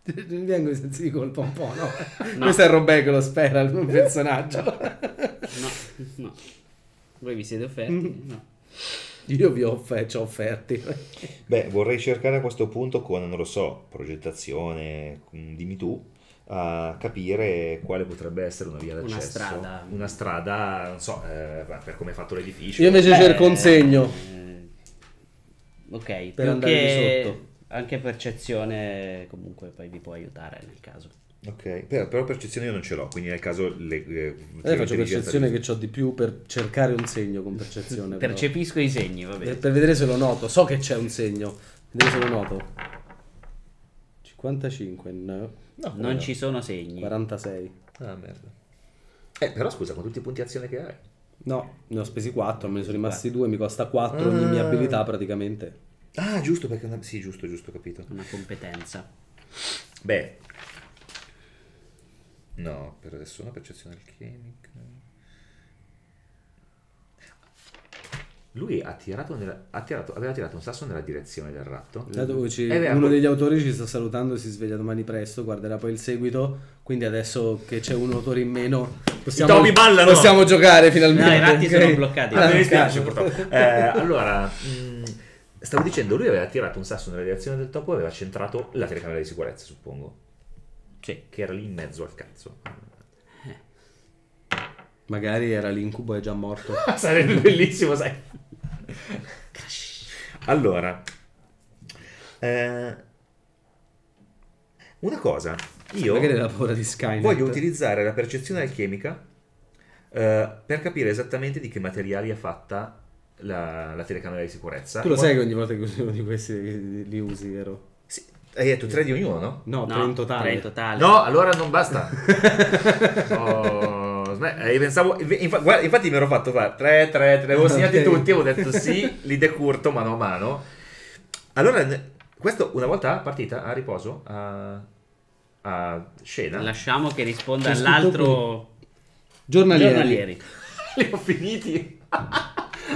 Mi vengo i sensi di colpa un po', no? No. Questo è Robè che lo spera, il mio personaggio. No, no. Voi vi siete offerti? Mm. No. Io vi ho ci ho offerti. Beh, vorrei cercare a questo punto con, non lo so, progettazione, mm, dimmi tu, a capire Quale potrebbe essere una via d'accesso? strada. Una strada, non so, eh, per come è fatto l'edificio. Io invece Beh, cerco un segno. Eh, Ok, Per più andare di che sotto. anche percezione comunque poi vi può aiutare nel caso. Ok, però, però percezione io non ce l'ho, quindi nel caso le, eh, Io faccio percezione che ho di più per cercare un segno con percezione. però. Percepisco i segni, va bene. Per, per vedere se lo noto. So che c'è un segno. Vedere se lo noto. 55, no. No, non no? ci sono segni. 46. Ah, merda. Eh, però scusa, con tutti i punti azione che hai. No, ne ho spesi 4, me ne sono rimasti 2, mi costa 4 ogni mia abilità praticamente. Ah, giusto, perché... una- Sì, giusto, giusto, capito. Una competenza. Beh. No, per adesso una percezione alchemica. Lui ha tirato, nella- ha tirato- aveva tirato un sasso nella direzione del ratto. Ci- Eh, uno degli autori ci sta salutando, si sveglia domani presto, guarderà poi il seguito, quindi adesso che c'è un autore in meno possiamo, ballano! possiamo giocare finalmente. No, i ratti ok? sono bloccati. Ah, Ah, mi dispiace purtroppo. Eh, allora, mh, stavo dicendo, lui aveva tirato un sasso nella direzione del topo e aveva centrato la telecamera di sicurezza, suppongo. Sì. Che era lì in mezzo al cazzo. Magari era l'incubo è già morto. Sarebbe bellissimo, sai. Allora, eh, una cosa, io voglio utilizzare la percezione alchemica eh, per capire esattamente di che materiali è fatta la, la telecamera di sicurezza. Tu lo sai che ogni volta che usi uno di questi li, li usi, vero? Sì, hai detto tre di ognuno, no? No, No, tre in totale. tre in totale. No, allora non basta. Oh, sm- eh, pensavo, infa- guarda, infatti mi ero fatto fare 3, 3, 3, avevo segnati Ok. tutti, avevo detto sì, li decurto mano a mano. Allora, Questo una volta partita a riposo, a, a scena. Lasciamo che risponda all'altro Giornalieri. giornalieri. Li ho finiti.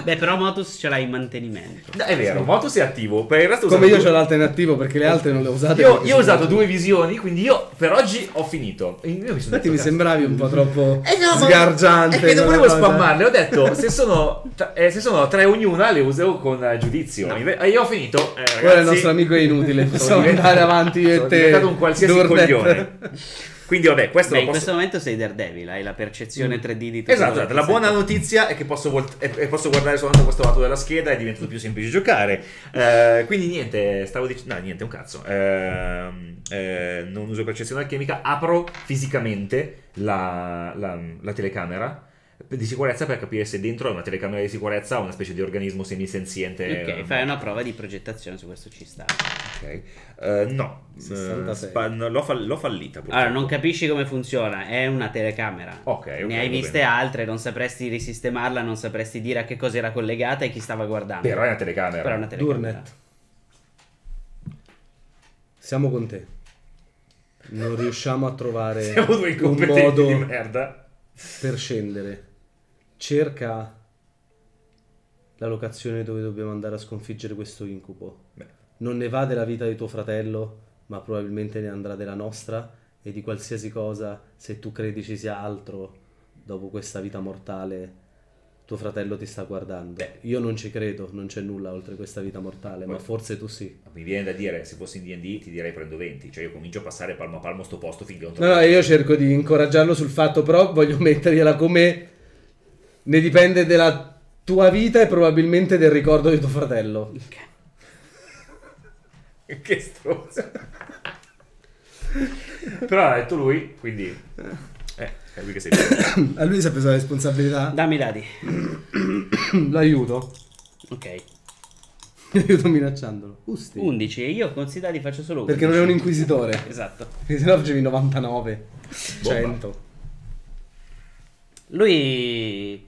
Beh, però Motus ce l'hai in mantenimento. No, è vero, Motus è attivo. Per il resto Come io due- ho l'alternativo perché le altre non le ho usate. Io, io ho sono- usato due visioni, quindi io per oggi ho finito. Io mi sono Infatti detto, mi sembravi un po' troppo Eh no, sgargiante. È che non volevo cosa. spammarle, ho detto se sono, eh, se sono tre ognuna le uso con eh, giudizio. E io ho finito. Eh, ragazzi, Ora il nostro amico è inutile, sono possiamo diventato- andare avanti io e sono te. diventato un qualsiasi coglione. Quindi vabbè, questo Beh, lo in posso... questo momento sei Daredevil, hai la percezione 3D di tutto Esatto, esatto. la buona notizia è che posso, e- e posso guardare soltanto questo lato della scheda e è diventato più semplice giocare. Eh, quindi niente, stavo dicendo... No, niente, un cazzo. Ehm, eh, non uso percezione alchemica, apro fisicamente la, la- la telecamera di sicurezza per capire se dentro è una telecamera di sicurezza o una specie di organismo semisenziente. Ok, fai una prova di progettazione su questo ci sta. ok. Eh, no, 66. eh, spa- no, l'ho, fall- l'ho fallita. purtroppo. Allora, non capisci come funziona, è una telecamera. Ok, ok, ne hai viste bene. altre, non sapresti risistemarla, non sapresti dire a che cosa era collegata e chi stava guardando. Però è una telecamera. Però è una telecamera. Durnet. Siamo con te. Non riusciamo a trovare Siamo due un modo di merda. per scendere. Cerca la locazione dove dobbiamo andare a sconfiggere questo incubo. Beh. Non ne va della vita di tuo fratello, ma probabilmente ne andrà della nostra e di qualsiasi cosa, se tu credi ci sia altro dopo questa vita mortale, tuo fratello ti sta guardando. Io non ci credo, non c'è nulla oltre questa vita mortale, ma Poi- forse tu sì. Mi viene da dire, se fossi in D&D ti direi prendo 20, cioè io comincio a passare palmo a palmo sto posto finché non No, no, io cerco di incoraggiarlo sul fatto, però voglio mettergliela come ne dipende della tua vita e probabilmente del ricordo di tuo fratello. che stronzo. Però ha detto lui, quindi... Eh, è lui che sei. A lui si è preso la responsabilità? Dammi i dadi. L'aiuto. Ok. Aiuto minacciandolo. Usti. 11 e io considero li faccio solo 11. Perché non è un inquisitore. Esatto. Perché sennò facevi 99. 100. Lui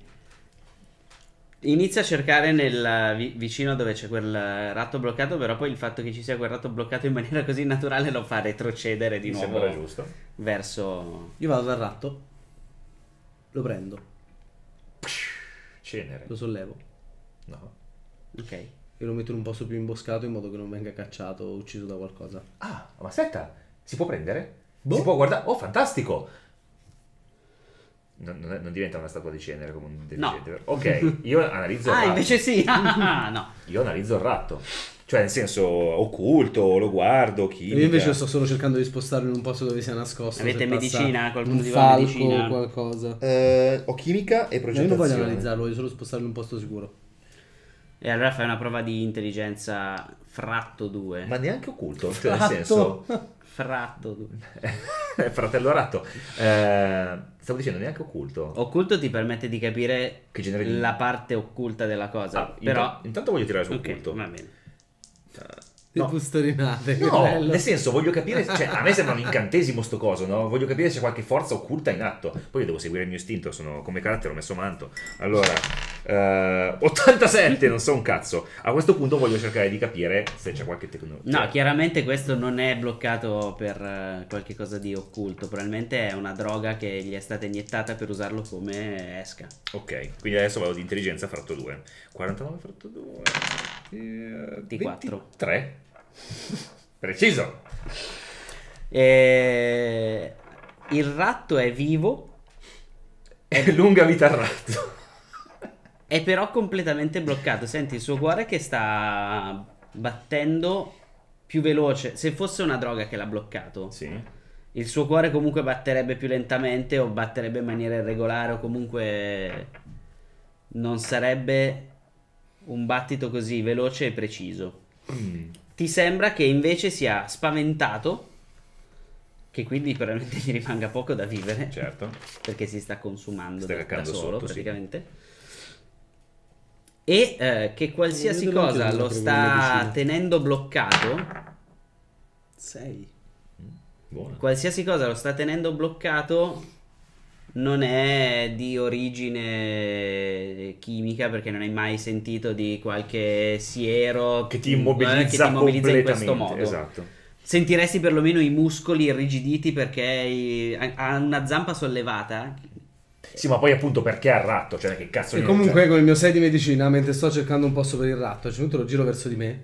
inizia a cercare nel vi- vicino dove c'è quel ratto bloccato, però poi il fatto che ci sia quel ratto bloccato in maniera così naturale lo fa retrocedere di Mi nuovo sembra giusto. verso Io vado dal ratto. Lo prendo. Cenere. Lo sollevo. No. Ok. E lo metto in un posto più imboscato in modo che non venga cacciato o ucciso da qualcosa. Ah, ma aspetta, si può prendere? Boh. Si può guardare? Oh, fantastico! Non, non è- non diventa una statua di cenere come un deficiente. vero? Ok, io analizzo il Ah, ratto. invece sì. Ah, no. Io analizzo il ratto. Cioè, nel senso, occulto, lo guardo, chimica. io invece sto solo cercando di spostarlo in un posto dove sia nascosto. Avete medicina? Qualcuno Un di voi falco medicina? o qualcosa. Eh, ho chimica e No, io non progettazione. voglio analizzarlo, voglio solo spostarlo in un posto sicuro. E allora fai una prova di intelligenza fratto 2. Ma neanche occulto. Cioè, nel senso... Fratto 2. Fratello ratto. Eh, stavo dicendo neanche occulto. Occulto ti permette di capire di- la parte occulta della cosa. Ah, però inta- intanto voglio tirare su Ok, occulto. va bene. Le No. pustorinate, che No, bello. nel senso, voglio capire, cioè, a me sembra un incantesimo sto coso, no? Voglio capire se c'è qualche forza occulta in atto. Poi io devo seguire il mio istinto, sono come carattere ho messo manto. Allora, eh, 87, non so un cazzo. A questo punto voglio cercare di capire se c'è qualche tecnologia. No, chiaramente questo non è bloccato per eh, qualche cosa di occulto. Probabilmente è una droga che gli è stata iniettata per usarlo come esca. Ok, quindi adesso vado di intelligenza fratto 2. 49 fratto 2. Eh, T4. 3. Preciso. E... Il ratto è vivo, È lunga vita al ratto. è però completamente bloccato. Senti il suo cuore che sta battendo più veloce. Se fosse una droga che l'ha bloccato, Sì. il suo cuore comunque batterebbe più lentamente o batterebbe in maniera irregolare o comunque non sarebbe un battito così veloce e preciso. Mm. Ti sembra che invece sia spaventato, che quindi probabilmente gli rimanga poco da vivere, Certo. perché si sta consumando Sta da, da solo sotto, sì. praticamente. E eh, che qualsiasi Non cosa lo sta tenendo bloccato, 6. Buono. qualsiasi cosa lo sta tenendo bloccato non è di origine chimica perché non hai mai sentito di qualche siero Che ti eh, immobilizza, che ti immobilizza in questo modo. Esatto. Sentiresti perlomeno i muscoli irrigiditi perché hai- ha una zampa sollevata. Sì, ma poi appunto perché al ratto? Cioè, che cazzo E comunque cioè- con il mio 6 di medicina, mentre sto cercando un posto per il ratto, a un certo punto lo giro verso di me.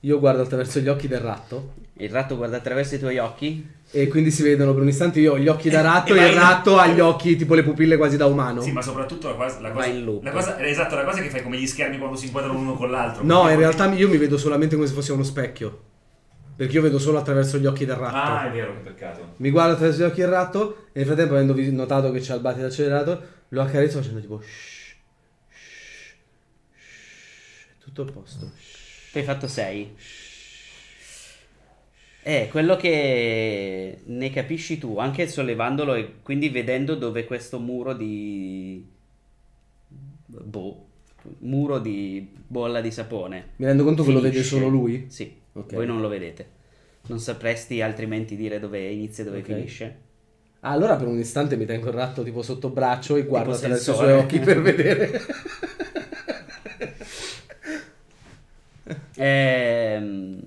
Io guardo attraverso gli occhi del ratto. Il ratto guarda attraverso i tuoi occhi. E quindi si vedono per un istante io ho gli occhi da ratto E e, il in- ratto ha gli occhi tipo le pupille quasi da umano. Sì, ma soprattutto la cosa, la cosa, in loop. la cosa- esatto, la cosa che fai come gli schermi quando si inquadrano uno con l'altro. No, in realtà io mi vedo solamente come se fosse uno specchio. Perché io vedo solo attraverso gli occhi del ratto. Ah, è vero, che peccato. Mi guardo attraverso gli occhi del ratto e nel frattempo, avendo notato che c'è il battito accelerato, lo accarezzo facendo tipo shh, shh, shh, tutto a posto. Tu hai fatto 6. È quello che ne capisci tu, anche sollevandolo e quindi vedendo dove questo muro di... Boh, muro di bolla di sapone. Mi rendo conto che lo vede finisce. solo lui? Sì, Ok. voi non lo vedete. Non sapresti altrimenti dire dove inizia e dove Ok. finisce. Ah, allora per un istante mi tengo il ratto tipo sotto braccio e guardo attraverso i suoi occhi per vedere. Ehm,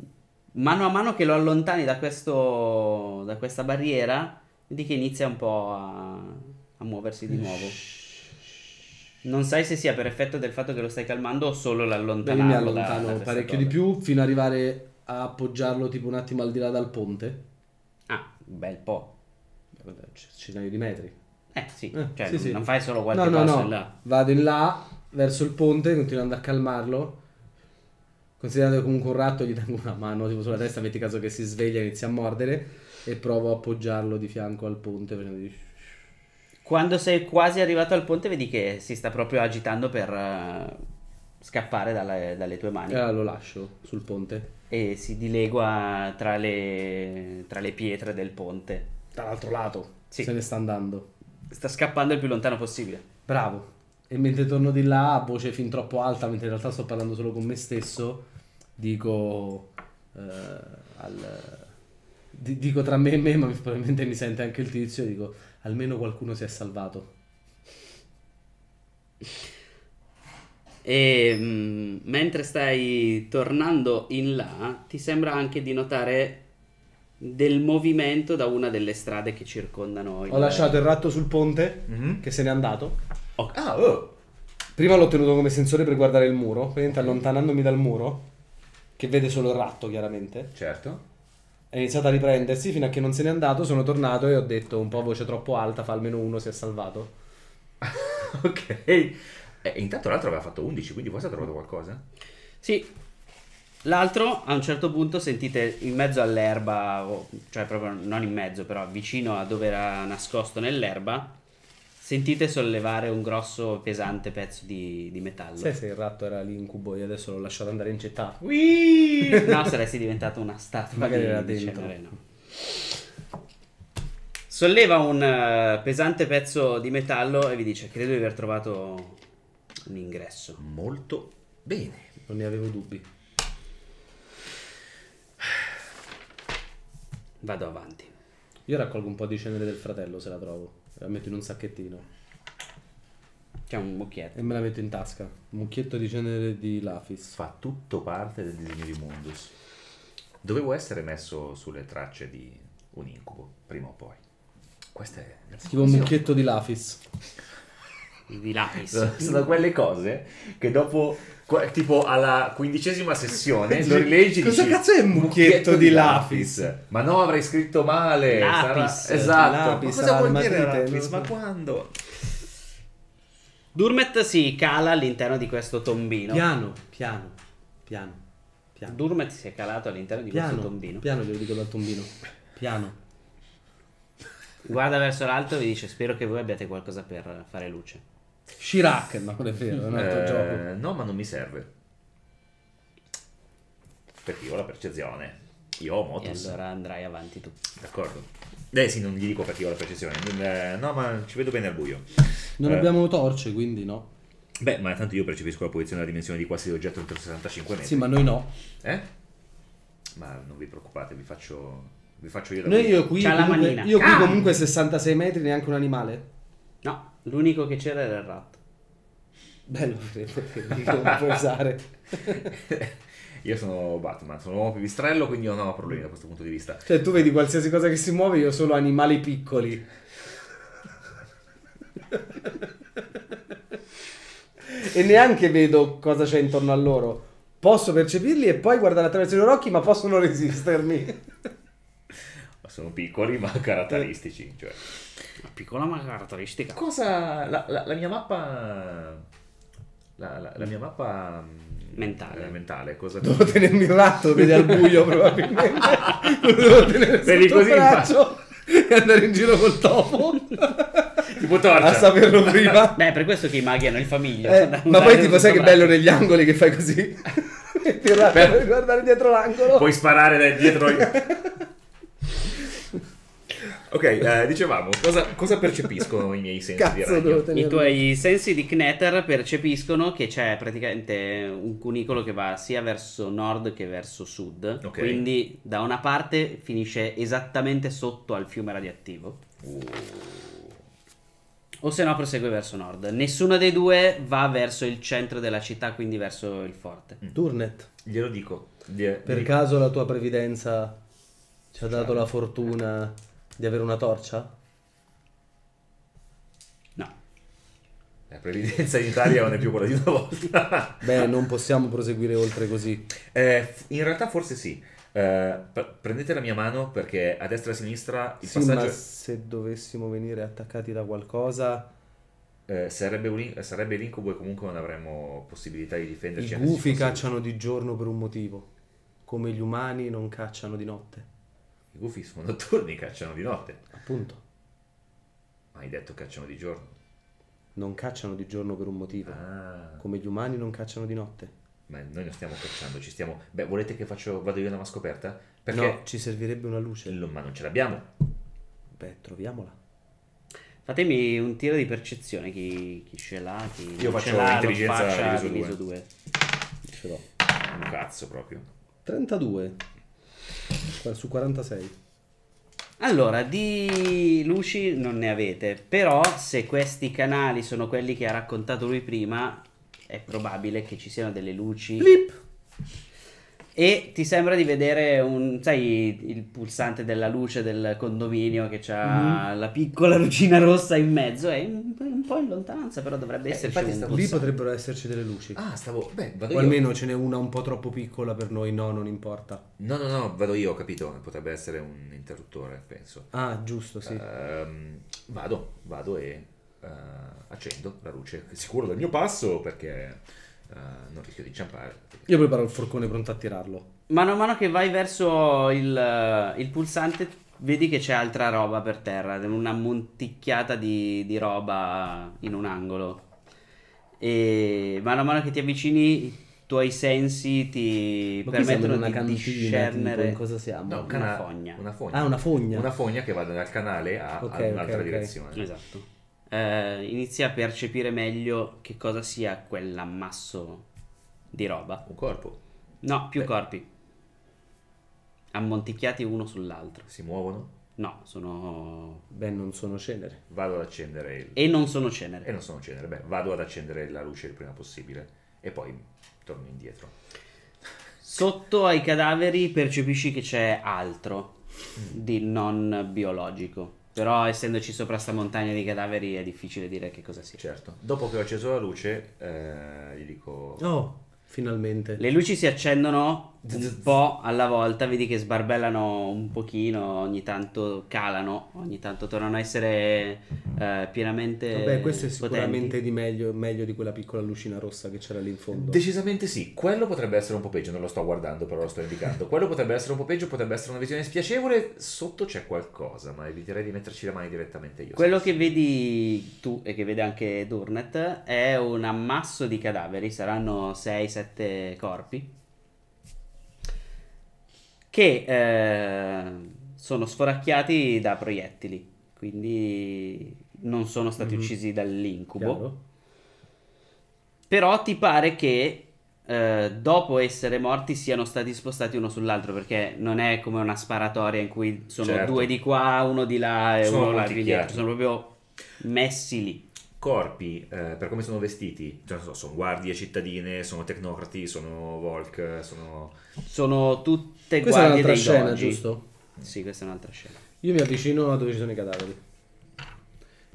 mano a mano che lo allontani da, questo, da questa barriera, vedi che inizia un po' a, a muoversi di nuovo. Non sai se sia per effetto del fatto che lo stai calmando o solo l'allontanarlo mi da- allontano da questa parecchio cosa. di più fino ad arrivare a appoggiarlo tipo un attimo al di là dal ponte. Ah, un bel po'. Centinaia di metri. Eh sì, Eh, cioè sì, sì. non fai solo qualche no, no, passo no. in là. Vado in là verso il ponte, continuando a calmarlo. Considerando che comunque un ratto gli tengo una mano tipo sulla testa, metti caso che si sveglia e inizia a mordere. E provo a appoggiarlo di fianco al ponte. facendogli- Quando sei quasi arrivato al ponte vedi che si sta proprio agitando per eh, scappare dalle, dalle tue mani. E allora lo lascio sul ponte. e si dilegua tra le, tra le pietre del ponte. Dall'altro lato. Sì. Se ne sta andando. Sta scappando il più lontano possibile. Bravo. E mentre torno di là a voce fin troppo alta, mentre in realtà sto parlando solo con me stesso, dico eh, al... di- dico tra me e me, ma probabilmente mi sente anche il tizio, dico almeno qualcuno si è salvato. E mm, mentre stai tornando in là, ti sembra anche di notare del movimento da una delle strade che circondano il Ho lasciato il ratto sul ponte, Mhm. che se n'è andato. Ah, oh. Prima l'ho tenuto come sensore per guardare il muro, praticamente allontanandomi dal muro, che vede solo il ratto chiaramente. Certo. È iniziato a riprendersi fino a che non se n'è andato, sono tornato e ho detto un po' a voce troppo alta, fa almeno uno si è salvato. ok. E intanto l'altro aveva fatto 11, quindi forse ha trovato qualcosa. Sì. L'altro, a un certo punto, sentite in mezzo all'erba, cioè proprio non in mezzo, però vicino a dove era nascosto nell'erba, sentite sollevare un grosso, pesante pezzo di, di metallo. Sai se il ratto era l'incubo e adesso l'ho lasciato andare in città? No, saresti diventato una statua Magari di, era di dentro. cenere, no. Solleva un eh, pesante pezzo di metallo e vi dice: Credo di aver trovato un ingresso. Molto bene. Non ne avevo dubbi. Vado avanti. Io raccolgo un po' di cenere del fratello se la trovo. La metto in un sacchettino C'è un mucchietto. e me la metto in tasca. Un mucchietto di cenere di Lafis. Fa tutto parte del disegno di Mundus. Dovevo essere messo sulle tracce di un incubo, prima o poi. Questa è la Tipo un mucchietto di Lafis. Di lapis. Sono- quelle cose che dopo, tipo alla quindicesima sessione, lo rileggi e Cosa dici, cazzo è un mucchietto di lapis? Ma no, avrei scritto male. Lapis. sarà- Esatto. Lapis, ma cosa vuol dire lapis? Ma quando? Durmet si cala all'interno di questo tombino. Piano, piano, piano, piano. Durmet si è calato all'interno di questo Piano, tombino. piano glielo dico dal tombino. Piano. Guarda verso l'alto e vi dice: Spero che voi abbiate qualcosa per fare luce. Chirac, no, non è vero, è un altro Eh, gioco. No, ma non mi serve. Perché io ho la percezione. Io ho E motus. allora andrai avanti tu. D'accordo. Eh sì, non gli dico perché io ho la percezione. Eh, no, ma ci vedo bene al buio. Non Eh, abbiamo torce, quindi no. Beh, ma tanto io percepisco la posizione e la dimensione di qualsiasi oggetto entro 65 metri. Sì, ma noi no. Eh? Ma non vi preoccupate, vi faccio, vi faccio io da Noi io qui, comunque, manina. io qui Ah! comunque 66 metri, neanche un animale. No, l'unico che c'era era il ratto. Bello, non puoi usare. Io sono Batman, sono l'uomo pipistrello, quindi non ho problemi da questo punto di vista. Cioè, tu vedi qualsiasi cosa che si muove, io solo animali piccoli. e neanche vedo cosa c'è intorno a loro. Posso percepirli e poi guardare attraverso i loro occhi, ma possono resistermi. Ma sono piccoli ma caratteristici. Cioè. Una piccola ma caratteristica. Cosa... La, la- la mia mappa... La, la- la mia mappa... mm, Mentale. eh, mentale, cosa... Devo tenermi il ratto, lo vedi al buio probabilmente. Lo devo tenere Vedi così, braccio e andare in giro col topo. tipo A torcia. saperlo prima. Beh, per questo che i maghi hanno il famiglio. Eh, ma poi tipo sai che braccio. bello negli angoli che fai così? Metti il per guardare dietro l'angolo. Puoi sparare da dietro... ok, eh, dicevamo, cosa, cosa percepiscono i miei sensi di Cazzo, ragno? devo I tuoi sensi di Knetter percepiscono che c'è praticamente un cunicolo che va sia verso nord che verso sud. Ok. Quindi da una parte finisce esattamente sotto al fiume radioattivo. Uh, O se no prosegue verso nord. Nessuno dei due va verso il centro della città, quindi verso il forte. Turnet, glielo dico. Gli- per gli- caso la tua previdenza ci ha dato la fortuna di avere una torcia? No. La previdenza in Italia non è più quella di una volta. Beh, non possiamo proseguire oltre così. Eh, in realtà forse sì. Eh, pre- prendete la mia mano perché a destra e a sinistra il Sì, passaggio ma se dovessimo venire attaccati da qualcosa, eh, sarebbe, un sarebbe l'incubo e comunque non avremmo possibilità di i difenderci. anche se gufi cacciano di giorno per un motivo, come gli umani non cacciano di notte. I gufi sono notturni, cacciano di notte. Appunto, Ma hai detto cacciano di giorno. non cacciano di giorno per un motivo, Ah, come gli umani non cacciano di notte. ma noi non stiamo cacciando, ci stiamo... Beh, volete che faccio... vado io nella scoperta? No, Perché... ci servirebbe una luce. Ma non ce l'abbiamo. Beh, troviamola. Fatemi un tiro di percezione chi, chi ce l'ha, chi Io non faccio ce l'ha, intelligenza faccia diviso diviso due. 2. Ce l'ho. Un cazzo proprio. 32 Qua- su 46. Allora, di luci non ne avete, però se questi canali sono quelli che ha raccontato lui prima, è probabile che ci siano delle luci. Flip! E ti sembra di vedere un, sai, il pulsante della luce del condominio che ha Mm-hmm. la piccola lucina rossa in mezzo, è un, un po' in lontananza, però dovrebbe Eh, esserci Lì pulsante. potrebbero esserci delle luci. Ah, stavo... Beh, vado o io. almeno ce n'è una un po' troppo piccola per noi, no, non importa. No, no, no, vado io, ho capito. Potrebbe essere un interruttore, penso. Ah, giusto, sì. Ehm, vado, vado e eh, accendo la luce. Sicuro del mio passo perché non rischio di inciampare. Io preparo il forcone pronto a tirarlo. Mano a mano che vai verso il, il pulsante, vedi che c'è altra roba per terra, una monticchiata di, di roba in un angolo. E mano a mano che ti avvicini, i tuoi sensi ti Ma permettono una di cantina, discernere. cosa siamo? No, Una cana- fogna. Una fogna. Ah, una fogna. Una fogna che va dal canale a, Ok, a un'altra ok, ok. direzione. Esatto. Eh, inizi a percepire meglio che cosa sia quell'ammasso di roba. Un corpo. No, più Beh. corpi. Ammonticchiati uno sull'altro. Si muovono. No, sono... Beh, non sono cenere. Vado ad accendere il... E non sono cenere. E non sono cenere. Beh, vado ad accendere la luce il prima possibile. E poi torno indietro. Sotto ai cadaveri percepisci che c'è altro di non biologico. Però essendoci sopra sta montagna di cadaveri è difficile dire che cosa sia. Certo. Dopo che ho acceso la luce, eh, gli dico... Oh, finalmente. Le luci si accendono un po' alla volta, vedi che sbarbellano un pochino, ogni tanto calano, ogni tanto tornano a essere eh, pienamente Vabbè, questo è sicuramente potenti. di meglio, meglio di quella piccola lucina rossa che c'era lì in fondo. Decisamente sì, quello potrebbe essere un po' peggio, non lo sto guardando però lo sto indicando. Quello potrebbe essere un po' peggio, potrebbe essere una visione spiacevole, sotto c'è qualcosa, ma eviterei di metterci le mani direttamente io. Quello stesso. che vedi tu e che vede anche Durnet è un ammasso di cadaveri, saranno 6-7 corpi, che eh, sono sforacchiati da proiettili, quindi non sono stati Mhm. uccisi dall'incubo. Chiaro? Però ti pare che eh, dopo essere morti siano stati spostati uno sull'altro perché non è come una sparatoria in cui sono Certo. due di qua, uno di là e Sono uno là di dietro. Sono proprio messi lì. Corpi, eh, per come sono vestiti, cioè, non so, sono guardie cittadine, sono tecnocrati, sono Volk, sono... Sono tutte Questa è guardie un'altra dei scena, dogi. giusto? Sì, questa è un'altra scena. Io mi avvicino a dove ci sono i cadaveri.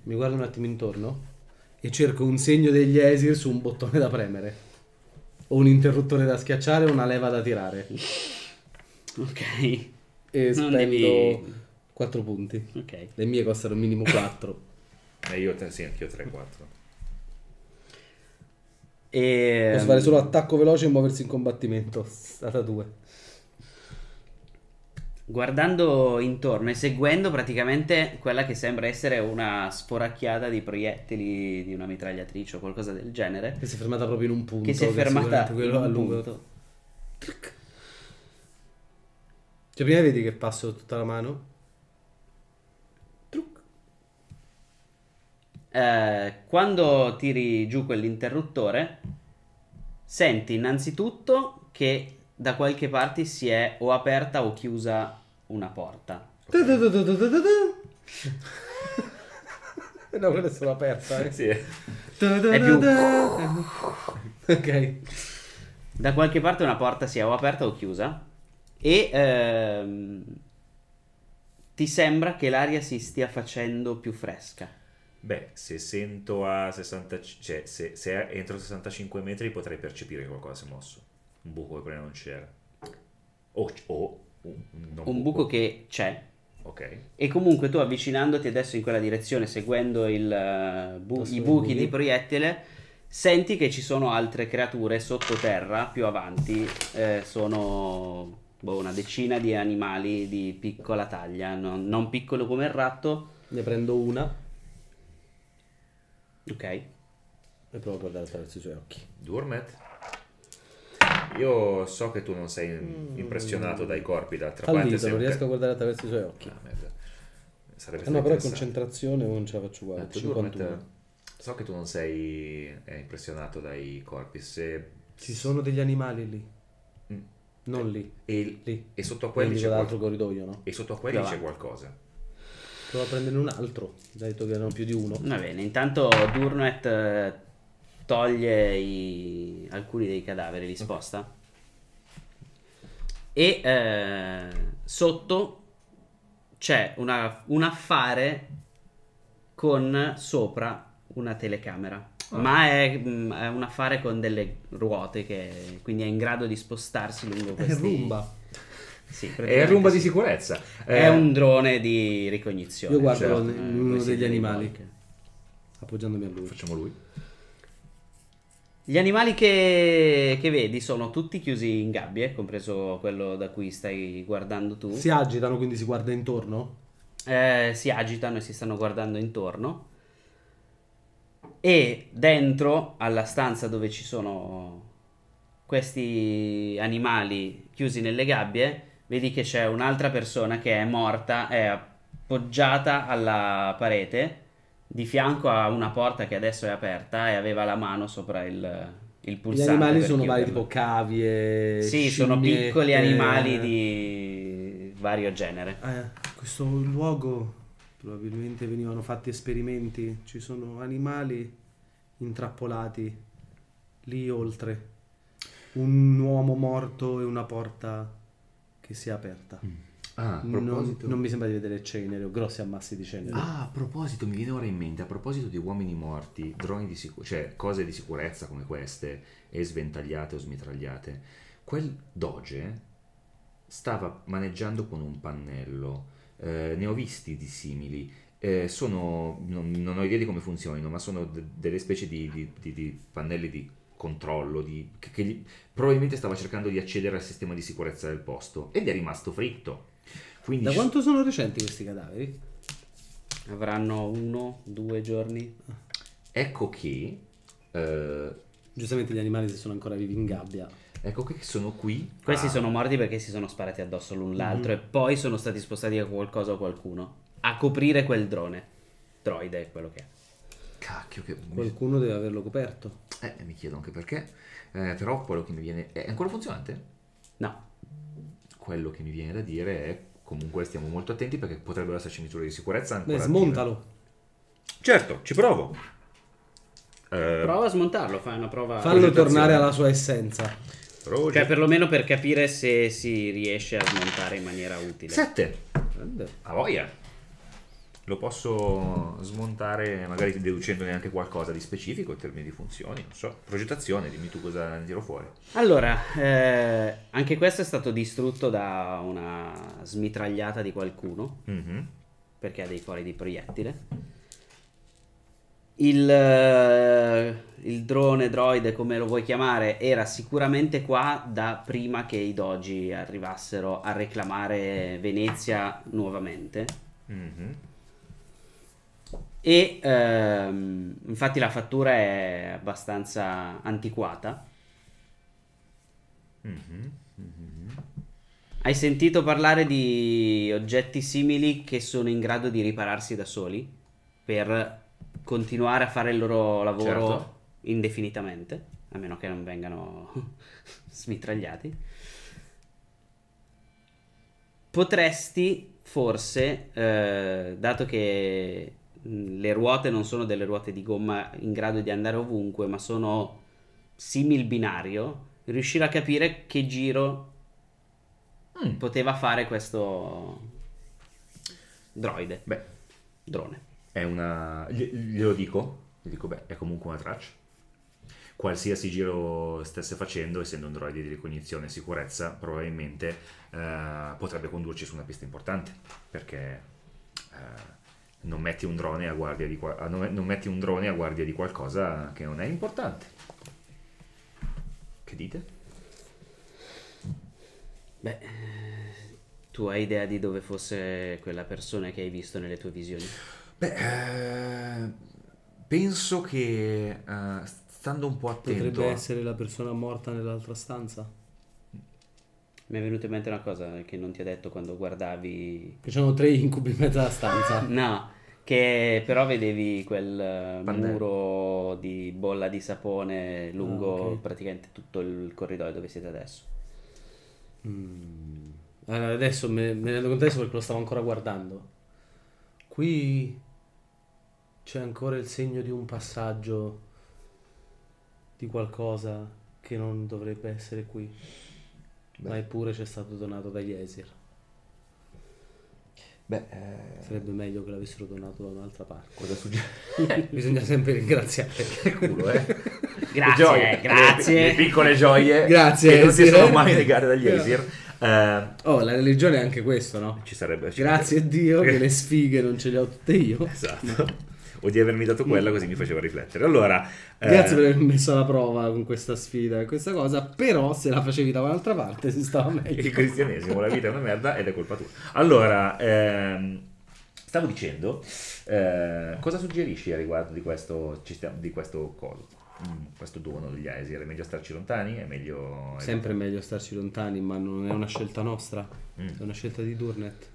Mi guardo un attimo intorno e cerco un segno degli Esir su un bottone da premere. O un interruttore da schiacciare o una leva da tirare. Ok. E spendo devi- 4 punti. Ok. Le mie costano minimo 4. Eh, io, te- sì, anch'io 3-4. E, Posso fare solo attacco veloce e muoversi in combattimento. Stata 2. Guardando intorno e seguendo praticamente quella che sembra essere una sforacchiata di proiettili di una mitragliatrice o qualcosa del genere, Che si è fermata proprio in un punto. che si è fermata in un lungo. punto. Cioè, prima vedi che passo tutta la mano. Eh, quando tiri giù quell'interruttore, senti innanzitutto che da qualche parte si è o aperta o chiusa una porta. No, quella è solo aperta. Eh. Sì. È più- Ok. Da qualche parte una porta si è o aperta o chiusa e ehm, ti sembra che l'aria si stia facendo più fresca. Beh, se sento a 60, cioè se, se entro 65 metri potrei percepire che qualcosa si è mosso. Un buco che prima non c'era. O, o un, non Un buco che c'è Ok. e comunque tu avvicinandoti adesso in quella direzione seguendo il, eh, bu- i buchi. di proiettile senti che ci sono altre creature sottoterra più avanti eh, sono boh, una decina di animali di piccola taglia non, non piccolo come il ratto Ne prendo una ok e provo a guardare attraverso i suoi occhi. Durmet? Io so che tu non sei impressionato dai corpi, d'altra parte Fallito, sei non un riesco a guardare attraverso i suoi occhi. Ah, merda. Sarebbe Eh no, però concentrazione non ce la faccio uguale. 51. Durmet, so che tu non sei eh, impressionato dai corpi, se... Ci sono degli animali lì. Non lì. E, Lì. e sotto a Quelli c'è qualcosa. corridoio, no? E sotto a quelli c'è qualcosa. Prova a prenderne un altro. Detto che erano più di uno. Va bene, intanto Durnet eh, toglie i- alcuni dei cadaveri, li sposta. E eh, sotto c'è una- un affare con sopra una telecamera. Ma è, mm, è un affare con delle ruote che quindi è in grado di spostarsi lungo È questi... rumba. Sì, È il praticamente rumba di sì. sicurezza. È Eh, un drone di ricognizione. Io guardo certo. Eh, uno questi degli animali. Volk. Appoggiandomi a lui. Facciamo lui. Gli animali che, che vedi sono tutti chiusi in gabbie, compreso quello da cui stai guardando tu. Si agitano, quindi si guarda intorno. Eh, si agitano e si stanno guardando intorno. E dentro alla stanza dove ci sono questi animali chiusi nelle gabbie, vedi che c'è un'altra persona che è morta, è appoggiata alla parete, di fianco a una porta che adesso è aperta e aveva la mano sopra il, il Gli pulsante. animali per sono vari tipo cavie. Sì, sono piccoli animali di vario genere. Eh, questo luogo probabilmente venivano fatti esperimenti. Ci sono animali intrappolati lì oltre. Un uomo morto e una porta che si è aperta. Ah, a Non, proposito. non mi sembra di vedere cenere o grossi ammassi di cenere. Ah, a proposito, mi viene ora in mente, a proposito di uomini morti, droni di sicurezza, cioè cose di sicurezza come queste, e sventagliate o smitragliate, quel doge stava maneggiando con un pannello, eh, ne ho visti di simili, eh, sono, non, non ho idea di come funzionino, ma sono de- delle specie di, di- di- di pannelli di controllo, di- che, che probabilmente stava cercando di accedere al sistema di sicurezza del posto ed è rimasto fritto. Quindi Da quanto sono recenti questi cadaveri? Avranno uno, due giorni. ecco che eh, Giustamente gli animali se sono ancora vivi in gabbia. Ecco che sono qui. Questi a- sono morti perché si sono sparati addosso l'un l'altro e poi sono stati spostati da qualcosa o qualcuno a coprire quel drone. Droide è quello che è. Cacchio, che. Qualcuno deve averlo coperto. Eh, mi chiedo anche perché. Eh, però quello che mi viene. È ancora funzionante? No, Quello che mi viene da dire è. Comunque stiamo molto attenti perché potrebbero esserci misure di sicurezza ancora. Beh, attive. smontalo. Certo, ci provo. Eh, prova a smontarlo, fai una prova. Fallo tornare alla sua essenza. progetto. Cioè, perlomeno per capire se si riesce a smontare in maniera utile. Sette. Grande. A voglia. Lo posso smontare magari deducendone anche qualcosa di specifico in termini di funzioni, non so. Progettazione, dimmi tu cosa ne tiro fuori. Allora, eh, anche questo è stato distrutto da una smitragliata di qualcuno. Mhm. perché ha dei fori di proiettile. Il, eh, il drone, droide, come lo vuoi chiamare, era sicuramente qua da prima che i doji arrivassero a reclamare Venezia nuovamente. Mhm. E ehm, infatti la fattura è abbastanza antiquata. Mhm. Hai sentito parlare di oggetti simili che sono in grado di ripararsi da soli per continuare a fare il loro lavoro Certo. indefinitamente, a meno che non vengano smitragliati. Potresti forse, eh, dato che le ruote non sono delle ruote di gomma in grado di andare ovunque, ma sono simil binario, riuscire a capire che giro Mm. poteva fare questo droide, Beh, drone. È una. gli- Glielo dico, gli dico, beh, è comunque una traccia. Qualsiasi giro stesse facendo, essendo un droide di ricognizione e sicurezza, probabilmente eh, potrebbe condurci su una pista importante. Perché eh, non, metti un drone a guardia di qua- non non metti un drone a guardia di qualcosa che non è importante. Che dite? Beh, eh, tu hai idea di dove fosse quella persona che hai visto nelle tue visioni? Beh, eh, penso che eh, stando un po' attento. Potrebbe essere la persona morta nell'altra stanza. Mi è venuta in mente una cosa che non ti ho detto quando guardavi... Che c'erano tre incubi in mezzo alla stanza. No, che però vedevi quel eh, Pannello. muro di bolla di sapone lungo Ah, ok. praticamente tutto il corridoio dove siete adesso. Mm. Allora, adesso me, me ne rendo conto adesso perché lo stavo ancora guardando. Qui c'è ancora il segno di un passaggio di qualcosa che non dovrebbe essere qui. Ma eppure c'è stato donato dagli Esir. Beh, eh, Sarebbe meglio che l'avessero donato da un'altra parte. cosa succede? Bisogna sempre ringraziare. Che culo, eh? Grazie, gioie, grazie. Le, le piccole gioie Grazie, che non si sono eh. mai negate dagli Aesir. Eh, Oh, la religione è anche questo, no? ci sarebbe... ci Grazie a Dio che le sfighe non ce le ho tutte io. Esatto. O di avermi dato quella così mi faceva riflettere. Allora... eh, Grazie per avermi messo alla prova con questa sfida e questa cosa, però se la facevi da un'altra parte si stava meglio. Il cristianesimo, la vita è una merda ed è colpa tua. Allora, ehm, stavo dicendo, eh, cosa suggerisci a riguardo di questo, di questo coso? Mm, questo dono degli Aesir? È meglio starci lontani? È meglio... Sempre meglio starci lontani, ma non è una scelta nostra, Mm. è una scelta di Durnet.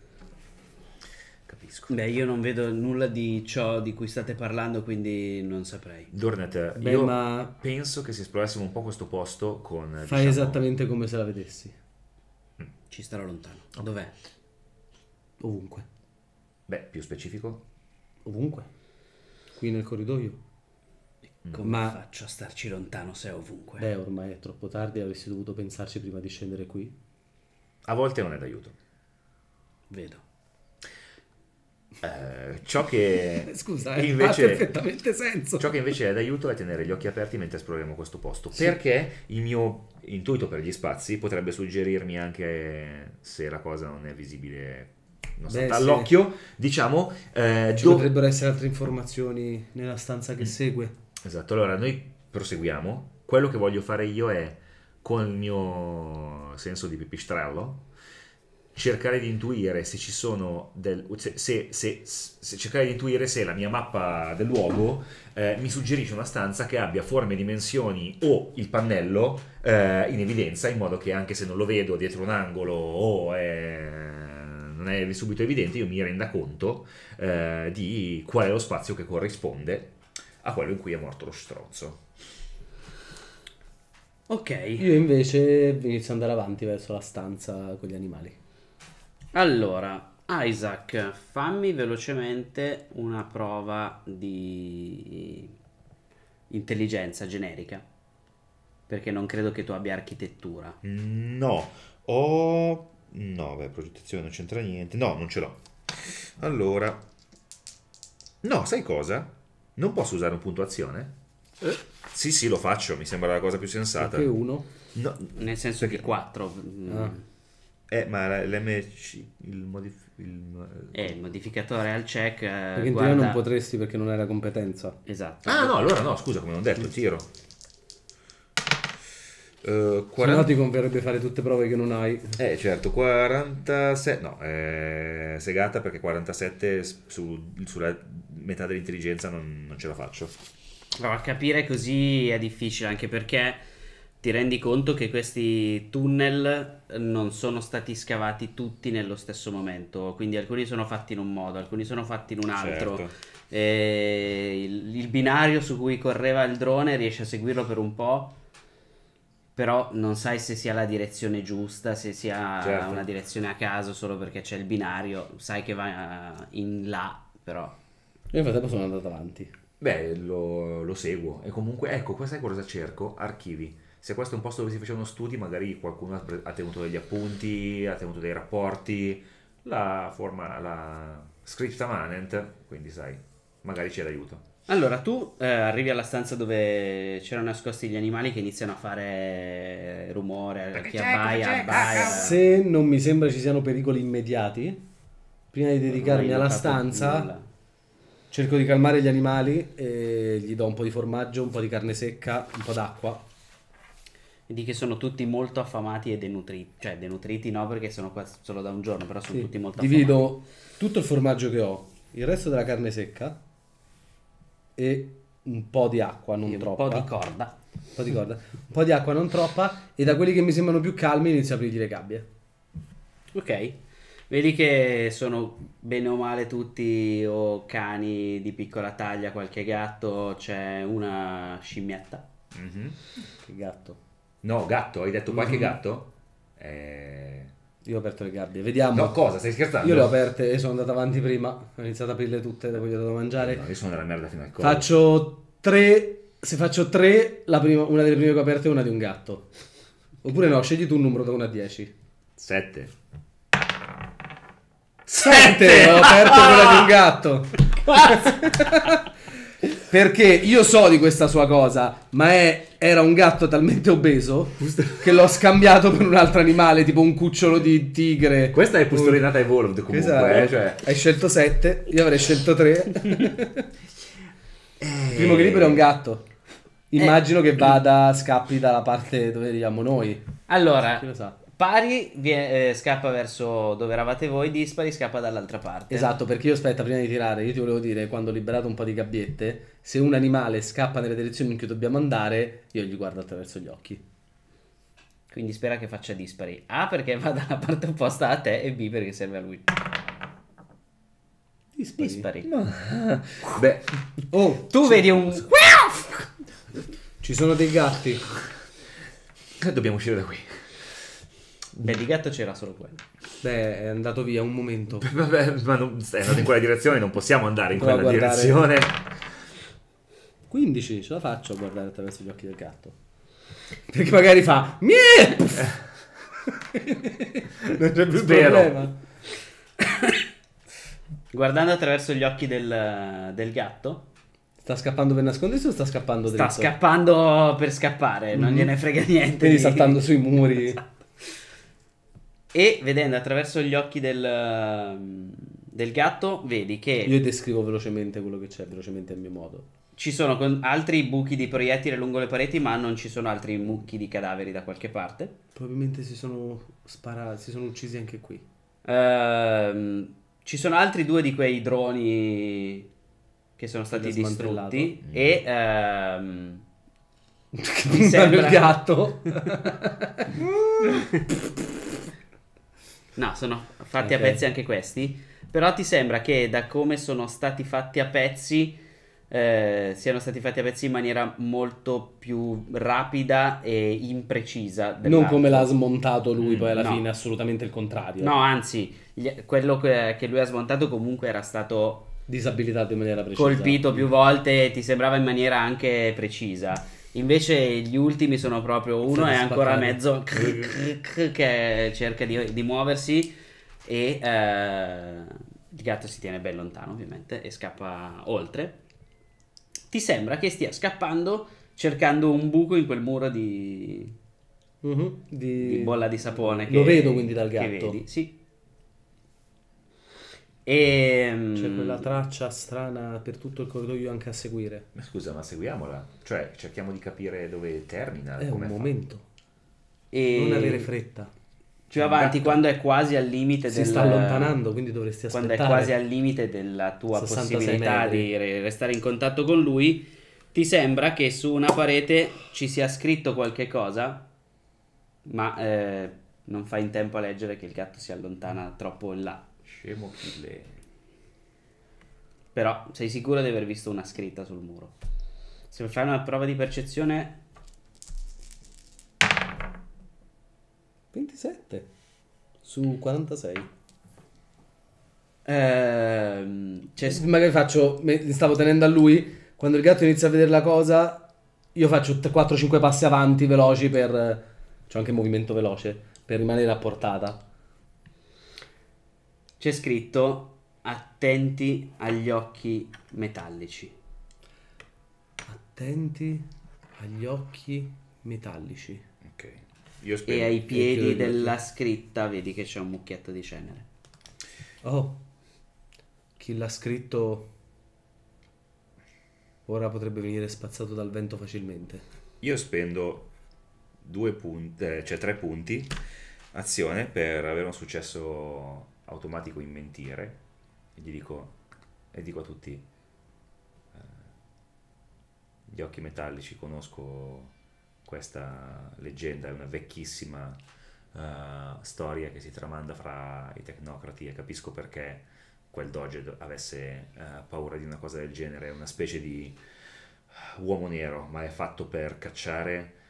Capisco. Beh, io non vedo nulla di ciò di cui state parlando, quindi non saprei. Dornet, Beh, io ma penso che se esplorassimo un po' questo posto con... fai diciamo, esattamente come se la vedessi, Ci starò lontano. Dov'è? ovunque, Beh, più specifico? ovunque, qui nel corridoio. Come Ma- faccio a starci lontano se è ovunque? Beh, ormai è troppo tardi, avresti dovuto pensarci prima di scendere qui. A volte non è d'aiuto. Vedo. Eh, ciò che Scusa, eh, invece ha perfettamente senso. Ciò che invece è d'aiuto è tenere gli occhi aperti mentre esploriamo questo posto. Perché il mio intuito per gli spazi potrebbe suggerirmi anche se la cosa non è visibile non Beh, sta sì. all'occhio, diciamo. eh, Ci do- potrebbero essere altre informazioni nella stanza Mm. che segue. Esatto, allora noi proseguiamo. Quello che voglio fare io è, con il mio senso di pipistrello, cercare di intuire se ci sono del, se, se- se- se- cercare di intuire se la mia mappa del luogo eh, mi suggerisce una stanza che abbia forme, dimensioni o il pannello eh, in evidenza in modo che anche se non lo vedo dietro un angolo o è- non è subito evidente io mi renda conto eh, di qual è lo spazio che corrisponde a quello in cui è morto lo stronzo Ok. Io invece inizio ad andare avanti verso la stanza con gli animali. Allora, Isaac, fammi velocemente una prova di intelligenza generica. Perché non credo che tu abbia architettura. No, ho... No, beh, progettazione non c'entra niente. No, non ce l'ho. Allora... No, sai cosa? Non posso usare un punto azione? Sì, sì, lo faccio, mi sembra la cosa più sensata. Perché uno? No, Nel senso Perché- che 4 Ah. Eh, ma l'MC... Il modif... Il... è il modificatore al check. eh, Perché in teoria guarda- non potresti perché non era competenza. Esatto. Ah, no, allora no, scusa, come non detto, tiro. Eh, Se no 40... ti converrebbe fare tutte prove che non hai. Eh, certo, 47... No, è segata perché 47 su- sulla metà dell'intelligenza non, non ce la faccio. Allora, capire così è difficile anche perché ti rendi conto che questi tunnel non sono stati scavati tutti nello stesso momento, quindi alcuni sono fatti in un modo, alcuni sono fatti in un altro. Certo. E il, il binario su cui correva il drone riesce a seguirlo per un po', però non sai se sia la direzione giusta, se sia Certo. una direzione a caso solo perché c'è il binario, sai che va in là, però Io nel frattempo sono andato avanti. Beh, lo, lo seguo. E comunque, ecco, questa è cosa cerco? Archivi. Se questo è un posto dove si facevano studi, magari qualcuno ha, pre- ha tenuto degli appunti, ha tenuto dei rapporti, la forma, la scripta manent, quindi sai, magari c'è d'aiuto. Allora, tu eh, arrivi alla stanza dove c'erano nascosti gli animali che iniziano a fare rumore, chi abbaia, abbaia. Se non mi sembra ci siano pericoli immediati, prima di dedicarmi alla stanza, nulla. cerco di calmare gli animali e gli do un po' di formaggio, un po' di carne secca, un po' d'acqua. Vedi che sono tutti molto affamati e denutriti, cioè denutriti no perché sono qua solo da un giorno, però sono Sì. tutti molto affamati. Divido tutto il formaggio che ho, il resto della carne secca e un po' di acqua, non un troppa. po' di corda. un po' di corda. Un po' di acqua, non troppa. E da quelli che mi sembrano più calmi inizio a aprirgli le gabbie. Ok. Vedi che sono bene o male tutti o cani di piccola taglia, qualche gatto, c'è una scimmietta. Mhm. Che gatto. No, gatto, hai detto qualche Mhm. gatto? Eh... Io ho aperto le gabbie, vediamo. No, cosa? Stai scherzando? Io le ho aperte e sono andato avanti prima. Ho iniziato ad aprirle tutte dopo gli ho dato da mangiare. No, io sono nella merda fino al collo. Faccio tre. Se faccio tre, la prima- una delle prime che ho aperte è una di un gatto. Oppure no, scegli tu un numero da 1 a 10. 7. 7! Ho aperto quella di un gatto. Perché io so di questa sua cosa, ma è- era un gatto talmente obeso che l'ho scambiato per un altro animale, tipo un cucciolo di tigre. Questa è pustolinata evolved comunque, Questa eh, cioè... Hai scelto 7, io avrei scelto 3. Il primo che libero è un gatto. Immagino che vada, scappi dalla parte dove eravamo noi. Allora, Chi lo sa? Pari vie- eh, scappa verso dove eravate voi, dispari scappa dall'altra parte. Esatto, perché io aspetta, prima di tirare, io ti volevo dire, quando ho liberato un po' di gabbiette, se un animale scappa nelle direzioni in cui dobbiamo andare, io gli guardo attraverso gli occhi. Quindi spera che faccia dispari. A perché va dalla parte opposta a te e B perché serve a lui. Dispari. Beh, Oh, Tu vedi un... ci sono dei gatti. dobbiamo uscire da qui. Beh, di gatto c'era solo quello. Beh, è andato via un momento. Vabbè, ma non, stai andando in quella direzione, non possiamo andare in Prova quella guardare. direzione. 15, ce la faccio a guardare attraverso gli occhi del gatto. Perché magari fa Mie! non c'è più Spero. problema. Guardando attraverso gli occhi del, del gatto, Sta scappando per nascondersi o sta scappando sta dritto? scappando per scappare, non Mhm. gliene frega niente. Quindi di- saltando sui muri. E vedendo attraverso gli occhi del, del gatto, vedi che Io descrivo velocemente quello che c'è, velocemente a mio modo. ci sono con- altri buchi di proiettile lungo le pareti, ma non ci sono altri mucchi di cadaveri da qualche parte. Probabilmente si sono sparati, si sono uccisi anche qui. Ehm, ci sono altri due di quei droni che sono stati Che ha smantellato. distrutti e ehm, Mi sembra- il gatto. no, sono fatti Ok. a pezzi anche questi. Però ti sembra che da come sono stati fatti a pezzi eh, siano stati fatti a pezzi in maniera molto più rapida e imprecisa. non dell'altro. come l'ha smontato lui, Mm, poi alla no. fine, assolutamente il contrario. No, anzi, gli- quello che, che lui ha smontato comunque era stato Disabilitato in maniera precisa. colpito più volte, ti sembrava in maniera anche precisa. Invece gli ultimi sono proprio uno è ancora spaccati. mezzo che cerca di, di muoversi e eh, il gatto si tiene ben lontano ovviamente e scappa oltre. Ti sembra che stia scappando cercando un buco in quel muro di, Mhm, di... di bolla di sapone. Lo che- vedo quindi dal gatto. vedi, Sì. E, C'è quella traccia strana per tutto il corridoio anche a seguire. Ma scusa, ma seguiamola. Cioè, cerchiamo di capire dove termina. È un momento. e Non avere fretta. più avanti quando è quasi al limite Si del sta allontanando, quindi dovresti quando aspettare. è quasi al limite della tua 66 possibilità metri. di re- restare in contatto con lui ti sembra che su una parete ci sia scritto qualche cosa ma eh, non fai in tempo a leggere che il gatto si allontana troppo in là Scemo chi le... però sei sicuro di aver visto una scritta sul muro se fai una prova di percezione 27 su 46. ehm, c'è Magari faccio, li stavo tenendo a lui, quando il gatto inizia a vedere la cosa, io faccio 4-5 passi avanti veloci per... C'ho anche movimento veloce, per rimanere a portata. C'è scritto attenti agli occhi metallici. Attenti agli occhi metallici. Ok. Io spero... E ai piedi della scritta vedi che c'è un mucchietto di cenere. Oh, chi l'ha scritto ora potrebbe venire spazzato dal vento facilmente. Io spendo due punti, cioè tre punti azione per avere un successo automatico in mentire. E gli dico, e dico a tutti, eh, gli occhi metallici, conosco questa leggenda, è una vecchissima eh, storia che si tramanda fra i tecnocrati e capisco perché quel doge do- avesse eh, paura di una cosa del genere, è una specie di uomo nero, ma è fatto per cacciare,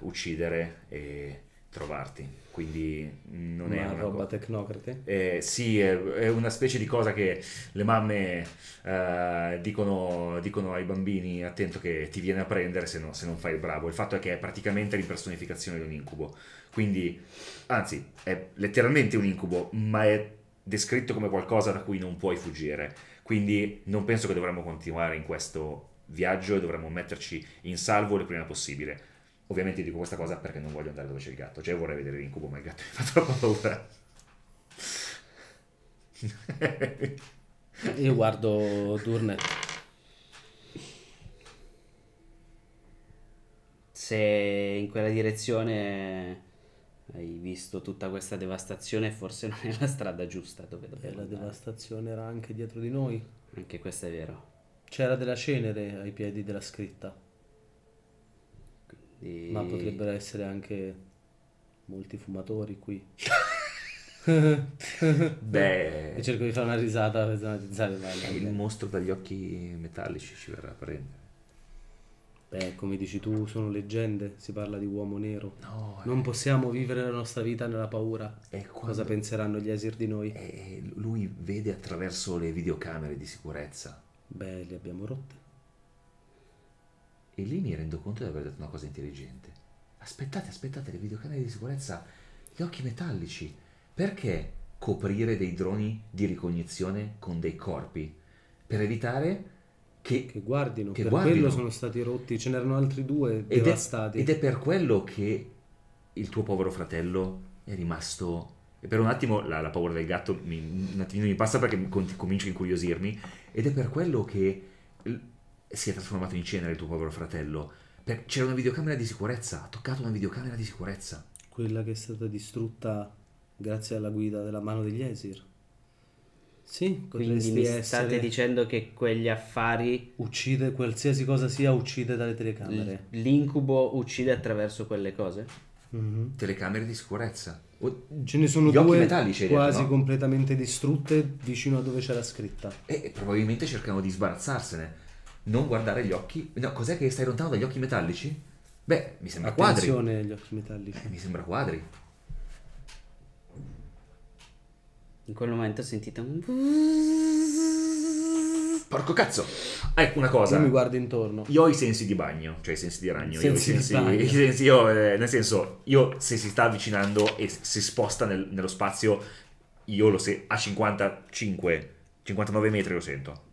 uccidere e trovarti. Quindi non è Una roba cosa. tecnocrate. Eh, sì, è, è una specie di cosa che le mamme eh, dicono, dicono ai bambini: attento che ti viene a prendere se, no- se non fai il bravo. Il fatto è che è praticamente l'impersonificazione di un incubo. Quindi, anzi, è letteralmente un incubo, ma è descritto come qualcosa da cui non puoi fuggire. Quindi non penso che dovremmo continuare in questo viaggio e dovremmo metterci in salvo il prima possibile. Ovviamente dico questa cosa perché non voglio andare dove c'è il gatto. Cioè vorrei vedere l'incubo, ma il gatto mi fa troppa paura. Io guardo Durnet. Se in quella direzione hai visto tutta questa devastazione, forse non è la strada giusta dove E dobbiamo la andare. devastazione era anche dietro di noi. Anche questo è vero. C'era della cenere ai piedi della scritta. Quindi- Ma potrebbero essere anche molti fumatori qui. Beh, E cerco di fare una risata per sdrammatizzare vai, vai, il mostro dagli occhi metallici ci verrà a prendere. Beh, come dici tu, sono leggende, si parla di uomo nero. No, Non possiamo vivere la nostra vita nella paura. è quando- Cosa penseranno gli esir di noi? è- lui vede attraverso le videocamere di sicurezza. Beh, li abbiamo rotte. E lì mi rendo conto di aver detto una cosa intelligente. Aspettate, aspettate, le videocamere di sicurezza, gli occhi metallici. Perché coprire dei droni di ricognizione con dei corpi? Per evitare che... Che guardino, Che per guardino. quello sono stati rotti. Ce n'erano altri due Ed è, devastati. ed è per quello che il tuo povero fratello è rimasto... E per un attimo la, la paura del gatto mi, un attimino mi passa perché comincia a incuriosirmi. Ed è per quello che si è trasformato in cenere il tuo povero fratello. Per- c'era una videocamera di sicurezza, ha toccato una videocamera di sicurezza. Quella che è stata distrutta grazie alla guida della mano degli esir. Sì, Quindi mi essere... state dicendo che quegli affari, Uccide, qualsiasi cosa sia, uccide dalle telecamere. l'incubo uccide attraverso quelle cose? Mhm. Telecamere di sicurezza. O- Ce ne sono Gli due metallici, detto, quasi no? completamente distrutte vicino a dove c'era scritta. E, e probabilmente cercano di sbarazzarsene. Non guardare gli occhi. No, cos'è che stai lontano dagli occhi metallici? Beh, mi sembra quadri. Attenzione agli occhi metallici. Eh, mi sembra quadri. In quel momento sentite un... Porco cazzo! Ecco una cosa. Io mi guardo intorno. Io ho i sensi di bagno, cioè i sensi di ragno. io ho i Sensi di sensi, bagno. i sensi- io, eh, nel senso, io se si sta avvicinando e si sposta nel- nello spazio, io lo se a 55, 59 metri lo sento.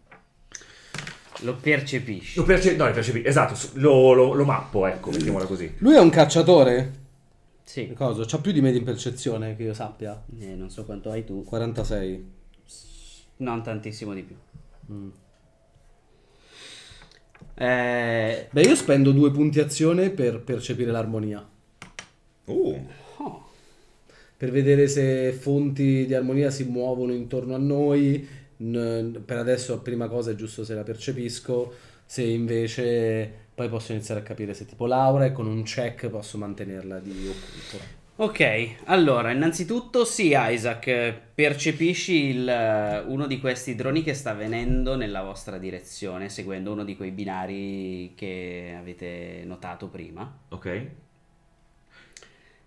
Lo percepisci. Lo perce- no, lo percepi- esatto, lo, lo- lo mappo, ecco, mettiamola così. Lui è un cacciatore? Sì. Cosa? C'ha più di me di percezione che io sappia. Eh, non so quanto hai tu. 46. Non tantissimo di più. Eh, Beh, io spendo due punti azione per percepire l'armonia. Uh, oh, Per vedere se fonti di armonia si muovono intorno a noi. N- per adesso, prima cosa, è giusto se la percepisco. Se invece poi posso iniziare a capire se tipo Laura e con un check posso mantenerla di occulto. Ok, allora, innanzitutto sì, Isaac, percepisci il, uno di questi droni che sta venendo nella vostra direzione, seguendo uno di quei binari che avete notato prima, ok.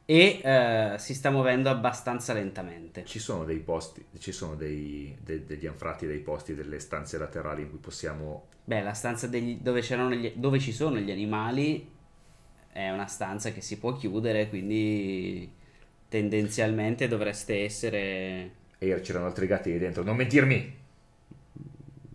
E eh, si sta muovendo abbastanza lentamente. Ci sono dei posti, ci sono dei, de- degli anfratti, dei posti, delle stanze laterali in cui possiamo... Beh, la stanza degli- dove, c'erano gli- dove ci sono gli animali è una stanza che si può chiudere, quindi tendenzialmente dovreste essere... E c'erano altri gatti lì dentro, non mentirmi!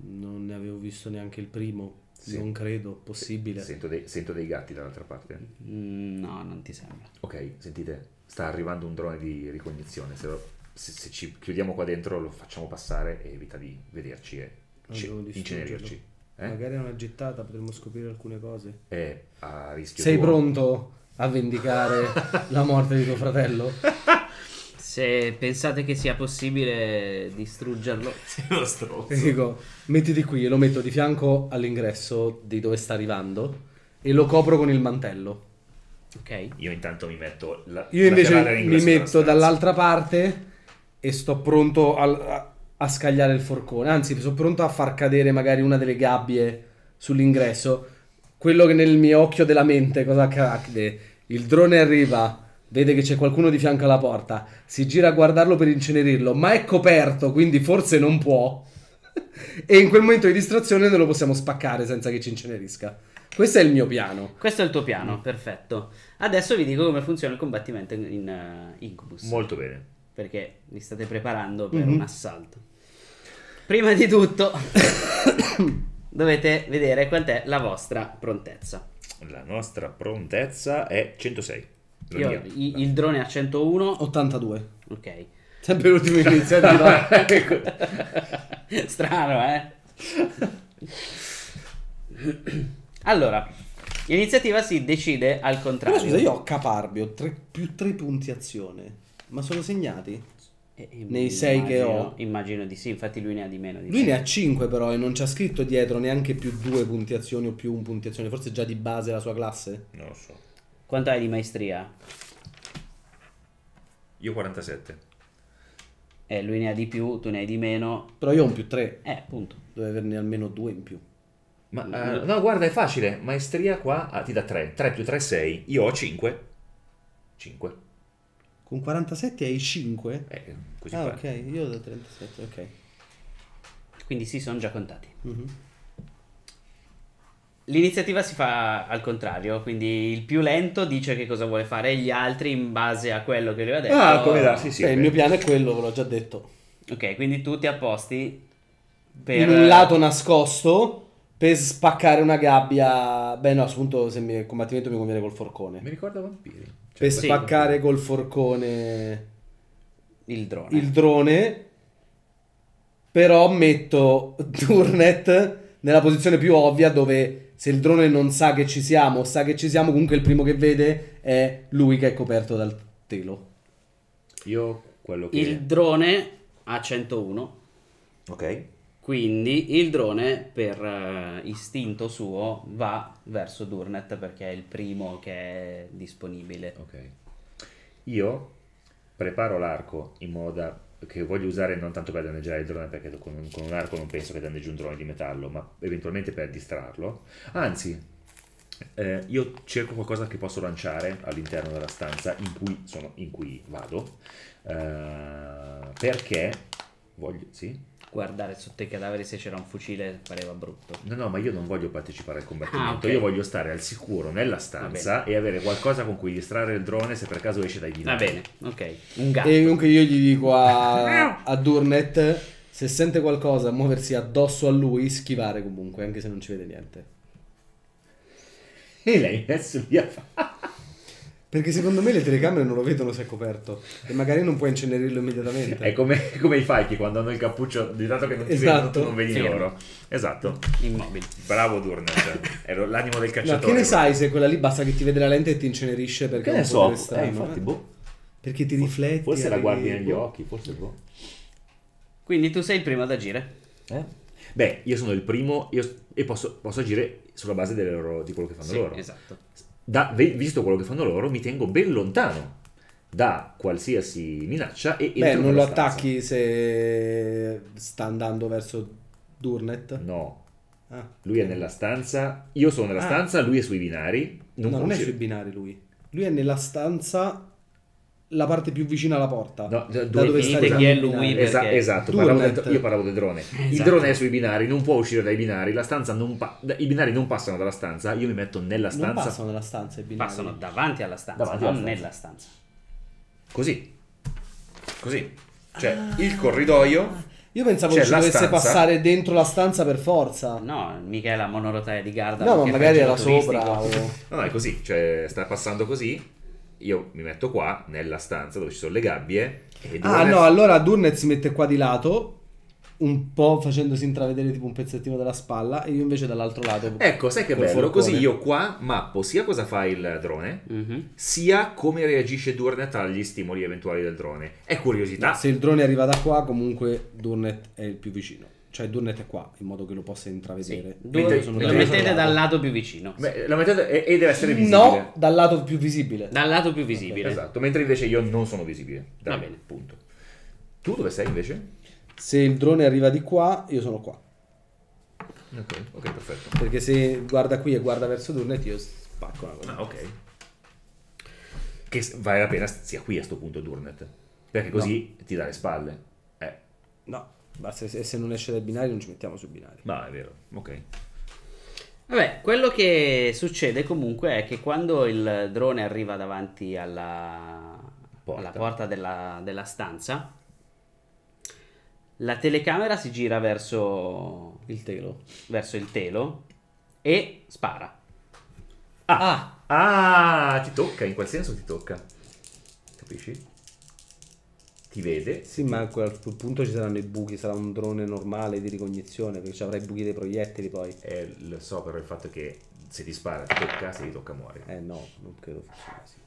Non ne avevo visto neanche il primo. Sì. Non credo, possibile. Sento dei, sento dei gatti dall'altra parte. Mm, No, non ti sembra. Ok, sentite, sta arrivando un drone di ricognizione. Se, lo- se- se ci chiudiamo qua dentro lo facciamo passare e evita di vederci e distruggerlo. incenerirci. Eh? Magari è una gittata, potremmo scoprire alcune cose. È a rischio Sei tuo. pronto a vendicare la morte di tuo fratello? Se pensate che sia possibile distruggerlo, Sei uno stronzo. E dico, mettiti qui, lo metto di fianco all'ingresso di dove sta arrivando e lo copro con il mantello. ok? Io intanto mi metto... La, Io invece mi metto dall'altra parte e sto pronto al- a, a scagliare il forcone. Anzi, sono pronto a far cadere magari una delle gabbie sull'ingresso. Quello che nel mio occhio della mente cosa accade? Il drone arriva, vede che c'è qualcuno di fianco alla porta, si gira a guardarlo per incenerirlo, ma è coperto, quindi forse non può. e in quel momento di distrazione noi lo possiamo spaccare senza che ci incenerisca. Questo è il mio piano. Questo è il tuo piano, perfetto. Adesso vi dico come funziona il combattimento in, eh, Incubus. Molto bene. perché vi state preparando per Mhm. un assalto. Prima di tutto, dovete vedere quant'è la vostra prontezza. La nostra prontezza è 106. Io- i- il drone a 101, 82. ok. Sempre l'ultima iniziativa. Strano, eh? allora, l'iniziativa si decide al Però contrario. scusa, io ho caparbio, tre- più 3 punti azione. Ma sono segnati? Eh, nei sei che immagino- ho. Immagino di sì, infatti lui ne ha di meno. Di Lui te. ne ha 5 però e non c'ha scritto dietro neanche più 2 punti azioni o più un punti azione. Forse già di base la sua classe? Non lo so. Quanto hai di maestria? Io 47. Eh, lui ne ha di più, tu ne hai di meno. Però io ho un più 3. Eh, appunto. Dove averne almeno 2 in più. Ma eh, no, guarda, è facile. Maestria qua ah, ti dà 3. 3 più 3 6. Io ho 5. 5. Con 47 hai 5? Eh, così Ah fa. ok, io ho 37, ok. Quindi sì, sono già contati. Mhm. L'iniziativa si fa al contrario, quindi il più lento dice che cosa vuole fare e gli altri in base a quello che lui ha detto. Ah, come da, sì, sì. Eh. Il mio piano è quello, ve l'ho già detto. Ok, quindi tu ti apposti per... In un lato nascosto per spaccare una gabbia. Beh no, a questo punto se mi, il combattimento mi conviene col forcone. Mi ricorda vampiri. Per sì. spaccare col forcone il drone. il drone. Però metto Durnet nella posizione più ovvia dove se il drone non sa che ci siamo o sa che ci siamo, comunque il primo che vede è lui che è coperto dal telo. Io quello che... Il drone ha 101, Ok. quindi il drone per eh, istinto suo va verso Durnet perché è il primo che è disponibile. Ok. Io preparo l'arco in modo da che voglio usare non tanto per danneggiare il drone perché con un, con un arco non penso che danneggi un drone di metallo, ma eventualmente per distrarlo. Anzi, eh, io cerco qualcosa che posso lanciare all'interno della stanza in cui, sono, in cui vado, eh, perché voglio... Sì? Guardare sotto i cadaveri se c'era un fucile pareva brutto. No, no, ma io non voglio partecipare al combattimento, Ah, ok. io voglio stare al sicuro nella stanza e avere qualcosa con cui distrarre il drone se per caso esce dai Va binari. bene, ok. Un gatto. E comunque io gli dico a, a Durnet se sente qualcosa muoversi addosso a lui, schivare comunque, anche se non ci vede niente. E lei messo lì a fare... Perché secondo me le telecamere non lo vedono se è coperto e magari non puoi incenerirlo immediatamente. È come, come i falchi quando hanno il cappuccio, di dato che non ti Esatto. vedono, tu non vedi loro. Esatto. Immobili. Bravo Durnet. Ero l'animo del No, cacciatore. che ne sai se quella lì basta che ti vede la lente e ti incenerisce perché Che è ne un so, potere eh, infatti, eh? boh. Perché ti rifletti. Forse la guardi negli boh. occhi, forse boh. Quindi tu sei il primo ad agire. Eh? Beh, io sono il primo io- e posso, posso agire sulla base delle loro- di quello che fanno Sì, loro. esatto. Da- visto quello che fanno loro, mi tengo ben lontano da qualsiasi minaccia e Beh, non lo stanza. attacchi se sta andando verso Durnet? No, Ah, lui è nella stanza, io sono nella Ah. stanza, lui è sui binari. Non no, non è sui binari lui. Lui è nella stanza, la parte più vicina alla porta. No, da dove definite sta chi è il lui, Esa- esatto, parlavo del- io parlavo del drone. Il Esatto. drone è sui binari, non può uscire dai binari, la stanza non pa- i binari non passano dalla stanza, io mi metto nella Non stanza passano nella stanza i binari. Passano davanti alla stanza, Davanti non alla stanza. nella stanza. così. Così. Cioè, il corridoio Io pensavo C'è ci dovesse stanza. passare dentro la stanza per forza. No, mica è la monorotaia di Garda. No, ma che magari il era sopra. o- No, no, è così, cioè sta passando così, io mi metto qua, nella stanza dove ci sono le gabbie e Ah, no, allora Durnet si mette qua di lato, un po' facendosi intravedere tipo un pezzettino della spalla, e io invece dall'altro lato. Ecco, sai che bello, forcone. così io qua mappo sia cosa fa il drone, Mhm. sia come reagisce Durnet agli stimoli eventuali del drone. È curiosità. Se il drone arriva da qua, comunque Durnet è il più vicino. Cioè Durnet è qua, in modo che lo possa intravedere. Due- Mentre- sono lo mettete dal lato più vicino. Beh, la metà e, e deve essere visibile. No, dal lato più visibile. Dal lato più visibile. Esatto, mentre invece io non sono visibile. Dai, Va bene. Punto. Tu dove sei invece? Se il drone arriva di qua, io sono qua. Ok, ok, perfetto. Perché se guarda qui e guarda verso Durnet, io spacco una cosa. Ah, ok. che vale la pena sia qui a sto punto Durnet. Perché così ti dà le spalle. Eh, No, basta se, se non esce dai binari non ci mettiamo sui binari. ma è vero, ok. Vabbè, quello che succede comunque è che quando il drone arriva davanti alla Porta. alla porta della, della stanza, la telecamera si gira verso Il telo. verso il telo e spara. Ah, Ah, ti tocca, in quel senso ti tocca. Capisci? Ti vede. sì, ma a quel punto ci saranno i buchi, sarà un drone normale di ricognizione, perché ci avrà i buchi dei proiettili poi. E lo so però il fatto che se ti spara ti tocca, se ti tocca muori. Eh no, non credo funzioni così.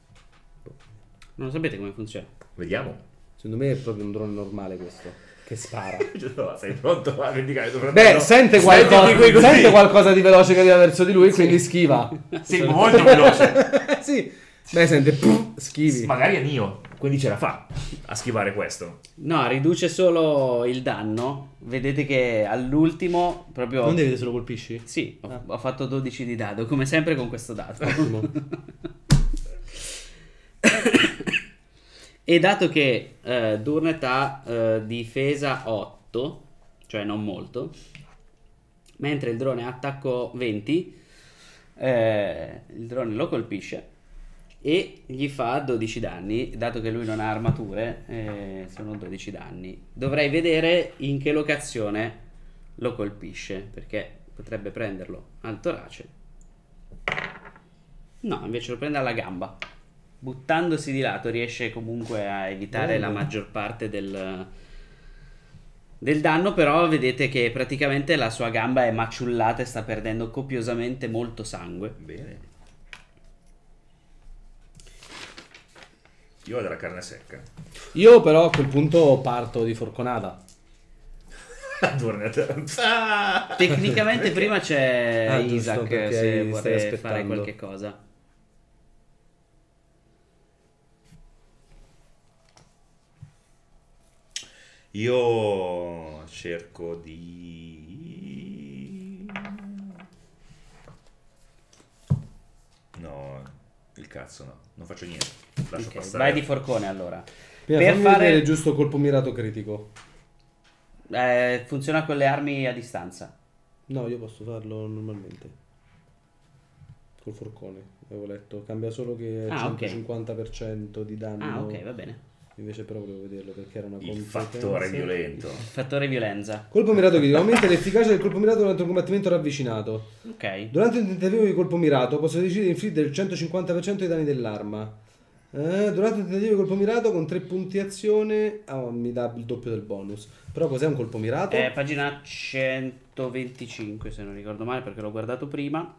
Non lo sapete come funziona? Vediamo. Secondo me è proprio un drone normale questo, che spara. No, sei pronto a vendicare tuo Beh, fratello? sente qualcosa, sente qualcosa di veloce che arriva verso di lui, quindi schiva. Sei molto veloce. sì. Beh, sente, puff, schivi. Magari è Nio, quindi ce la fa a schivare questo. No, riduce solo il danno. Vedete che all'ultimo proprio Non devi se lo colpisci? Sì, ho, Ah. ho fatto 12 di dado, come sempre con questo dado. Ottimo. e dato che eh, Durnet ha eh, difesa 8, cioè non molto, mentre il drone ha attacco 20, eh, il drone lo colpisce e gli fa 12 danni, dato che lui non ha armature, eh, sono 12 danni. Dovrei vedere in che locazione lo colpisce, perché potrebbe prenderlo al torace. No, invece lo prende alla gamba. Buttandosi di lato riesce comunque a evitare la maggior parte del, del danno, però vedete che praticamente la sua gamba è maciullata e sta perdendo copiosamente molto sangue. Bene. Io ho della carne secca. Io però a quel punto parto di forconata. Ah! Tecnicamente prima c'è Ah, Isaac se vuole fare qualche cosa. Io cerco di... No, il cazzo no, non faccio niente. Lascio Ok, passare. vai di forcone allora. Per fammi fare il giusto colpo mirato critico. eh, funziona con le armi a distanza. No, io posso farlo normalmente. Col forcone, avevo letto. Cambia solo che è Ah, ok. 150% di danno. Ah, ok, va bene. Invece però volevo vederlo perché era una Il competenza. fattore violento. Fattore violenza. Colpo mirato critico. Aumenta l'efficacia del colpo mirato durante un combattimento ravvicinato. Ok. Durante un tentativo di colpo mirato posso decidere di infliggere il 150% dei danni dell'arma. Eh, durante un tentativo di colpo mirato con 3 punti azione ah, mi dà il doppio del bonus. Però cos'è un colpo mirato? Eh, pagina 125 se non ricordo male perché l'ho guardato prima.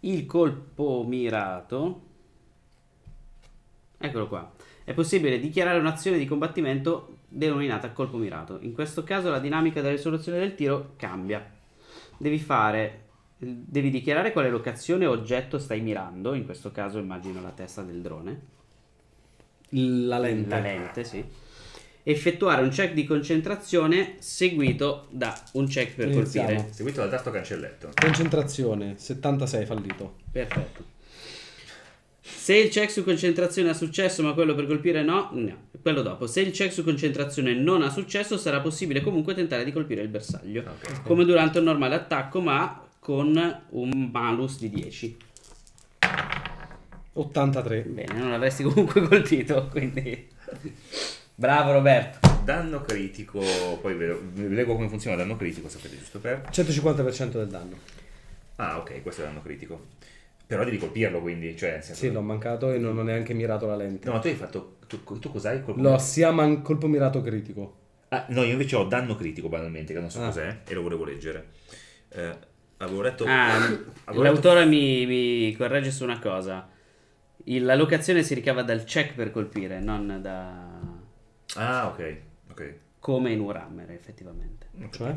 Il colpo mirato. Eccolo qua. È possibile dichiarare un'azione di combattimento denominata colpo mirato. In questo caso la dinamica della risoluzione del tiro cambia. Devi fare devi dichiarare quale locazione o oggetto stai mirando, in questo caso immagino la testa del drone. La lente. La lente, sì. Effettuare un check di concentrazione seguito da un check per Iniziamo. colpire. Seguito dal tasto cancelletto. Concentrazione 76 fallito. Perfetto. Se il check su concentrazione ha successo, ma quello per colpire no, no, quello dopo. Se il check su concentrazione non ha successo, sarà possibile comunque tentare di colpire il bersaglio. Ok. Come durante un normale attacco, ma con un malus di 10. 83. Bene, non l'avresti comunque colpito, quindi... Bravo Roberto. Danno critico, poi ve lo- vi leggo come funziona danno critico, sapete giusto per... 150% del danno. Ah, ok, questo è danno critico. Però devi colpirlo quindi, cioè... Sì, l'ho mancato e non ho neanche mirato la lente. No, ma tu hai fatto... Tu, tu cos'hai? Colpo L'ho sia man- colpo mirato critico. Ah, no, io invece ho danno critico banalmente, che non so Ah. cos'è, e lo volevo leggere. Eh, avevo letto... Ah, avevo letto- l'autore mi, mi corregge su una cosa. Il- la locazione si ricava dal check per colpire, non da... Ah, ok, ok. come in Warhammer effettivamente. Cioè?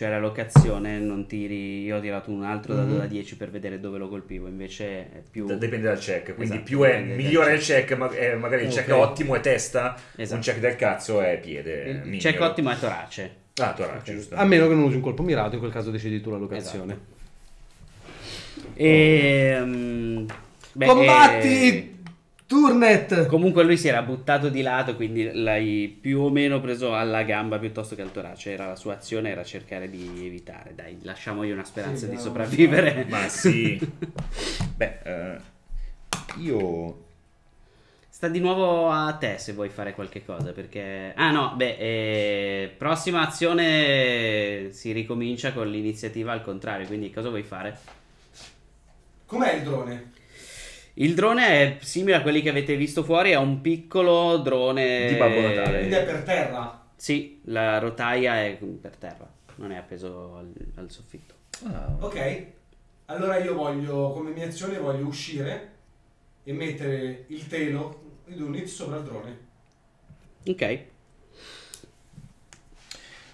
Cioè la locazione non tiri... Io ho tirato un altro dado Mhm. da 10 per vedere dove lo colpivo, invece è più... Dipende dal check, quindi Esatto, più è migliore il check. check, ma- eh, magari il check Ok. ottimo è testa, Esatto. un check del cazzo è piede. Il check ottimo è torace. Ah, torace, giusto. A meno che non usi un colpo mirato, in quel caso decidi tu la locazione. Esatto. E, mm, beh, Combatti! eh, Turnet! comunque lui si era buttato di lato, quindi l'hai più o meno preso alla gamba piuttosto che al torace. Era, la sua azione era cercare di evitare. Dai, lasciamogli una speranza Sì, di sopravvivere. Ma sì. Beh, eh, io... Sta di nuovo a te se vuoi fare qualche cosa. Perché. Ah, no, beh, eh, prossima azione si ricomincia con l'iniziativa al contrario. Quindi, cosa vuoi fare? Com'è il drone? Il drone è simile a quelli che avete visto fuori. È un piccolo drone Di Babbo Natale. Quindi è per terra. Sì, la rotaia è per terra, non è appeso al, al soffitto. Ah, Ok. Allora io voglio, come mia azione, voglio uscire e mettere il telo di Unit sopra il drone. Ok.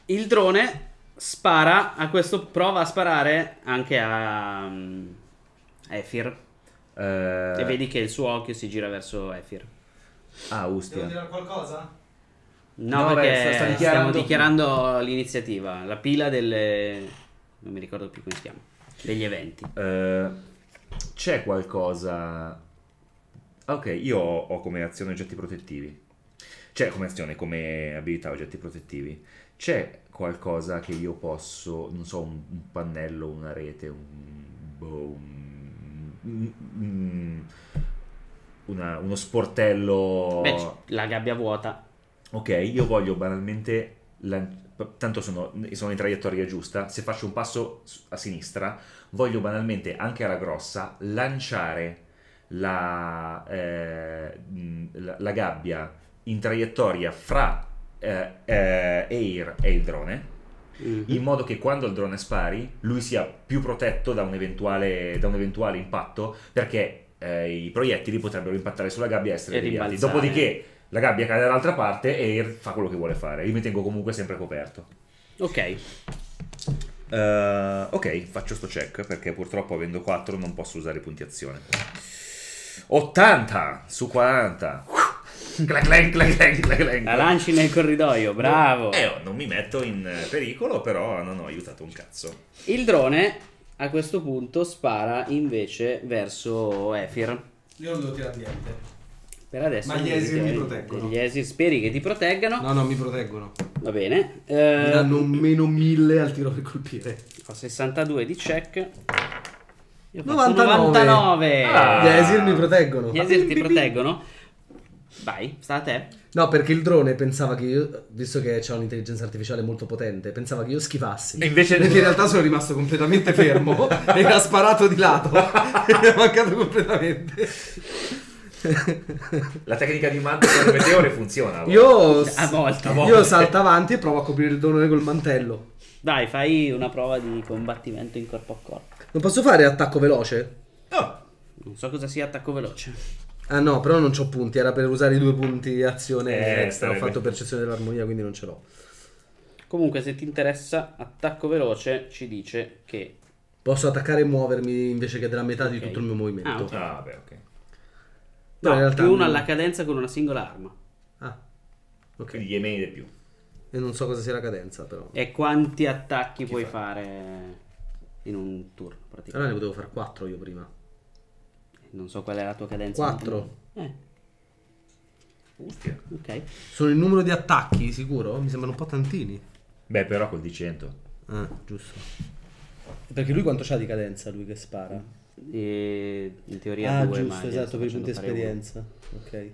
Il drone spara a questo prova a sparare anche a um, Efir e vedi che il suo occhio si gira verso Efir. Ah, Ustia. dire qualcosa? No, No, beh, perché sta- sta stiamo dichiarando- dichiarando l'iniziativa, la pila delle non mi ricordo più come si chiama, degli eventi. Eh, c'è qualcosa. Ok, io ho, ho come azione oggetti protettivi. Cioè, come azione, come abilità oggetti protettivi. C'è qualcosa che io posso. Non so, un, un pannello, una rete, un. Mm, una- uno sportello. Beh, la gabbia vuota. Ok, io voglio banalmente. lan- Tanto sono, sono in traiettoria giusta. Se faccio un passo a sinistra, voglio banalmente anche alla grossa lanciare la, eh, mh, la, la gabbia in traiettoria fra eh, eh, Air e il drone. Mhm. In modo che quando il drone spari, lui sia più protetto da un eventuale, da un eventuale impatto, perché eh, i proiettili potrebbero impattare sulla gabbia e essere deviati. Dopodiché la gabbia cade dall'altra parte e fa quello che vuole fare. Io mi tengo comunque sempre coperto. Ok, Eh, ok, faccio sto check perché purtroppo avendo 4 non posso usare punti azione. 80 su 40. Clac, clac, clac, clac, clac, clac. la lanci nel corridoio, bravo. Eh, oh, non mi metto in eh, pericolo, però non ho aiutato un cazzo. Il drone a questo punto spara invece verso Efir. Io non devo tirare niente. Per adesso Ma gli esir mi proteggono. Gli esir speri che ti proteggano. No, no, mi proteggono. Va bene. Mi Eh, danno un meno 1000 al tiro per colpire. ho 62 di check. Io ho fatto 99. 99. Ah. Gli esir mi proteggono. Gli esir ti proteggono? Vai, sta a te. No, perché il drone pensava che io, visto che c'è un'intelligenza artificiale molto potente, pensava che io schivassi. E invece- Perché in realtà sono rimasto completamente fermo e ha sparato di lato. e mi è mancato completamente. La tecnica di manto con il meteore funziona. Io, A volte. io salto avanti e provo a coprire il drone col mantello. Dai, fai una prova di combattimento in corpo a corpo. Non posso fare attacco veloce? Oh, Non so cosa sia attacco veloce. Ah no, però non ho punti, era per usare i due punti azione Eh, extra. Ho sarebbe- fatto percezione dell'armonia, quindi non ce l'ho. Comunque, se ti interessa, attacco veloce ci dice che Posso attaccare e muovermi invece che della metà di Ok. tutto il mio movimento. Ah, ok. Ah, vabbè, ok. No, in no, realtà più uno non- alla cadenza con una singola arma. Ah, ok. quindi gli emeni di più. E non so cosa sia la cadenza, però. E quanti attacchi Chi puoi fa? fare in un turno, Allora ne praticamente. potevo fare 4 io prima. Non so qual è la tua cadenza. Quattro. Eh, Ustia. ok. Sono il numero di attacchi, sicuro? Mi sembrano un po' tantini. Beh, però col D100. Ah, giusto. Perché lui quanto c'ha di cadenza, lui che spara? E in teoria Ah, due, giusto, esatto, per i punti fare uno. esperienza. Ok.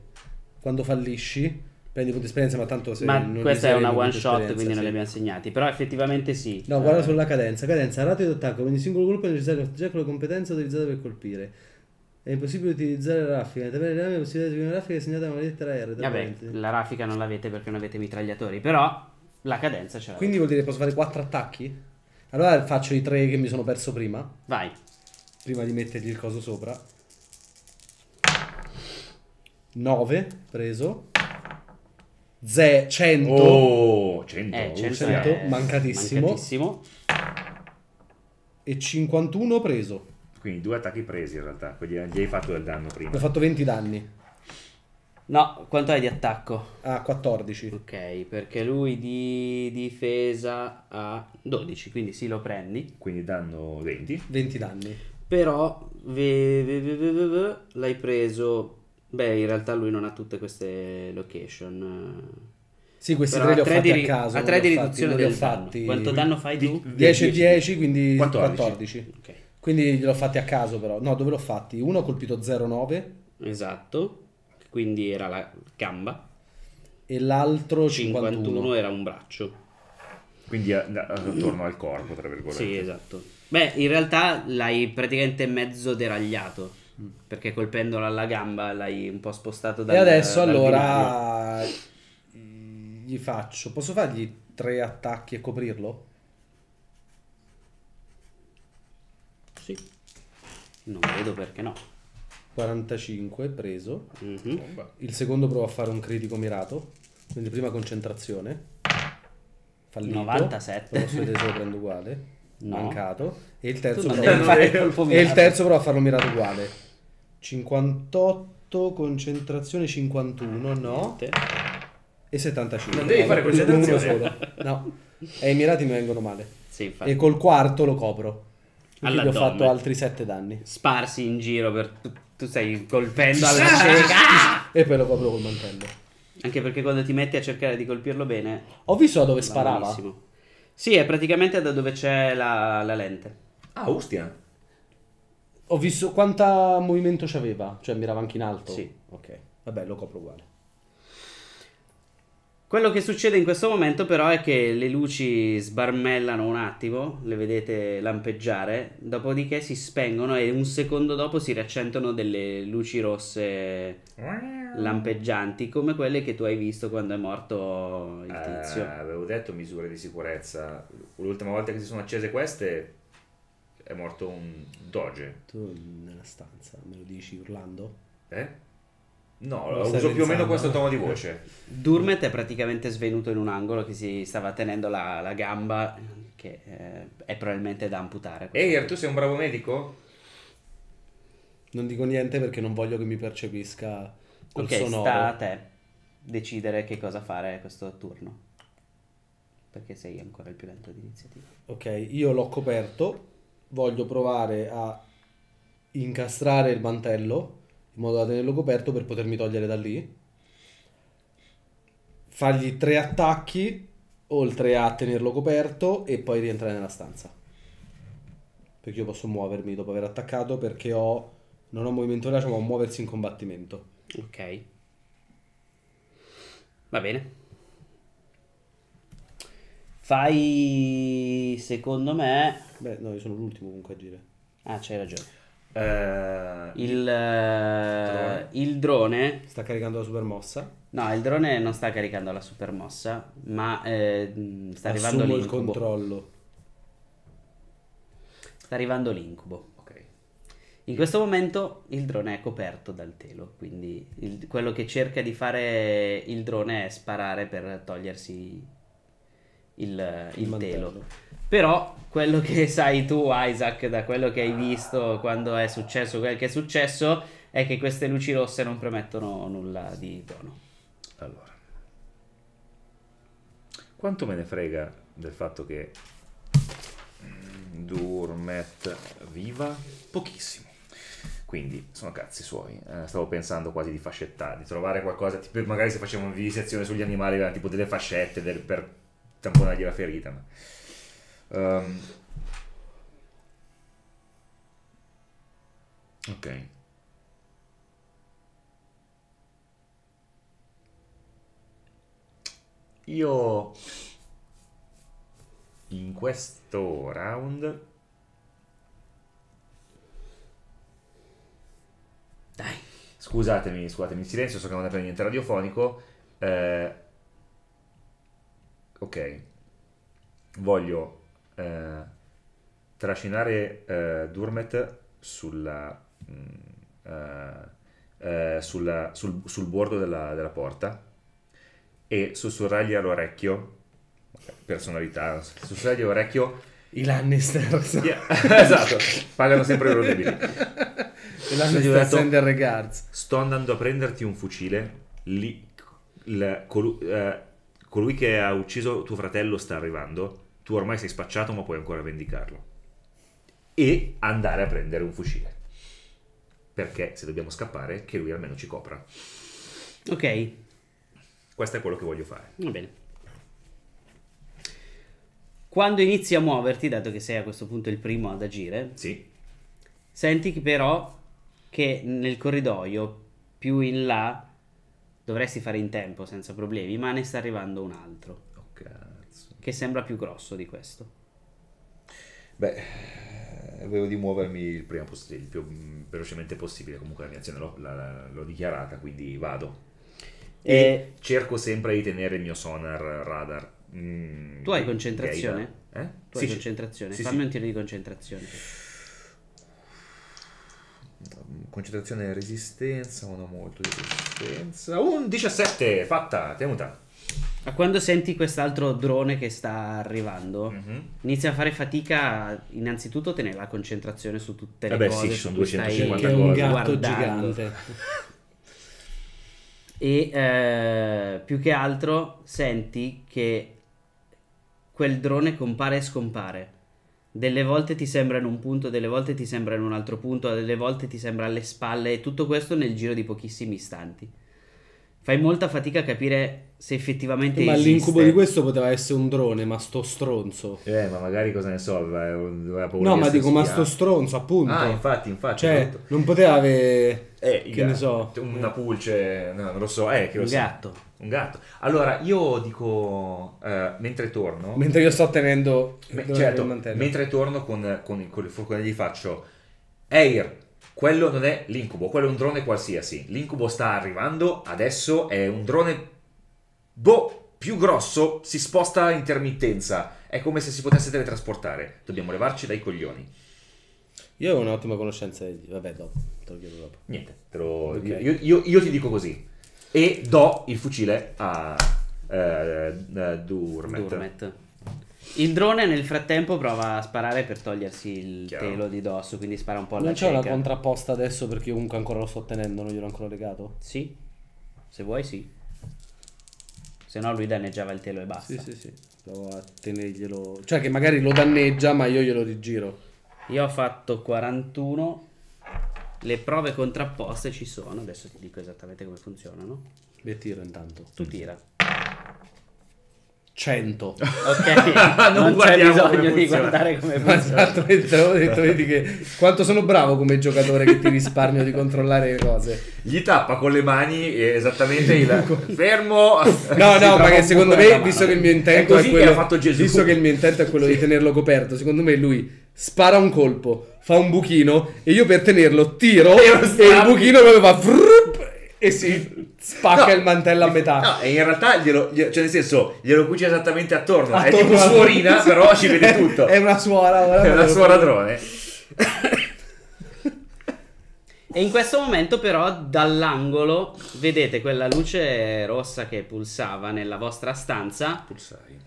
Quando fallisci, prendi punti esperienza, ma tanto se Ma non questa è una one shot, esperienza, quindi non sì. li abbiamo segnati. Però effettivamente sì. No, guarda Eh, solo la cadenza. Cadenza, ratio di attacco, quindi singolo gruppo è necessario già con le competenze utilizzate per colpire. È impossibile utilizzare la raffica. Nel tabella di rami è possibile eseguire una raffica segnata con la lettera R. Vabbè, la raffica non l'avete perché non avete mitragliatori. Però la cadenza ce l'avete. Quindi vuol dire che posso fare 4 attacchi? Allora faccio i 3 che mi sono perso prima. Vai. Prima di mettergli il coso sopra. 9 preso. Ze 100. Oh, 100. Eh, 100 100, è mancatissimo. mancatissimo. E 51 preso. Quindi due attacchi presi in realtà. Quindi gli hai fatto del danno prima. Ho fatto 20 danni. No, quanto hai di attacco? Ah, 14. Ok, perché lui di difesa ha 12, quindi sì, lo prendi. Quindi danno 20. 20 danni. Però ve- ve- ve- ve- ve- ve- l'hai preso. Beh, in realtà lui non ha tutte queste location. Sì, questi Però tre li ho fatti di, a caso. a tre non di li ho fatti- riduzione ho del danno. fatti- Quanto danno fai tu? Di- 10 e 10, quindi 14. 14. Ok, Quindi li ho fatti a caso però. No, dove l'ho fatti? Uno ho colpito 0,9 esatto. Quindi era la gamba. e l'altro 51, 51. era un braccio. Quindi attorno al corpo, tra virgolette. Sì, esatto. Beh, in realtà l'hai praticamente mezzo deragliato. Perché colpendolo alla gamba l'hai un po' spostato dal E adesso dal binario. allora gli faccio. Posso fargli tre attacchi e coprirlo? Sì. Non vedo perché no. 45 preso. Mhm. Il secondo provo a fare un critico mirato. Quindi prima concentrazione. Fallito. 97. Però se vedete se lo prendo uguale. No. Mancato. E il terzo colpo E il terzo provo a farlo mirato uguale. 58 concentrazione 51 no. Niente. E 75. Non devi fare uno concentrazione. solo. No. E i mirati mi vengono male. Sì. E col quarto lo copro. Quindi gli ho fatto altri 7 danni. Sparsi in giro per... Tu, tu stai colpendo alla cieca. E poi lo copro col mantello. Anche perché quando ti metti a cercare di colpirlo bene... Ho visto da dove va sparava. malissimo. Sì, è praticamente da dove c'è la, la lente. Ah, Ustia. Ho visto quanta movimento c'aveva. Cioè mirava anche in alto. Sì. Ok. Vabbè, lo copro uguale. Quello che succede in questo momento però è che le luci sbarmellano un attimo, le vedete lampeggiare, dopodiché si spengono e un secondo dopo si riaccendono delle luci rosse lampeggianti come quelle che tu hai visto quando è morto il Eh, tizio. avevo detto misure di sicurezza. L'ultima volta che si sono accese queste è morto un doge. Tu nella stanza me lo dici urlando? Eh? No, Lo uso più o meno questo tono di voce. Durmet è praticamente svenuto in un angolo che si stava tenendo la, la gamba che eh, è probabilmente da amputare. Eir, tu sei un bravo medico? Non dico niente perché non voglio che mi percepisca col Ok, sonoro. sta a te decidere che cosa fare questo turno. Perché sei ancora il più lento di iniziativa. Ok, io l'ho coperto. Voglio provare a incastrare il mantello in modo da tenerlo coperto per potermi togliere da lì. Fargli tre attacchi oltre a tenerlo coperto e poi rientrare nella stanza. Perché io posso muovermi dopo aver attaccato perché ho non ho movimento veloce ma ho muoversi in combattimento. Ok. Va bene. Fai, secondo me... Beh, no, io sono l'ultimo comunque a agire. Ah, c'hai ragione. Eh, Il, eh, il drone... Sta caricando la super mossa. No, il drone non sta caricando la super mossa, ma eh, sta arrivando Assumo il l'incubo. controllo. Sta arrivando l'incubo. ok. In questo momento il drone è coperto dal telo, quindi il- quello che cerca di fare il drone è sparare per togliersi il, il mantello. telo. Però quello che sai tu, Isaac, da quello che hai visto quando è successo quel che è successo, è che queste luci rosse non promettono nulla di buono. Allora. Quanto me ne frega del fatto che Durmet viva? Pochissimo. Quindi sono cazzi suoi. Eh, stavo pensando quasi di fascettare, di trovare qualcosa, tipo magari se facevamo una vivisezione sugli animali, tipo delle fascette del- per tamponargli la ferita. ma- Ehm. ok. Io in questo round Dai, Scusatemi, scusatemi il silenzio, so che non è per niente radiofonico. Eh, ok, voglio eh, trascinare eh, Durmet sulla, mm, eh, eh, sulla- sul, sul bordo della, della porta e sussurrargli all'orecchio, personalità, sussurrargli all'orecchio. I Lannister. Yeah, esatto, pagano sempre i loro debiti. I Lannister send regards. Sto andando a prenderti un fucile. Lì, il- colu- eh, colui che ha ucciso tuo fratello sta arrivando. Tu ormai sei spacciato, ma puoi ancora vendicarlo. e andare a prendere un fucile. Perché se dobbiamo scappare, che lui almeno ci copra. Ok, Questo è quello che voglio fare. va bene. Quando inizi a muoverti, dato che sei a questo punto il primo ad agire, Sì. senti però che nel corridoio più in là dovresti fare in tempo senza problemi, ma ne sta arrivando un altro Oh, cazzo. che sembra più grosso di questo. Beh, avevo di muovermi il prima possibile, il più velocemente possibile. Comunque la mia azione l'ho, l'ho dichiarata, quindi vado. E E cerco sempre di tenere il mio sonar radar. mm, Tu hai concentrazione? Eh? tu Sì, hai concentrazione, Sì, fammi sì. un tiro di concentrazione. Concentrazione e resistenza, ho molto di resistenza. Un 17, fatta, tenuta. Ma quando senti quest'altro drone che sta arrivando, Mhm. inizia a fare fatica innanzitutto tenere la concentrazione su tutte le Eh beh, cose sì, ci sono cui stai 250 Che è un cose. gatto guardando. gigante. E eh, più che altro senti che quel drone compare e scompare. Delle volte ti sembra in un punto, delle volte ti sembra in un altro punto, delle volte ti sembra alle spalle, e tutto questo nel giro di pochissimi istanti. Fai molta fatica a capire se effettivamente Ma esiste. l'incubo di questo poteva essere un drone, ma sto stronzo. Eh, ma magari cosa ne so, aveva aveva paura No, di ma dico, ma spiato. sto stronzo, appunto. Ah, infatti, infatti. Cioè, esatto. non poteva avere... Eh, che ne so. Una pulce, no, non lo so, eh, che lo Un so. gatto. Un gatto. Allora, io dico, eh, mentre torno... Mentre io sto tenendo... Me- certo, mentre torno con, con, con il furgone gli faccio Eir, quello non è l'incubo, quello è un drone qualsiasi. L'incubo sta arrivando, adesso è un drone boh, più grosso, si sposta a intermittenza. È come se si potesse teletrasportare. Dobbiamo levarci dai coglioni. Io ho un'ottima conoscenza di... Vabbè, dopo. Te lo chiedo dopo. Niente, te lo- Ok. io, io- io ti dico così. E do il fucile a eh, eh, Durmet. Durmet. Il drone nel frattempo prova a sparare per togliersi il Chiaro. telo di dosso, quindi spara un po' alla Non c'è una cieca. contrapposta adesso perché io comunque ancora lo sto tenendo, non gliel'ho ancora legato? Sì, se vuoi sì. Se no lui danneggiava il telo e basta. Sì, sì, sì. Provo a tenerglielo... Cioè che magari lo danneggia, ma io glielo rigiro. Io ho fatto 41. Le prove contrapposte ci sono. Adesso ti dico esattamente come funzionano. Beh, tiro intanto. Tu tira. 100. Ok, Non non, c'è bisogno di guardare come funziona. esatto, detto, vedi che quanto sono bravo come giocatore che ti risparmio di controllare le cose. Gli tappa con le mani eh, esattamente il fermo. No, no, un secondo me, visto che il mio È intento è che quello ha fatto Gesù. Visto che il mio intento è quello di tenerlo coperto, secondo me lui spara un colpo, fa un buchino e io per tenerlo tiro E e, il buchino proprio fa frup, e si spacca No. il mantello a metà. No, e in realtà glielo, glielo- cioè nel senso, glielo cuci esattamente attorno. è Attorno tipo alla- suorina, però ci vede tutto. È una suora, ora È una suora drone. E in questo momento però dall'angolo vedete quella luce rossa che pulsava nella vostra stanza Pulsari.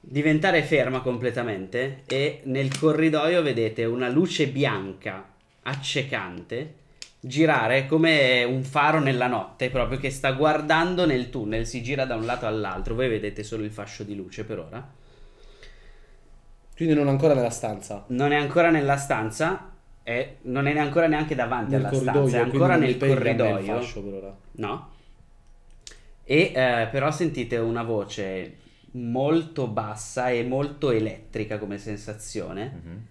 diventare ferma completamente e nel corridoio vedete una luce bianca accecante girare come un faro nella notte proprio che sta guardando nel tunnel, si gira da un lato all'altro, voi vedete solo il fascio di luce per ora. Quindi non ancora nella stanza. Non è ancora nella stanza, è- non è ancora neanche davanti Nel alla corridoio, stanza, è ancora nel me il corridoio. fascio per ora. No. E eh, però sentite una voce molto bassa e molto elettrica come sensazione Mhm.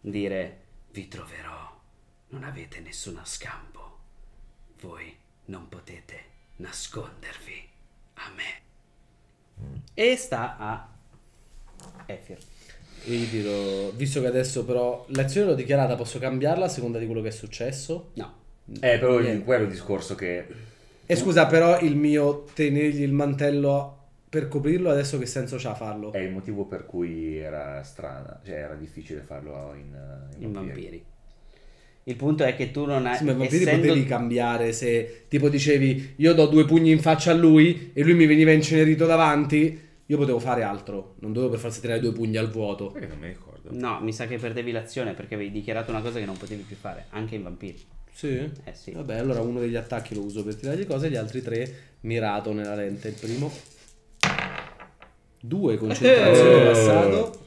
dire vi troverò, non avete nessuno scampo, voi non potete nascondervi a me. E sta a Efir. E io dirò, visto che adesso però l'azione l'ho dichiarata, posso cambiarla a seconda di quello che è successo? No. Eh, però il- quello è il discorso che... E scusa, però il mio tenergli il mantello per coprirlo adesso che senso c'ha farlo? È il motivo per cui era strana, cioè era difficile farlo in, eh, In vampiri. Il punto è che tu non hai... Sì, ma i vampiri essendo- potevi cambiare se tipo dicevi io do due pugni in faccia a lui e lui mi veniva incenerito davanti, io potevo fare altro, non dovevo per forza tirare due pugni al vuoto. Perché non mi ricordo. No, mi sa che perdevi l'azione perché avevi dichiarato una cosa che non potevi più fare, anche in vampiri. Sì? Eh sì. Vabbè, allora uno degli attacchi lo uso per tirare le cose, gli altri tre mirato nella lente. Il primo. Due concentrazione Eh. passato.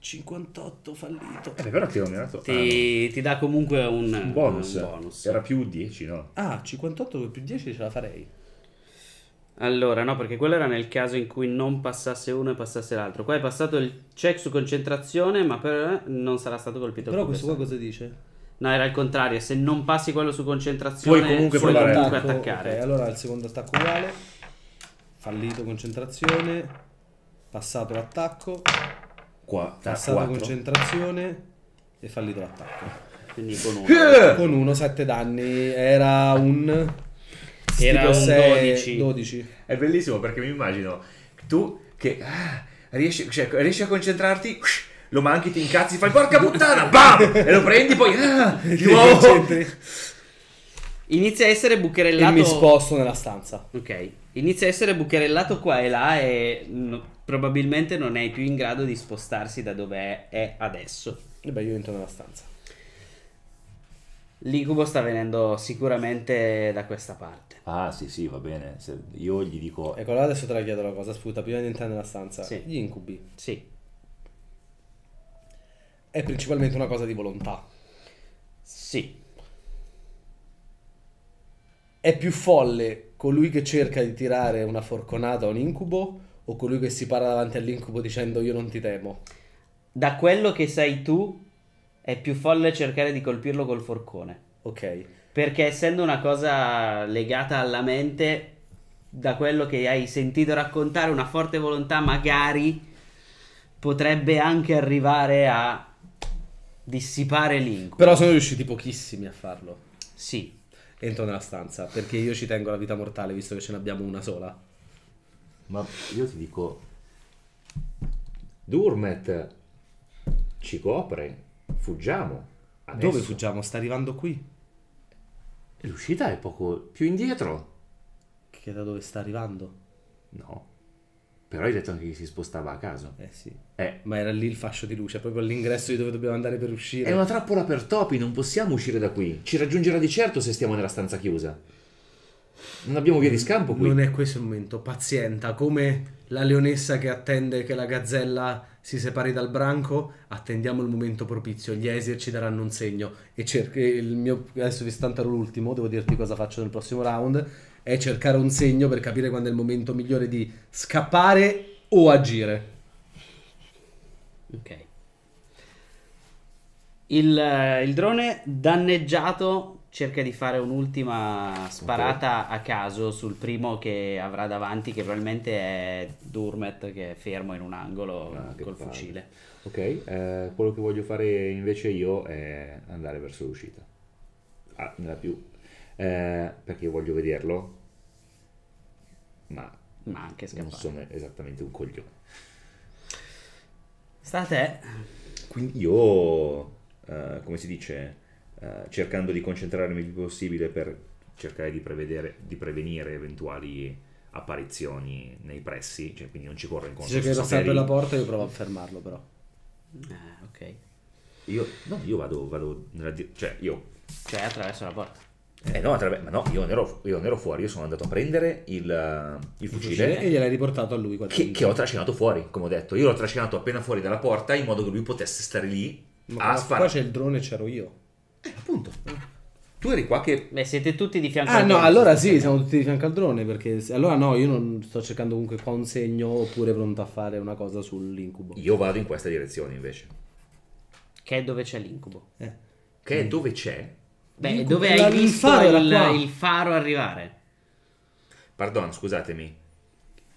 E 58 fallito. Eh, però ti ho nominato. Ti, ti dà comunque un, ah, un bonus. un bonus. Era più 10, no? Ah, 58 più 10 ce la farei. Allora, no, perché quello era nel caso in cui non passasse uno e passasse l'altro. Qua è passato il check su concentrazione, ma per non sarà stato colpito. Però questo qua cosa dice? No, era il contrario. Se non passi quello su concentrazione, Puoi comunque puoi provare. comunque Attacco, attaccare. ok, allora il secondo attacco uguale. Fallito concentrazione. Passato l'attacco. Qua, Passato 4. concentrazione. E fallito l'attacco. Quindi con uno. Con uno 7 danni. Era un... Era un sei- 12. 12. È bellissimo perché mi immagino tu che ah, riesci, cioè, riesci a concentrarti, lo manchi, ti incazzi, fai porca puttana, bam! E lo prendi, poi ah, di nuovo. Inizia a essere E bucherellato. mi sposto nella stanza. Ok. Inizia a essere bucherellato qua e là e no- probabilmente non è più in grado di spostarsi da dove è, adesso. E beh, io entro nella stanza. L'incubo sta venendo sicuramente da questa parte. Ah, sì, sì, va bene. Se io gli dico Ecco, allora adesso te la chiedo una cosa. Sputa, prima di entrare nella stanza. Sì. Gli incubi Sì. è principalmente una cosa di volontà. Sì. È più folle colui che cerca di tirare una forconata a un incubo o colui che si para davanti all'incubo dicendo io non ti temo? Da quello che sai tu, è più folle cercare di colpirlo col forcone. Ok. Perché essendo una cosa legata alla mente, da quello che hai sentito raccontare, una forte volontà magari potrebbe anche arrivare a dissipare l'incubo. Però sono riusciti pochissimi a farlo. Sì. Entro nella stanza perché io ci tengo alla vita mortale visto che ce ne abbiamo una sola. Ma io ti dico Durmet ci copre, fuggiamo. Adesso. Dove fuggiamo? Sta arrivando qui. L'uscita è poco più indietro. Che da dove sta arrivando? No. Però hai detto anche che si spostava a caso. Eh sì. Eh, Ma era lì il fascio di luce, proprio all'ingresso di dove dobbiamo andare per uscire. è una trappola per topi, non possiamo uscire da qui. Ci raggiungerà di certo se stiamo nella stanza chiusa. Non abbiamo via di scampo qui. Non è questo il momento, pazienta, come la leonessa che attende che la gazzella si separi dal branco, attendiamo il momento propizio, gli Aesir ci daranno un segno e il mio adesso vi stantaro l'ultimo, devo dirti cosa faccio nel prossimo round, è cercare un segno per capire quando è il momento migliore di scappare o agire. Ok. Il, eh, il drone danneggiato cerca di fare un'ultima sparata a caso sul primo che avrà davanti, che probabilmente è Durmet che è fermo in un angolo Ah, col fucile. Ok, eh, quello che voglio fare invece io è andare verso l'uscita. Ah, nella più. Eh, perché io voglio vederlo, ma Ma anche non sono esattamente un coglione. Sta a te. Quindi io, eh, come si dice, eh, cercando di concentrarmi il più possibile per cercare di, prevedere, di prevenire eventuali apparizioni nei pressi, cioè quindi non ci corro Se incontro. cerca di so passare per la porta io provo a fermarlo però. Eh, ok. Io, no, io vado, vado nella di- cioè io Cioè attraverso la porta. Eh no, attraver- ma no, io non, ero, io non ero fuori, io sono andato a prendere il, uh, il Il fucile, e gliel'hai riportato a lui qua che, che ho trascinato fuori, come ho detto. Io l'ho trascinato appena fuori dalla porta in modo che lui potesse stare lì Ma a qua- qua sparare. c'è il drone c'ero io. Eh, appunto. Tu eri qua che... Beh, siete tutti di fianco Ah al no, drone, allora sì, siamo tutti di fianco al drone perché se- allora no, io non sto cercando comunque qua un segno oppure pronto a fare una cosa sull'incubo. Io vado in questa direzione invece. Che è dove c'è l'incubo. Eh. Che è dove c'è? Beh, L'incubo- dove hai il visto faro era il, il faro arrivare. Pardon, scusatemi.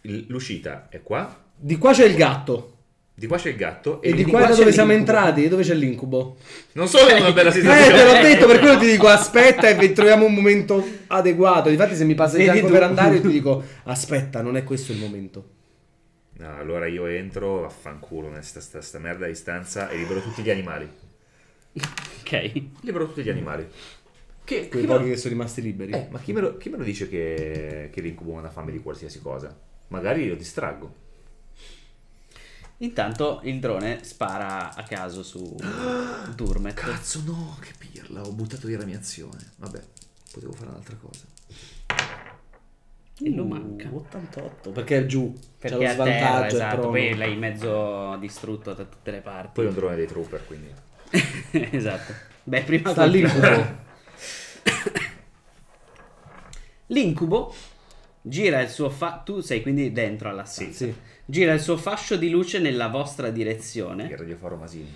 Il- l'uscita è qua, Di qua c'è il gatto di qua c'è il gatto e, di di qua da c'è dove siamo entrati, dove c'è l'incubo. Non solo è una bella Eh, situazione. te l'ho detto, per quello ti dico aspetta e vi troviamo un momento adeguato. Infatti se mi passa il tu. per andare io ti dico aspetta, non è questo il momento. No, allora io entro, vaffanculo, in sta, sta, sta merda di stanza e libero tutti gli animali. Ok. Libero tutti gli animali. Che, Quei pochi lo- che sono rimasti liberi. Eh, ma chi me, lo, chi me lo dice che, che l'incubo ha una fame di qualsiasi cosa? Magari lo distraggo. Intanto il drone spara a caso su Durmet. Cazzo, no, che pirla, ho buttato via la mia azione. Vabbè, potevo fare un'altra cosa. e lo Uh, manca. 88, perché è giù. Perché c'è lo terra, svantaggio, è esatto, poi l'hai mezzo distrutto da tutte le parti. Poi è un drone dei trooper, quindi... esatto. Beh, prima Sta all'incubo. L'incubo gira il suo fa- tu sei quindi dentro alla stanza. Sì. Gira il suo fascio di luce nella vostra direzione Il radiofaro Masini.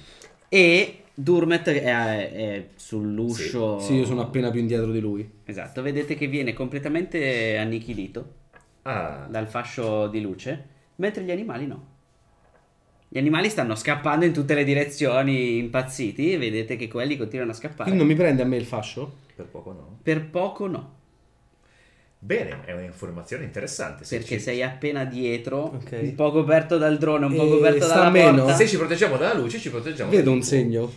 e Durmet è, è sull'uscio. Sì, io sono appena più indietro di lui. Esatto, vedete che viene completamente annichilito Ah, dal fascio di luce, mentre gli animali no. Gli animali stanno scappando in tutte le direzioni impazziti e vedete che quelli continuano a scappare. Quindi non mi prende a me il fascio? per poco no. Per poco no, Bene, è un'informazione interessante. Se perché ci- sei appena dietro, Ok. un po' coperto dal drone, un po' E coperto dalla meno? porta. Se ci proteggiamo dalla luce, ci proteggiamo Vedo un segno.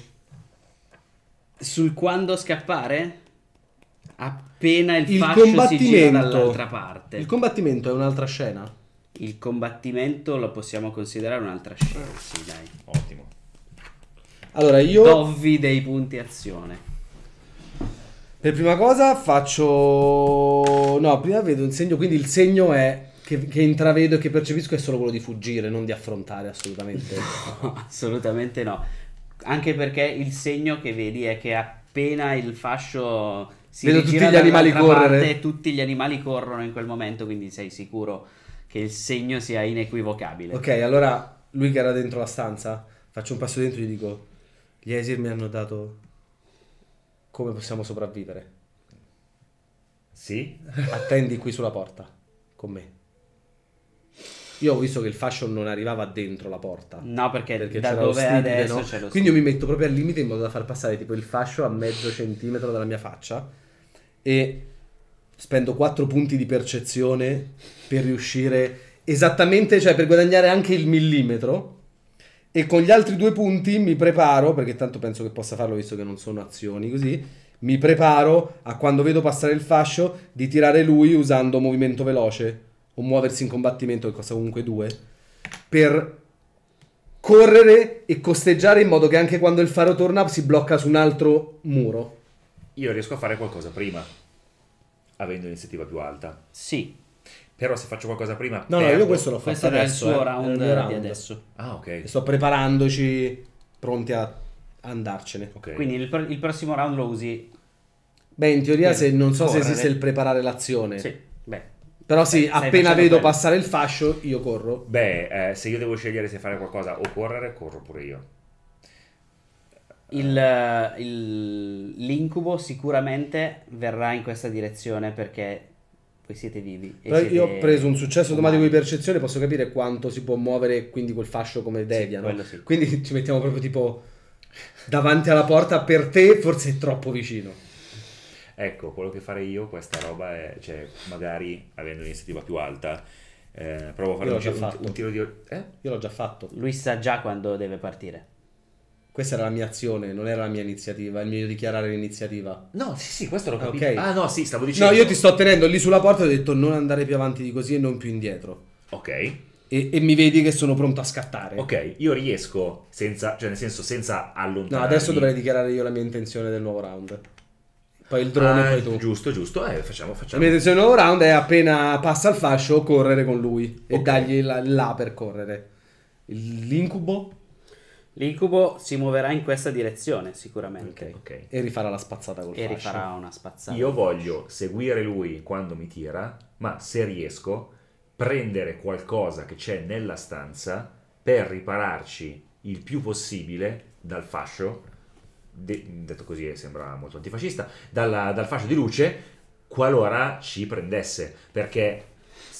Sul quando scappare? Appena il, Il fascio si gira combattimento. dall'altra parte. Il combattimento è un'altra scena. Il combattimento lo possiamo considerare un'altra scena, sì dai. Ottimo. Allora, io Dovvi dei punti azione. Per prima cosa faccio... No, prima vedo un segno, quindi il segno è... Che, che intravedo e che percepisco è solo quello di fuggire, non di affrontare assolutamente. No, assolutamente no. Anche perché il segno che vedi è che appena il fascio si Vedo tutti gli animali correre. parte, tutti gli animali corrono in quel momento, quindi sei sicuro che il segno sia inequivocabile. ok, allora lui che era dentro la stanza, faccio un passo dentro e gli dico... Gli Esir mi hanno dato... Come possiamo sopravvivere? Sì? Attendi qui sulla porta, con me. Io ho visto che il fashion non arrivava dentro la porta. No, perché, Perché da dove adesso no? c'è lo Quindi io mi metto proprio al limite in modo da far passare tipo il fascio a mezzo centimetro dalla mia faccia e spendo 4 punti di percezione per riuscire esattamente, cioè per guadagnare anche il millimetro. E con gli altri due punti mi preparo, perché tanto penso che possa farlo visto che non sono azioni così, mi preparo a quando vedo passare il fascio di tirare lui usando movimento veloce o muoversi in combattimento che costa comunque 2 per correre e costeggiare in modo che anche quando il faro torna si blocca su un altro muro. Io riesco a fare qualcosa prima, avendo iniziativa più alta. Sì, Però se faccio qualcosa prima... No, no, perdo. io questo l'ho fatto questo era il adesso, suo eh, round, mio di round. adesso. Ah, ok. Sto preparandoci pronti a andarcene. Ok. Quindi il, il prossimo round lo usi. Beh, in teoria se non so se correre. esiste il preparare l'azione. Sì, beh. Però sì, Eh, stai appena vedo quello. passare il fascio, io corro. Beh, eh, se io devo scegliere se fare qualcosa o correre, corro pure io. Il, il- l'incubo sicuramente verrà in questa direzione perché voi siete vivi. e siete io ho preso un successo automatico di percezione, posso capire quanto si può muovere quindi quel fascio come devia, no? quello sì. Quindi ci mettiamo proprio tipo davanti alla porta per te, forse è troppo vicino. Ecco, quello che farei io, questa roba è, cioè, magari avendo un'iniziativa più alta, eh, provo a fare un, un tiro di... Eh? Io l'ho già fatto. Lui sa già quando deve partire. Questa era la mia azione, non era la mia iniziativa, il mio dichiarare l'iniziativa. No, sì, sì, questo l'ho Ah, capito. ok. Ah, no, sì, stavo dicendo... No, io ti sto tenendo lì sulla porta e ho detto non andare più avanti di così e non più indietro. Ok, E, e mi vedi che sono pronto a scattare. ok, io riesco senza, cioè nel senso senza No, allontanarmi. adesso dovrei dichiarare io la mia intenzione del nuovo round. Poi il drone, Ah, poi tu. Giusto, giusto, eh, facciamo, La facciamo. mia intenzione del nuovo round è appena passa il fascio correre con lui e Ok. dargli la, là per correre. L'incubo L'incubo si muoverà in questa direzione sicuramente. Ok. e rifarà la spazzata col E fascio. rifarà una spazzata. Io voglio seguire lui quando mi tira, ma se riesco, prendere qualcosa che c'è nella stanza per ripararci il più possibile dal fascio, de- detto così sembra molto antifascista, dalla- dal fascio di luce, qualora ci prendesse, perché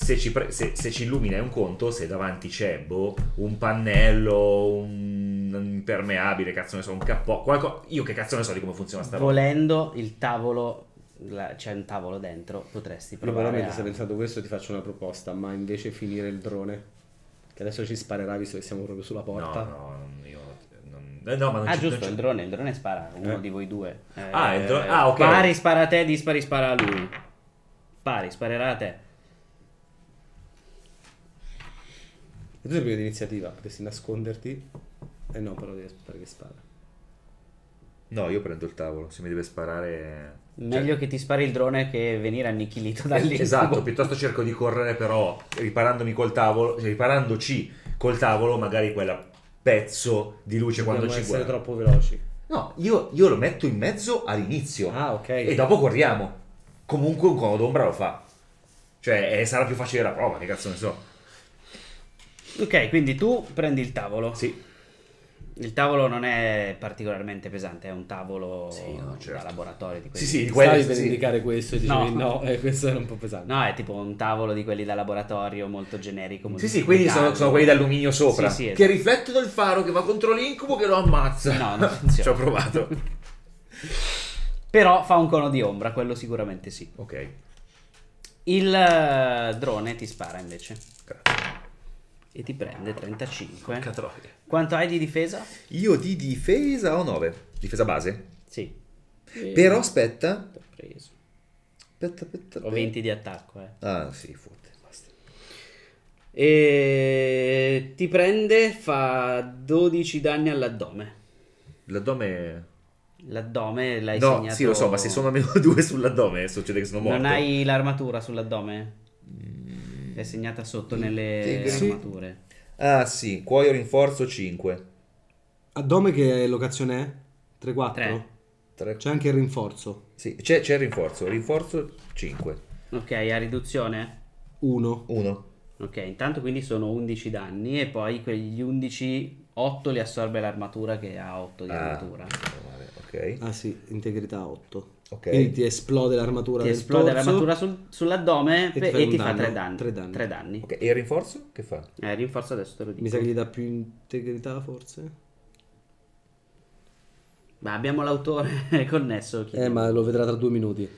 se ci, pre- se- se ci illumina è un conto, se davanti c'è boh, un pannello, un impermeabile, cazzo ne so, un cappotto, qualco- io che cazzo ne so di come funziona sta roba. Volendo il tavolo, la- c'è un tavolo dentro, potresti Io provare veramente a... stai pensando questo ti faccio una proposta, ma invece finire il drone, che adesso ci sparerà visto che siamo proprio sulla porta. No, no, non- io non, eh, no, ma non Ah giusto, non il drone, il drone spara, uno Eh. di voi due. Eh, Ah, il drone- ah, ok. Pari, spara a te, dispari, spara a lui. Pari, sparerà a te. E tu sei prima di iniziativa, potresti nasconderti. Eh no, però devi aspettare che spara. No, io prendo il tavolo, se mi deve sparare... Meglio che ti spari il drone che venire annichilito dall'incubo. Esatto, piuttosto cerco di correre però riparandomi col tavolo, cioè riparandoci col tavolo magari quella pezzo di luce quando Dobbiamo ci essere guarda. troppo veloci. No, io, io lo metto in mezzo all'inizio Ah, ok. e dopo corriamo. Comunque un cono d'ombra lo fa. Cioè, eh, sarà più facile la prova, che cazzo ne so. Ok, quindi tu prendi il tavolo. Sì, Il tavolo non è particolarmente pesante, è un tavolo Sì, no, certo. da laboratorio di quelli. sì, sì, quelli- stavi per sì. indicare questo e dicevi No. no, eh, questo era un po' pesante. No, è tipo un tavolo di quelli da laboratorio molto generico. molto Sì, sì, quindi sono, sono quelli d'alluminio sopra. Sì, sì, Che esatto. riflettono il faro che va contro l'incubo che lo ammazza. No, non funziona. Ci ho provato. Però fa un cono di ombra, quello sicuramente sì. ok, Il eh, drone ti spara invece grazie. E ti prende 35. Catroia. Quanto hai di difesa? Io di difesa ho 9. Difesa base. Sì. Però aspetta. T'ho preso. Aspetta, aspetta. Ho 20 di attacco, eh. Ah, sì, fotte, basta. E ti prende, fa 12 danni all'addome. L'addome... L'addome l'hai No, segnato... sì, lo so, ma se sono a meno 2 sull'addome succede che sono morto. Non hai l'armatura sull'addome? È segnata sotto nelle sì. armature. Ah, sì, cuoio rinforzo 5. Addome che locazione è? 3-4? Tre. 3. C'è anche il rinforzo. Sì, c'è, c'è il rinforzo. Rinforzo 5. Ok, a riduzione? 1. 1. Ok, intanto quindi sono 11 danni e poi quegli 11, 8 li assorbe l'armatura che ha 8 di Ah, armatura. ok. Ah sì, integrità 8. Ok. Quindi ti esplode l'armatura Ti del esplode torso. l'armatura sul- sull'addome E ti fa e ti fa danno. 3 danni. Tre danni. Tre danni. Ok, e il rinforzo che fa? Eh, rinforzo adesso te lo dico. Mi sa che gli dà più integrità forse. Ma abbiamo l'autore connesso. chi- Eh, ma lo vedrà tra due minuti.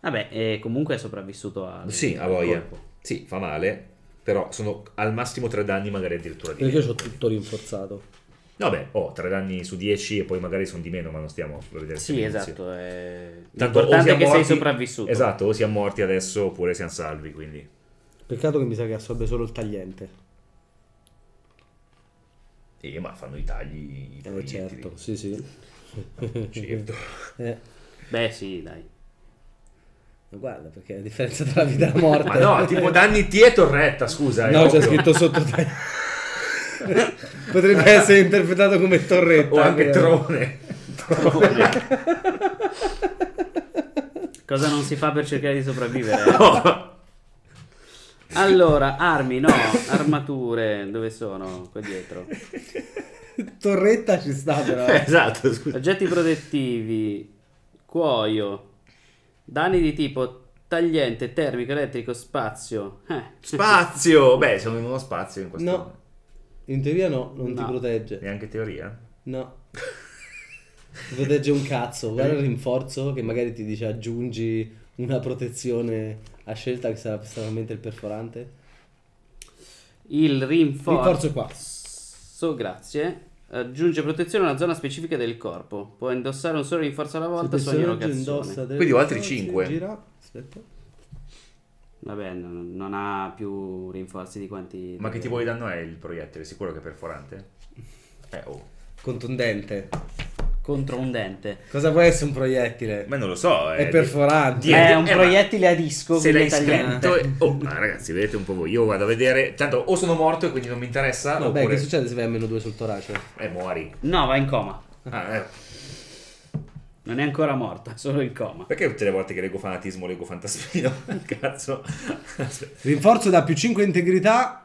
Vabbè, e comunque è sopravvissuto al Sì, a voglia. colpo. Sì, fa male, però sono al massimo 3 danni, magari addirittura di Perché io ho tutto rinforzato. Vabbè, ho 3 danni su 10 e poi magari sono di meno, ma non stiamo a vedere Sì, esatto. È... Tanto L'importante è che sei morti- sopravvissuto. Esatto, o siamo morti adesso oppure siamo salvi, quindi... Peccato che mi sa che assorbe solo il tagliente. Eh, ma fanno i tagli, i Eh, certo, sì, sì. Certo. Eh, Beh, sì, dai. ma guarda, perché la differenza tra la vita e la morte. Ma no, tipo danni T e torretta, scusa. è No, c'è scritto sotto tagliente. Potrebbe essere interpretato come torretta. O anche però. trone. Cosa non si fa per cercare di sopravvivere? Allora, armi, no, armature, dove sono? Qua dietro. Torretta ci sta però. esatto, scusa. Oggetti protettivi, cuoio, danni di tipo tagliente, termico, elettrico, spazio. Eh. Spazio! Beh, siamo in uno spazio in questo No. In teoria no, non ti No. protegge. Neanche teoria? No. Ti protegge un cazzo. Guarda il rinforzo che magari ti dice aggiungi una protezione a scelta che sarà personalmente il perforante. Il rinforzo. Rinforzo qua. So, grazie. Aggiunge protezione a una zona specifica del corpo. Può indossare un solo rinforzo alla volta Se su ogni locazione. Quindi ho altri rinforzi, cinque. Gira. Aspetta. Vabbè, non, non ha più rinforzi di quanti. Ma che tipo di danno è il proiettile? Sicuro che è perforante? Eh, oh. Contundente. Contro un dente. Cosa può essere un proiettile? Ma non lo so. È perforante. di- È un eh, proiettile a disco. Se l'hai quindi tagliente. scritto... Oh, ma ragazzi, vedete un po' voi. Io vado a vedere... Tanto o sono morto e quindi non mi interessa, Vabbè, oppure... che succede se vai a meno 2 sul torace? Eh, muori. No, va in coma. Ah, eh. Non è ancora morto, è solo in coma. Perché tutte le volte che leggo fanatismo leggo fantasmino? Cazzo. Rinforzo da più 5 integrità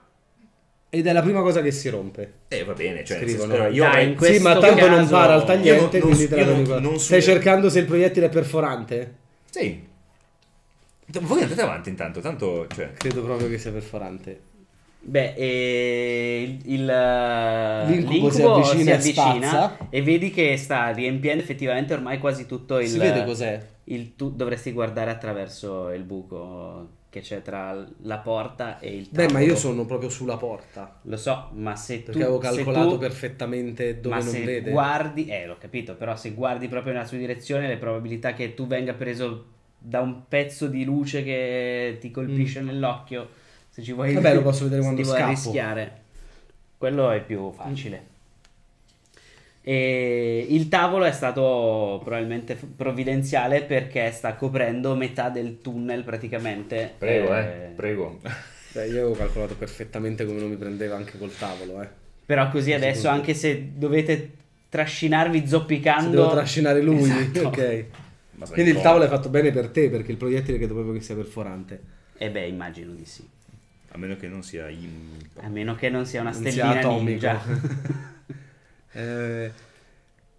ed è la prima cosa che si rompe. Eh, va bene. Cioè, Scrivono. senso, io Dai, in questo sì, ma tanto non caso- para al tagliente, non- quindi non- te la non- non Stai cercando se il proiettile è perforante? Sì. Voi andate avanti intanto, tanto... Cioè... Credo proprio che sia perforante. Beh, e il, il- L'incubo si avvicina e si avvicina spazza. e vedi che sta riempiendo effettivamente ormai quasi tutto il... Si vede cos'è? il tu dovresti guardare attraverso il buco che c'è tra la porta e il tavolo. Beh, ma io sono proprio sulla porta. Lo so, ma se tu... Perché avevo se calcolato tu- perfettamente dove non se vede. guardi... Eh, l'ho capito, però se guardi proprio nella sua direzione le probabilità che tu venga preso da un pezzo di luce che ti colpisce nell'occhio, se ci vuoi... Vabbè, lo posso vedere se quando vuoi scappo. rischiare. Quello è più facile. E il tavolo è stato probabilmente provvidenziale perché sta coprendo metà del tunnel praticamente. Prego, eh, prego. Beh, io avevo calcolato perfettamente come non mi prendeva anche col tavolo, eh. Però così adesso, Secondo- anche se dovete trascinarvi Se zoppicando... devo trascinare lui, Esatto. ok. Quindi il tavolo è fatto bene per te, perché il proiettile credo proprio che sia perforante. E beh, immagino di sì. A meno che non sia in... A meno che non sia una Non sia stellina atomico. ninja. Eh,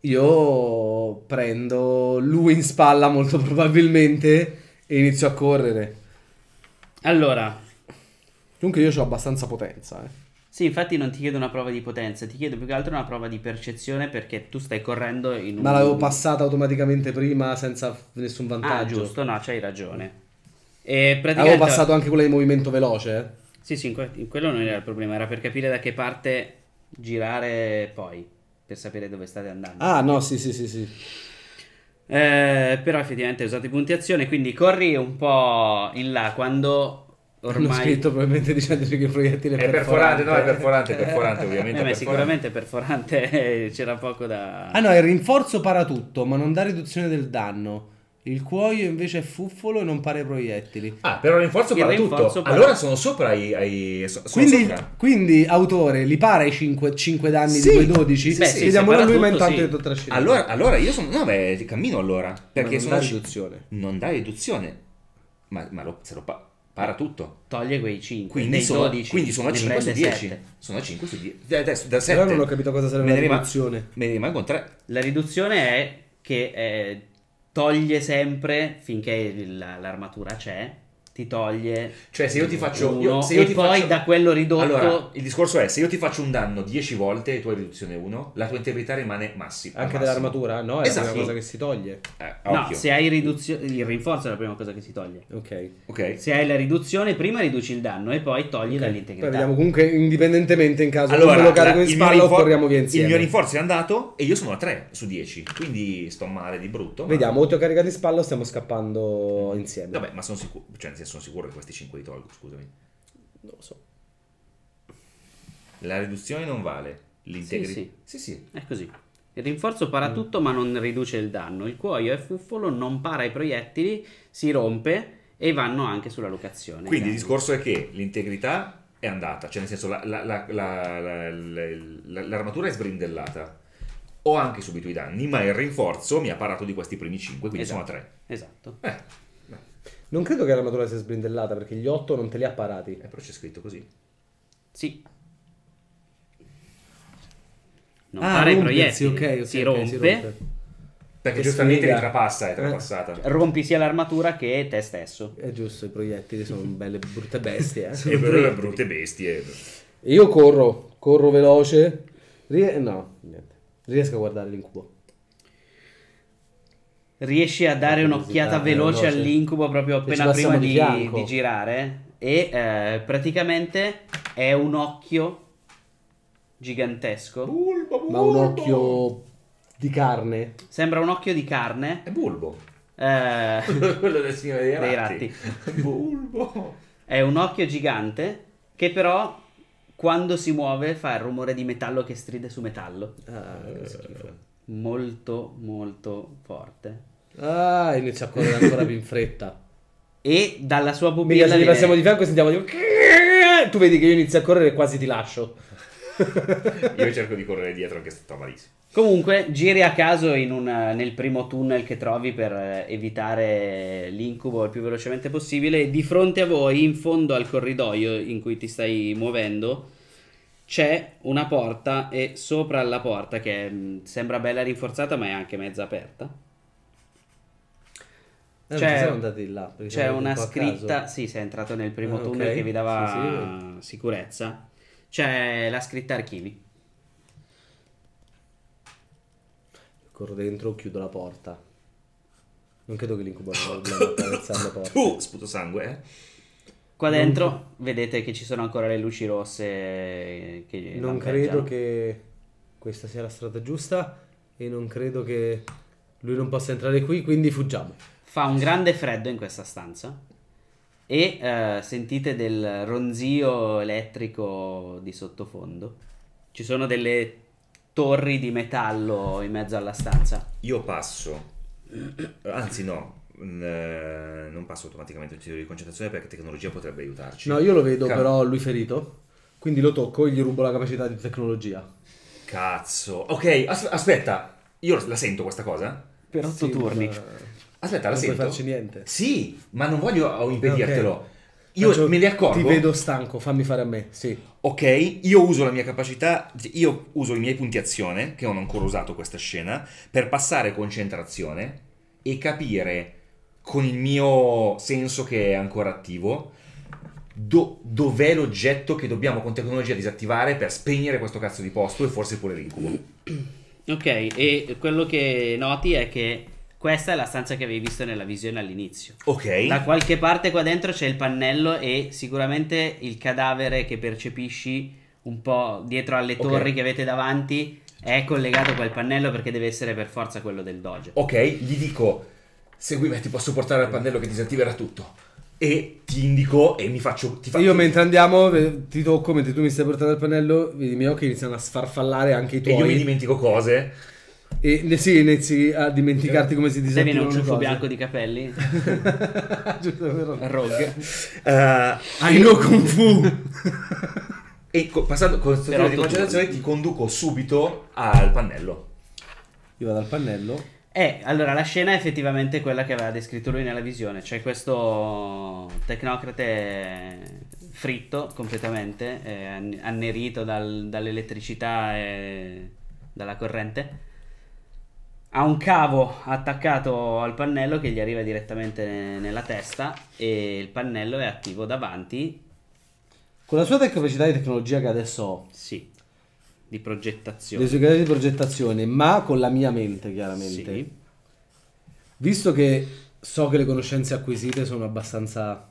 io prendo lui in spalla molto probabilmente e inizio a correre. allora, Comunque io ho abbastanza potenza, eh. sì, infatti non ti chiedo una prova di potenza, ti chiedo più che altro una prova di percezione perché tu stai correndo in un... Ma l'avevo passata automaticamente prima senza nessun Ah, vantaggio. giusto, no, c'hai ragione. E Avevo praticamente... passato anche quella di movimento veloce, eh. Sì, sì, in, que- in quello non era il problema, era per capire da che parte girare poi, per sapere dove state andando. Ah, no, sì, sì, sì, sì. Eh, però effettivamente hai usato i punti azione, quindi corri un po' in là quando Hanno ormai... scritto probabilmente dicendoci che il proiettile è È perforante, no, è perforante, è perforante, ovviamente. Eh, è beh, perforante. sicuramente perforante c'era poco da... Ah no, il rinforzo para tutto, ma non dà riduzione del danno. Il cuoio invece è fuffolo e non pare proiettili. Ah, però il rinforzo Il para rinforzo tutto. para- Allora sono sopra ai... ai so- sono Quindi, sopra. quindi, autore, li para i 5, danni Sì. di quei 12? Beh, sì, Chiediamolo a se lui, ma intanto sì. io sto trascinando. Allora, allora io sono... No, beh, cammino allora. Perché non sono... dà riduzione. Non dà riduzione. Ma, ma lo- se lo pa- para tutto. Toglie quei 5, Quindi sono, 12, quindi sono a ne 5 su prende 10. sette. Sono a 5 su 10. Eh, Adesso da 7. Però non ho capito cosa sarebbe la riduzione. Me ne rimangono 3. La riduzione è che eh, toglie sempre, finché l'armatura c'è, ti toglie Cioè, se io ti faccio. uno, io- se io e ti poi faccio- da quello ridotto... Allora, il discorso è: se io ti faccio un danno 10 volte e tu hai riduzione 1, la tua integrità rimane massima. Anche massimo. dell'armatura? No, è Esatto. la prima cosa che si toglie. Eh, no, se hai riduzione... Il rinforzo è la prima cosa che si toglie. Ok. Ok. Se hai la riduzione, prima riduci il danno e poi togli Ok. dall'integrità. Poi vediamo comunque indipendentemente in caso Allora, lo carico la- in il mio spalla o rinfor- corriamo via insieme. Il mio rinforzo è andato e io sono a 3 su 10. Quindi sto male di brutto. ma- Vediamo, o ti ho caricato in spalla o stiamo scappando insieme. Vabbè, ma sono sicuro. Cioè, sono sicuro che questi 5 li tolgo. Scusami. Non lo so. La riduzione non vale. L'integrità. Sì, sì. sì. È così. Il rinforzo Mm. para tutto ma non riduce il danno. Il cuoio è fuffolo, non para i proiettili, si rompe e vanno anche sulla locazione. Quindi il discorso è che l'integrità è andata, cioè nel senso la- la- la- l'armatura è sbrindellata. Ho anche subito i danni, ma il rinforzo mi ha parato di questi primi 5, quindi Esatto. sono a 3. Esatto. Eh, Non credo che l'armatura sia sbrindellata perché gli 8 non te li ha parati. eh, però c'è scritto così. Sì. Non ah, para i rompersi, proiettili, ok, ok, si, ok, rompe, si rompe. Perché Che giustamente sfiga. li trapassa, è Eh. trapassata. rompi sia l'armatura che te stesso. È giusto, i proiettili sono belle brutte bestie. Eh. E per brutte bestie. Io corro, corro veloce. Rie- no, niente. Riesco a guardare l'incubo. Riesci a dare un'occhiata veloce veloce. all'incubo proprio appena prima di di, girare e eh, praticamente è un occhio gigantesco. Bulbo, bulbo. Ma un occhio di carne. Sembra un occhio di carne. È bulbo. eh, Quello del signore dei Dei ratti. bulbo. è un occhio gigante che però quando si muove fa il rumore di metallo che stride su metallo. Ah, che schifo. Molto molto forte. Ah, inizia a correre ancora più in fretta. E dalla sua Mica pupilla se gli viene- passiamo di fianco e sentiamo tipo... Tu vedi che io inizio a correre e quasi ti lascio. Io cerco di correre dietro che sto malissimo. Comunque, giri a caso in un- nel primo tunnel che trovi per eh, evitare l'incubo il più velocemente possibile. Di fronte a voi, in fondo al corridoio in cui ti stai muovendo, c'è una porta e sopra la porta, che mh, sembra bella rinforzata ma è anche mezza aperta, Eh, C'è- non ci siamo andati là. c'è una un scritta... Sì, sei entrato nel primo Ah, tunnel che vi dava Sì, sicurezza. C'è la scritta archivi. Corro dentro, chiudo la porta. Non credo che l'incubo abbia problema a attraversare le porte. Tu, sputo sangue, eh? Qua dentro vedete che ci sono ancora le luci rosse che Non lampeggiano. credo che questa sia la strada giusta e non credo che lui non possa entrare qui, quindi fuggiamo. Fa un grande freddo in questa stanza e eh, sentite del ronzio elettrico di sottofondo. Ci sono delle torri di metallo in mezzo alla stanza. Io passo, anzi no, mm, eh, non passo automaticamente un tiro di concentrazione perché tecnologia potrebbe aiutarci. No, io lo vedo, Ca- però lui ferito. Quindi lo tocco e gli rubo la capacità di tecnologia. Cazzo. Ok, as- aspetta, io la sento questa cosa? Per otto Sì, turni. ma- Aspetta, la Non sento? farci niente. Sì, ma non voglio impedirtelo. Ok. Io Faccio- me ne accorgo. Ti vedo stanco, fammi fare a me. Sì. Ok, io uso la mia capacità, io uso i miei punti azione, che non ho ancora usato questa scena, per passare concentrazione e capire con il mio senso che è ancora attivo do- dov'è l'oggetto che dobbiamo con tecnologia disattivare per spegnere questo cazzo di posto e forse pure l'incubo. Ok, e quello che noti è che questa è la stanza che avevi visto nella visione all'inizio. Ok, Da qualche parte qua dentro c'è il pannello e sicuramente il cadavere che percepisci un po' dietro alle torri che avete davanti è collegato a quel pannello perché deve essere per forza quello del doge. ok, gli dico, seguimi, ti posso portare al pannello che disattiverà tutto. E ti indico e mi faccio... Ti fa- Io mentre andiamo ti tocco, mentre tu mi stai portando al pannello, vedi i miei occhi iniziano a sfarfallare anche i E io mi tuoi. dimentico cose. E ne- sì, inizi a dimenticarti come si Se viene un le ciuffo bianco di capelli, Giusto, vero. rogue. Eh, I know Kung Fu. E co- passando con tiro di concentrazione ti conduco subito al pannello. Io vado al pannello. Eh, allora la scena è effettivamente quella che aveva descritto lui nella visione, c'è questo tecnocrate fritto completamente, eh, ann- annerito dal- dall'elettricità e dalla corrente. Ha un cavo attaccato al pannello che gli arriva direttamente ne- nella testa e il pannello è attivo davanti, Con la sua capacità di tecnologia che adesso ho, sì, di progettazione. le sue capacità di progettazione, ma con la mia mente chiaramente. Sì. Visto che so che le conoscenze acquisite sono abbastanza...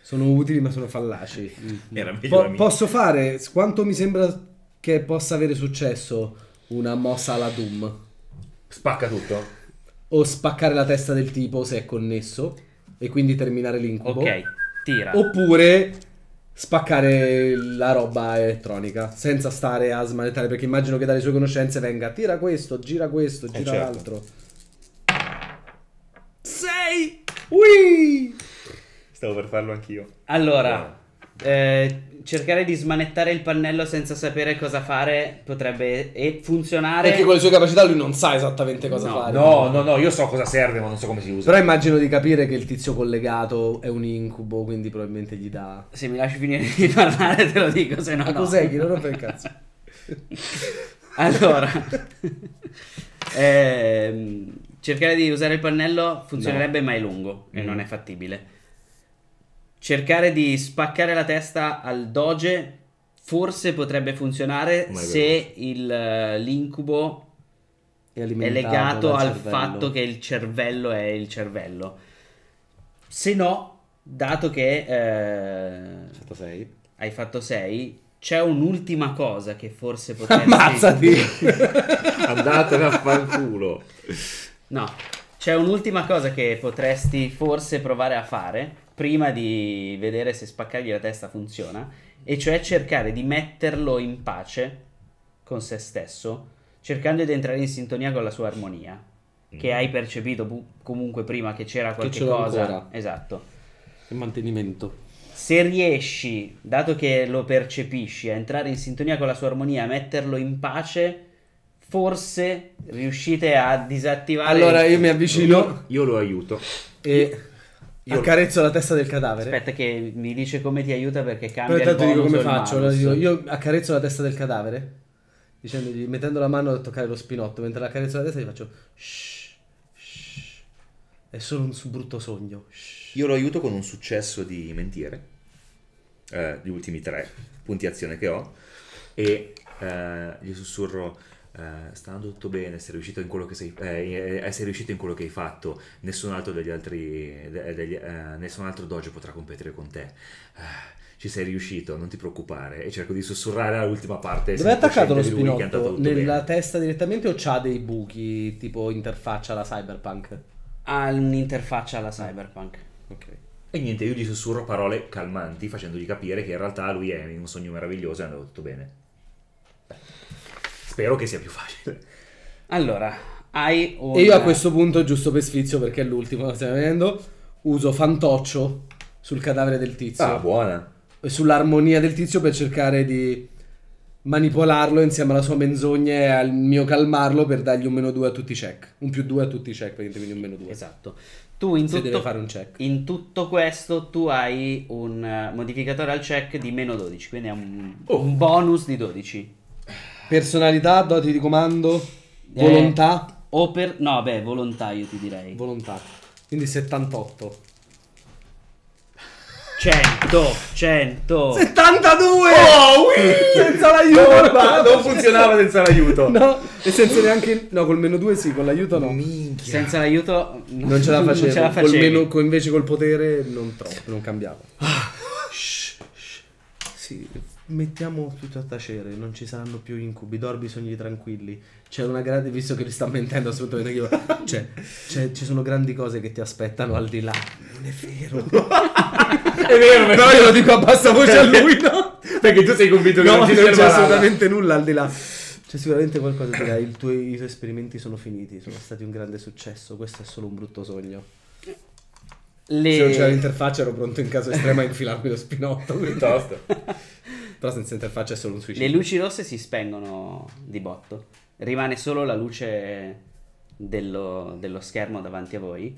Sono utili ma sono fallaci. Era meglio Po- posso fare, quanto mi sembra che possa avere successo una mossa alla Doom? Spacca tutto. O spaccare la testa del tipo se è connesso e quindi terminare l'incubo. Ok, tira. Oppure spaccare la roba elettronica senza stare a smanettare perché immagino che dalle sue conoscenze venga tira questo, gira questo, gira certo. l'altro. 6! Ui! Stavo per farlo anch'io. Allora, eh, cercare di smanettare il pannello senza sapere cosa fare potrebbe e funzionare. Perché con le sue capacità lui non sa esattamente cosa No, fare. No, no, no, io so cosa serve, ma non so come si usa. Però immagino di capire che il tizio collegato è un incubo, quindi probabilmente gli dà... Se mi lasci finire di parlare te lo dico, se no Ma no. cos'è? Chi non rompe il cazzo? Allora, ehm, cercare di usare il pannello funzionerebbe ma è lungo e Mm. non è fattibile. Cercare di spaccare la testa al doge forse potrebbe funzionare è se il, eh, l'incubo È, è legato al cervello. fatto che il cervello è il cervello. Se no, dato che eh, Fatto sei. hai fatto 6, c'è un'ultima cosa che forse potresti... Ammazzati! Andatene a fanculo. No, c'è un'ultima cosa che potresti forse provare a fare prima di vedere se spaccargli la testa funziona, e cioè cercare di metterlo in pace con se stesso, cercando di entrare in sintonia con la sua armonia, che hai percepito pu- comunque prima che c'era qualche l'ho cosa. ancora. Esatto. Il mantenimento. Se riesci, dato che lo percepisci, a entrare in sintonia con la sua armonia, a metterlo in pace, forse riuscite a disattivare. Allora il- io mi avvicino Io lo aiuto. e Io- accarezzo la testa del cadavere. Aspetta, che mi dice come ti aiuta perché Però cambia il intanto dico bonus come o il faccio. allora malus. dico, io accarezzo la testa del cadavere, dicendogli, mettendo la mano a toccare lo spinotto, mentre l'accarezzo la testa gli faccio shh, shh, è solo un su- brutto sogno. shh." Io lo aiuto con un successo di mentire. eh, gli ultimi tre punti azione che ho. E eh, gli sussurro. Eh, sta andando tutto bene, sei riuscito in quello che sei, eh, eh, sei riuscito in quello che hai fatto. Nessun altro degli altri, de- degli- eh, nessun altro doge potrà competere con te. Eh, ci sei riuscito, non ti preoccupare. E cerco di sussurrare all'ultima parte. Dove è attaccato lo spinotto? Nella bene. testa direttamente o c'ha dei buchi tipo interfaccia alla cyberpunk? Ha un'interfaccia alla cyberpunk. Ok. E niente, io gli sussurro parole calmanti, facendogli capire che in realtà lui è in un sogno meraviglioso e è andato tutto bene. Spero che sia più facile. Allora, hai un... E io a questo punto, giusto per sfizio, perché è l'ultimo che stiamo vedendo, uso fantoccio sul cadavere del tizio. Ah, buona. e sull'armonia del tizio per cercare di manipolarlo insieme alla sua menzogna e al mio calmarlo per dargli un meno 2 a tutti i check. Un più 2 a tutti i check, quindi un meno 2. Esatto. Tu in tutto, deve fare un check. in tutto questo tu hai un eh, modificatore al check di meno 12, quindi è un, Oh. un bonus di 12. Personalità, doti di comando, Eh, volontà, O per... No, beh, volontà io ti direi. volontà. Quindi 78. 100, 100. 72! Oh, senza l'aiuto! non funzionava senza l'aiuto. No, e senza neanche... No, col meno 2 sì, con l'aiuto no. Senza l'aiuto Non ce la facevo. Non ce la Col meno- con- invece col potere non troppo, non cambiava. Shh, shh. Sì, mettiamo tutto a tacere, non ci saranno più incubi, dormi sogni tranquilli. C'è una grande, visto che li sta mentendo assolutamente io, cioè, c'è- ci sono grandi cose che ti aspettano al di là. Non è vero. È vero, Però io lo dico a bassa voce a lui, no? Perché tu sei convinto che No, non non ci sia c'è assolutamente nulla al di là. C'è sicuramente qualcosa di là. Il tuo- I tuoi esperimenti sono finiti, sono stati un grande successo. Questo è solo un brutto sogno. Le... Se non c'era l'interfaccia ero pronto in caso estremo a infilarmi lo spinotto. Piuttosto. Però senza interfaccia è solo un Le suicidio. luci rosse si spengono di botto. Rimane solo la luce dello, dello schermo davanti a voi.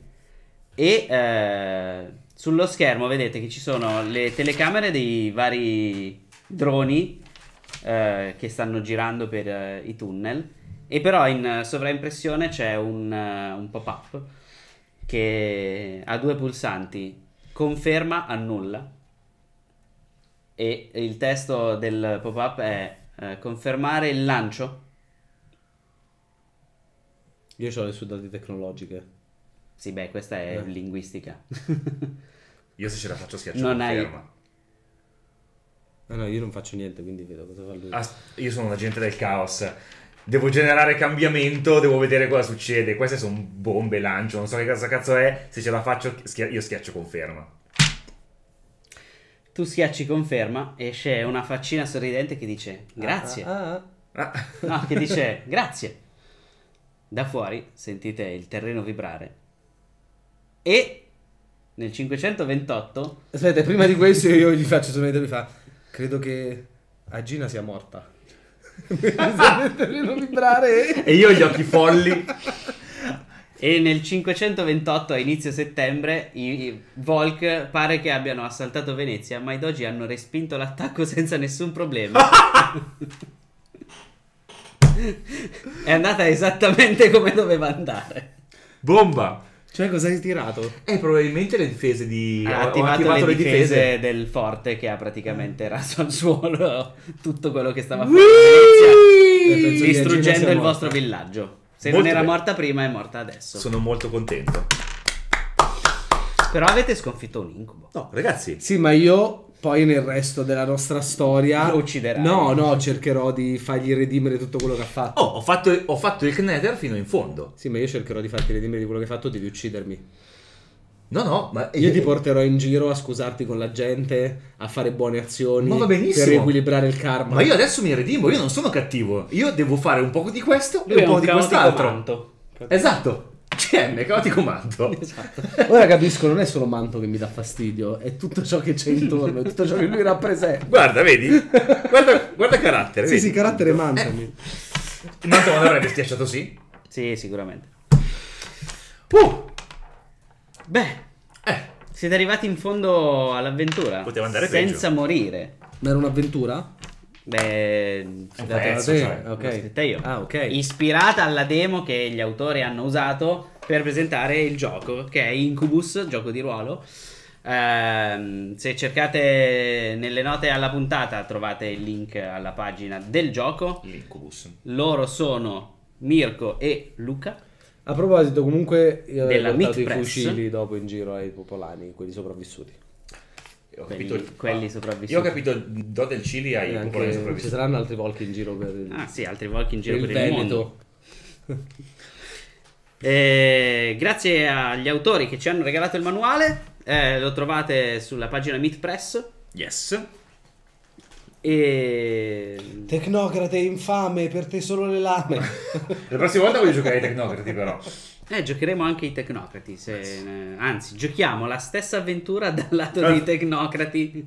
E eh, sullo schermo vedete che ci sono le telecamere dei vari droni eh, che stanno girando per eh, i tunnel. E però in sovraimpressione c'è un, eh, un pop-up che ha due pulsanti. Conferma, annulla. E il testo del pop-up è eh, confermare il lancio. Io ho le sue doti tecnologiche. Sì, beh, questa è Eh. linguistica. Io se ce la faccio schiaccio Non hai- conferma. Ah no, io non faccio niente, quindi vedo cosa fa lui. As- io sono un agente del caos. Devo generare cambiamento, devo vedere cosa succede. Queste sono bombe, lancio, non so che cosa cazzo è. Se ce la faccio, schia- io schiaccio conferma. Tu schiacci conferma, esce una faccina sorridente che dice grazie. Ah, ah, ah. Ah. No, che dice grazie. Da fuori sentite il terreno vibrare. E nel 528 Aspetta, prima di questo io gli faccio solamente mi fa. Credo che Agina sia morta. non vibrare. E io gli occhi folli. E nel 528 a inizio settembre i i Volk pare che abbiano assaltato Venezia, ma i Dogi hanno respinto l'attacco senza nessun problema. È andata esattamente come doveva andare. Bomba. Cioè, cosa hai tirato? E probabilmente le difese di... Ha ho attivato, le, difese, del forte che ha praticamente raso al suolo tutto quello che stava facendo Eh, Venezia, Agina distruggendo il morta. vostro villaggio. Se Molto non era bene. morta prima, è morta adesso. Sono molto contento. Però avete sconfitto un incubo. No, ragazzi. Sì, ma io poi nel resto della nostra storia. Lo ucciderai. No, no, cercherò di fargli redimere tutto quello che ha fatto. Oh, ho fatto, ho fatto il Knetter fino in fondo. Sì, ma io cercherò di farti redimere di quello che hai fatto, devi uccidermi. No, no, ma Io ti porterò in giro a scusarti con la gente, a fare buone azioni Ma va benissimo. per riequilibrare il karma. Ma io adesso mi redimo, io non sono cattivo. Io devo fare un po' di questo Lui e un po' un di quest'altro. manto. Esatto. CM, caotico manto. Esatto. Ora capisco, non è solo Manto che mi dà fastidio, è tutto ciò che c'è intorno, è tutto ciò che lui rappresenta. Guarda, vedi? Guarda, guarda carattere. Sì, vedi? sì, carattere Manto. Eh. Il manto non avrebbe schiacciato sì? Sì, sicuramente. Uh, Beh, eh, siete arrivati in fondo all'avventura. Poteva andare senza morire. Ma era un'avventura? Beh, scusate, pezzo, te, cioè, ok. l'ho scritta io. Ah, ok. Ispirata alla demo che gli autori hanno usato per presentare il gioco, che è Incubus, gioco di ruolo. Ehm, se cercate nelle note alla puntata trovate il link alla pagina del gioco. l'incubus. Loro sono Mirko e Luca. A proposito, comunque, io Della ho portato i Press. fucili dopo in giro ai popolani, quelli sopravvissuti. Ho Quelli- capito, quelli ah, sopravvissuti. Io ho capito do del Cili ai E popolani anche ci sopravvissuti. saranno altri volchi in giro per il, Ah sì, altri volchi in giro per per, il il mondo. Veneto. Eh, grazie agli autori che ci hanno regalato il manuale. Eh, lo trovate sulla pagina Meat Press. Yes. E... Tecnocrate infame, per te solo le lame. La prossima volta voglio giocare ai Tecnocrati, però. Eh, giocheremo anche i tecnocrati. se- eh, Anzi, giochiamo la stessa avventura dal lato dei tecnocrati.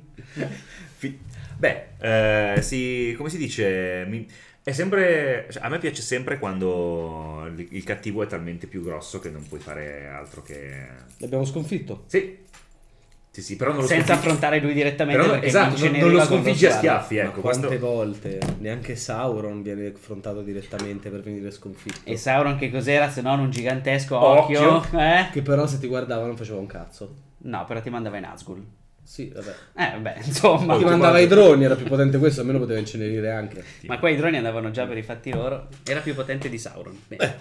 Beh, eh, si- come si dice? mi- È sempre. cioè, a me piace sempre quando il cattivo è talmente più grosso che non puoi fare altro che. L'abbiamo sconfitto. Sì. Sì, sì, però non lo Senza sconfiggi- affrontare lui direttamente. Però esatto, non, non lo sconfiggi a schiaffi, ecco. Quante questo- volte neanche Sauron viene affrontato direttamente per venire sconfitto. E Sauron che cos'era se non un gigantesco Occhio. occhio? Eh? Che però se ti guardava non faceva un cazzo. No, però ti mandava in Nazgul. Sì, vabbè. Eh, vabbè, insomma. ti ti mandava guardi- i droni, era più potente questo, almeno poteva incenerire anche. Ma qua i droni andavano già per i fatti loro. Era più potente di Sauron. Bene.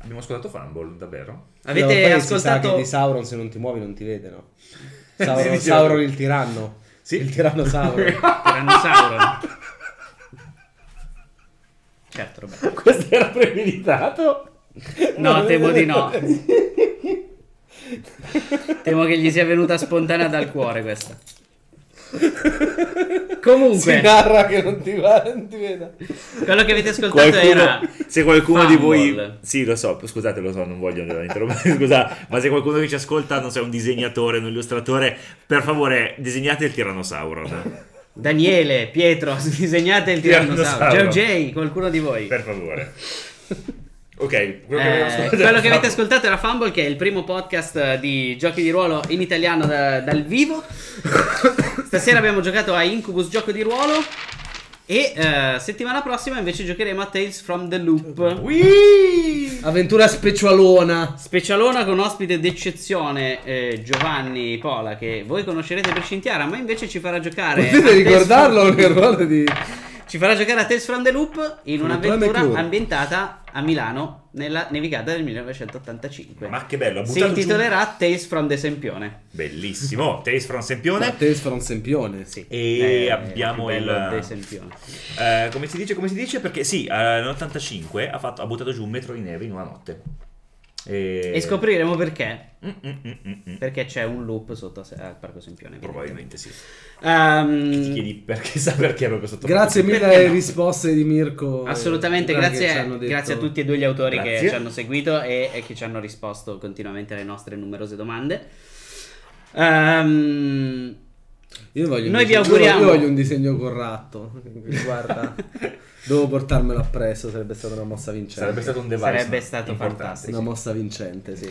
Abbiamo ascoltato Fumble, davvero? Avete No, ascoltato. che di Sauron se non ti muovi non ti vede, no? Sauron, dicevo. Sauron il tiranno. Sì. Il tiranno Sauron. Tyrannosauron. Certo, Roberto. Questo era premeditato? No, temo di no. Temo che gli sia venuta spontanea dal cuore questa. si Comunque, narra che non ti guarda, non ti veda. quello che avete ascoltato era. se qualcuno di voi Fumble. sì lo so scusate lo so non voglio interrompere scusa ma se qualcuno che ci ascolta non so è un disegnatore un illustratore per favore disegnate il tirannosauron Daniele, Pietro, disegnate il tirannosauro. Tirannosauro. J.J., qualcuno di voi. per favore ok quello che, abbiamo Eh, ascoltato quello che avete ascoltato era Fumble, che è il primo podcast eh, di giochi di ruolo in italiano da- dal vivo. Stasera abbiamo giocato a Incubus gioco di ruolo. E eh, settimana prossima invece giocheremo a Tales from the Loop. Whee! Avventura specialona. Specialona con ospite d'eccezione eh, Giovanni Pola, che voi conoscerete per Cintiara, ma invece ci farà giocare. Potete ricordarlo nel ruolo di... Ci farà giocare a Tales from the Loop in un'avventura ambientata a Milano nella nevicata del 1985. ma che bello Si buttato giù- intitolerà Tales from the Sempione. bellissimo Tales from Sempione Tales from Sempione. Sì. E È abbiamo più bello il- De Sempione. Eh, come si dice come si dice perché sì eh, nell'85 ha, fatto- ha buttato giù un metro di neve in una notte e, E scopriremo perché. Mm, mm, mm, mm, mm. Perché c'è un loop sotto al Parco Sempione. probabilmente sì Ehm, ti chiedi perché sa perché proprio sotto Grazie mille alle no? risposte di Mirko. Assolutamente, che grazie, detto- grazie a tutti e due gli autori che Grazie. ci hanno seguito e, e che ci hanno risposto continuamente alle nostre numerose domande. Ehm, Io voglio un Noi vi disegno- auguriamo- Io voglio un disegno con ratto. Guarda, devo portarmelo appresso. Sarebbe stata una mossa vincente. sarebbe stato un device Sarebbe stato fantastico. una mossa vincente, sì.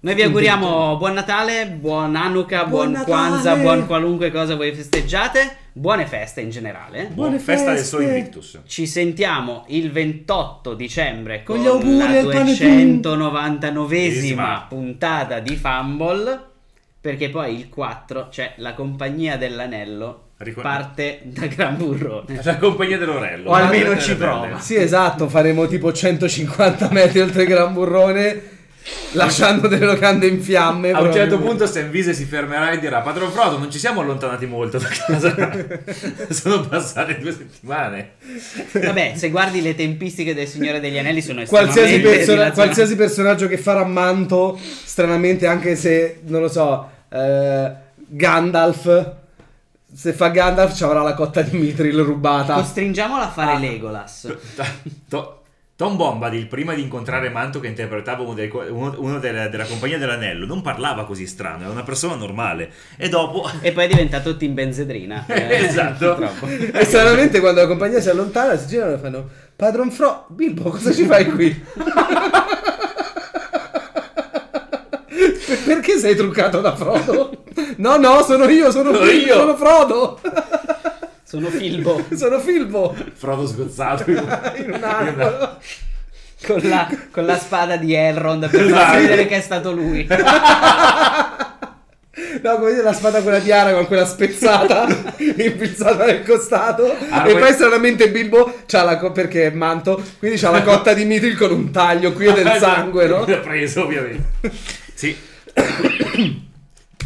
Noi vi auguriamo buon Natale, buon Hanukkah, buon, Buon Kwanzaa, buon qualunque cosa voi festeggiate. Buone feste in generale. Buone festa del feste! Sole Invictus Ci sentiamo il 28 dicembre con, Con gli auguri la al panettone. 299esima puntata di Fumble. Perché poi il 4 c'è la compagnia dell'anello. Ricor- parte da Gran Burrone. la compagnia dell'Orello O almeno ci prova. Sì, esatto. Faremo tipo 150 metri oltre Gran Burrone. Lasciando delle locande in fiamme. a un certo punto Stanvise si fermerà e dirà Padron Frodo non ci siamo allontanati molto da casa sono passate due settimane Vabbè, se guardi le tempistiche del Signore degli Anelli sono Qualsiasi, estremamente persona- dilazionate. qualsiasi personaggio che farà manto, stranamente, anche se non lo so, eh, Gandalf. Se fa Gandalf ci avrà la cotta di Mithril rubata. Costringiamolo a fare Ah. Legolas. To- Tom Bombadil, prima di incontrare Manto che interpretava uno, dei uno- uno delle- della compagnia dell'anello, non parlava così strano, era una persona normale. E dopo... E poi è diventato Tim Benzedrina. Eh, Esatto. E stranamente quando la compagnia si allontana si girano e fanno Padron Fro, Bilbo cosa ci fai qui? Per- Perché sei truccato da Frodo? No, no, sono io, sono, Sono Fil- io. sono Frodo. Sono Filbo Sono Filbo. Frodo sgozzato in In un angolo. con la, con la spada di Elrond per far Esatto. credere che è stato lui. No, come dire la spada quella di Aragorn, quella spezzata, infilzata nel costato. Ah, e poi- stranamente Bilbo c'ha la co- perché è manto, quindi c'ha la cotta di Mithril con un taglio qui e del sangue, no? L'ha preso ovviamente. Sì.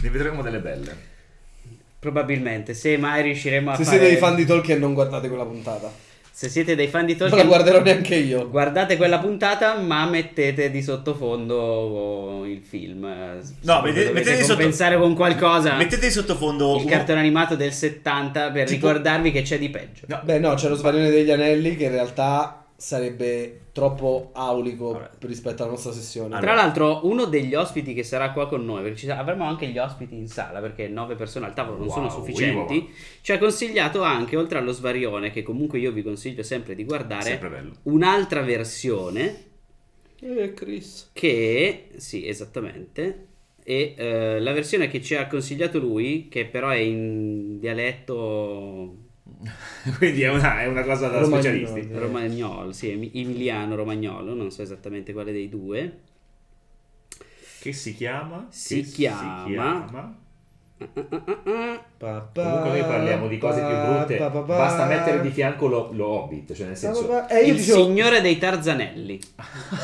ne vedremo delle belle. Probabilmente, se mai riusciremo a Se fare... siete dei fan di Tolkien non guardate quella puntata. Se siete dei fan di Non la Tolkien, guarderò neanche io. guardate quella puntata, ma mettete di sottofondo il film. No, Se mette- dovete mettete di sotto- compensare con qualcosa Mettete di sottofondo il uno- cartone animato del 70 per Tipo- ricordarvi che c'è di peggio. No, Beh, no, c'è lo svarione degli anelli che in realtà sarebbe troppo aulico Vabbè. rispetto alla nostra sessione. Tra l'altro, uno degli ospiti che sarà qua con noi, perché avremo anche gli ospiti in sala perché nove persone al tavolo non Wow, sono sufficienti. wow. Ci ha consigliato anche, oltre allo svarione, che comunque io vi consiglio sempre di guardare, sempre un'altra versione Eh, Chris. che, sì, esattamente. E eh, la versione che ci ha consigliato lui, che però è in dialetto Quindi è una, è una cosa da Romagnolo. specialisti. Eh. romagnolo, sì, emi- emiliano romagnolo, non so esattamente quale dei due. Che si chiama? Si Che chiama- chiama- Pa, pa, Comunque noi parliamo di cose più pa, brutte. pa, pa, pa. Basta mettere di fianco lo, lo Hobbit, cioè nel senso... pa, pa. Eh, il dicevo- signore dei Tarzanelli.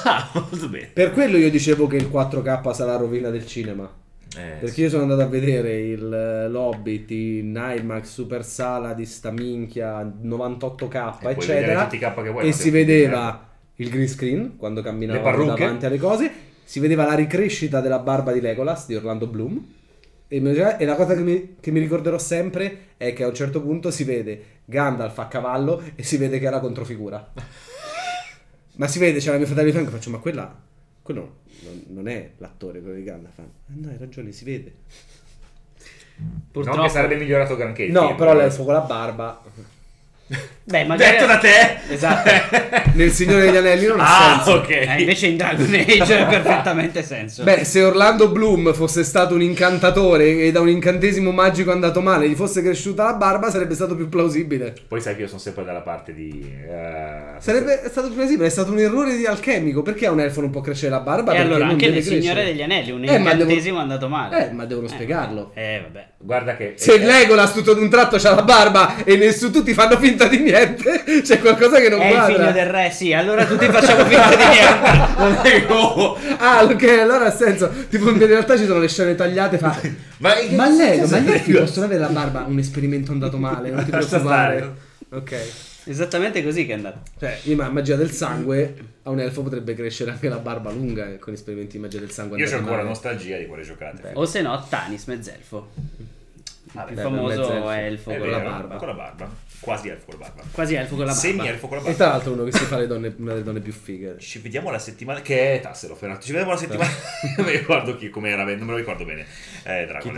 Ah, molto bene. Per quello io dicevo che il 4K sarà la rovina del cinema. Eh, Perché io sono andato a vedere il eh, L'Hobbit in IMAX Super Sala di sta minchia 98K, puoi eccetera. che vuoi, e si vedeva il green screen quando Le camminava parrucche. davanti alle cose. Si vedeva la ricrescita della barba di Legolas di Orlando Bloom. E, e la cosa che mi, che mi ricorderò sempre è che a un certo punto si vede Gandalf a cavallo e si vede che è la controfigura. ma si vede, c'è la mia fratello di fianco, faccio, ma quella, quello non, non è l'attore, quello di Gandalf. Eh, no, hai ragione, si vede. Purtroppo. Non che sarebbe migliorato granché No, film, però eh. l'elfo con la barba. Beh, magari... Detto da te! Esatto. Nel Signore degli Anelli non ha Ah, senso. ok. Eh, invece in Dragon Age ha perfettamente senso. Beh, se Orlando Bloom fosse stato un incantatore e da un incantesimo magico andato male gli fosse cresciuta la barba, sarebbe stato più plausibile. Poi sai che io sono sempre dalla parte di... eh, Sarebbe stato più plausibile, è stato un errore di alchemico. Perché a un elfo non può crescere la barba? e Perché allora anche nel Signore degli Anelli, un Eh, incantesimo devo- è andato male. Eh, ma devono spiegarlo. Eh, vabbè. Guarda che... Se eh, Legolas tutto ad un tratto c'ha la barba e nessuno tutti fanno finta di niente, c'è qualcosa che non È il quadra. figlio del re, sì, allora tutti facciamo finta di niente. Non è Ah, ok, allora ha senso. Tipo, in realtà ci sono le scene tagliate. Fa... Ma, Ma Lego, ma gli elfi possono avere la barba? Un esperimento andato male, non ti preoccupare. Ok. Esattamente così che è andato. Cioè, io ma magia del sangue, a un elfo potrebbe crescere anche la barba lunga eh, con esperimenti di magia del sangue. Io ho ancora male. nostalgia di quelle giocate. O se no, Tanis, mezzelfo. Il più beh, famoso elfo È con vero, la barba. Con la barba. Quasi elfo con la barba. Quasi elfo con la barba. Semi elfo con la E barba. tra l'altro uno che si fa le donne, una delle donne più fighe. Ci vediamo la settimana. Che è Tassero, Ferrato. Ci vediamo la settimana. non mi ricordo chi com'era, non me lo ricordo bene. Eh, Dragon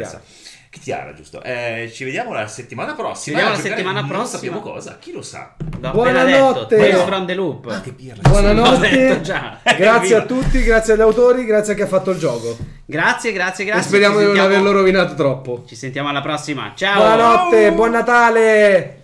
Chitiara, giusto. Eh, ci vediamo la settimana prossima. Ci vediamo la settimana Non prossima. sappiamo cosa, chi lo sa. L'ho Buonanotte. detto. Tales from the Loop. Ah, che birra. L'ho Buonanotte. Grazie a tutti, grazie agli autori, grazie a chi ha fatto il gioco. Grazie, grazie, grazie. e speriamo Ci di non sentiamo- averlo rovinato troppo. Ci sentiamo alla prossima. Ciao. Buonanotte, buon Natale.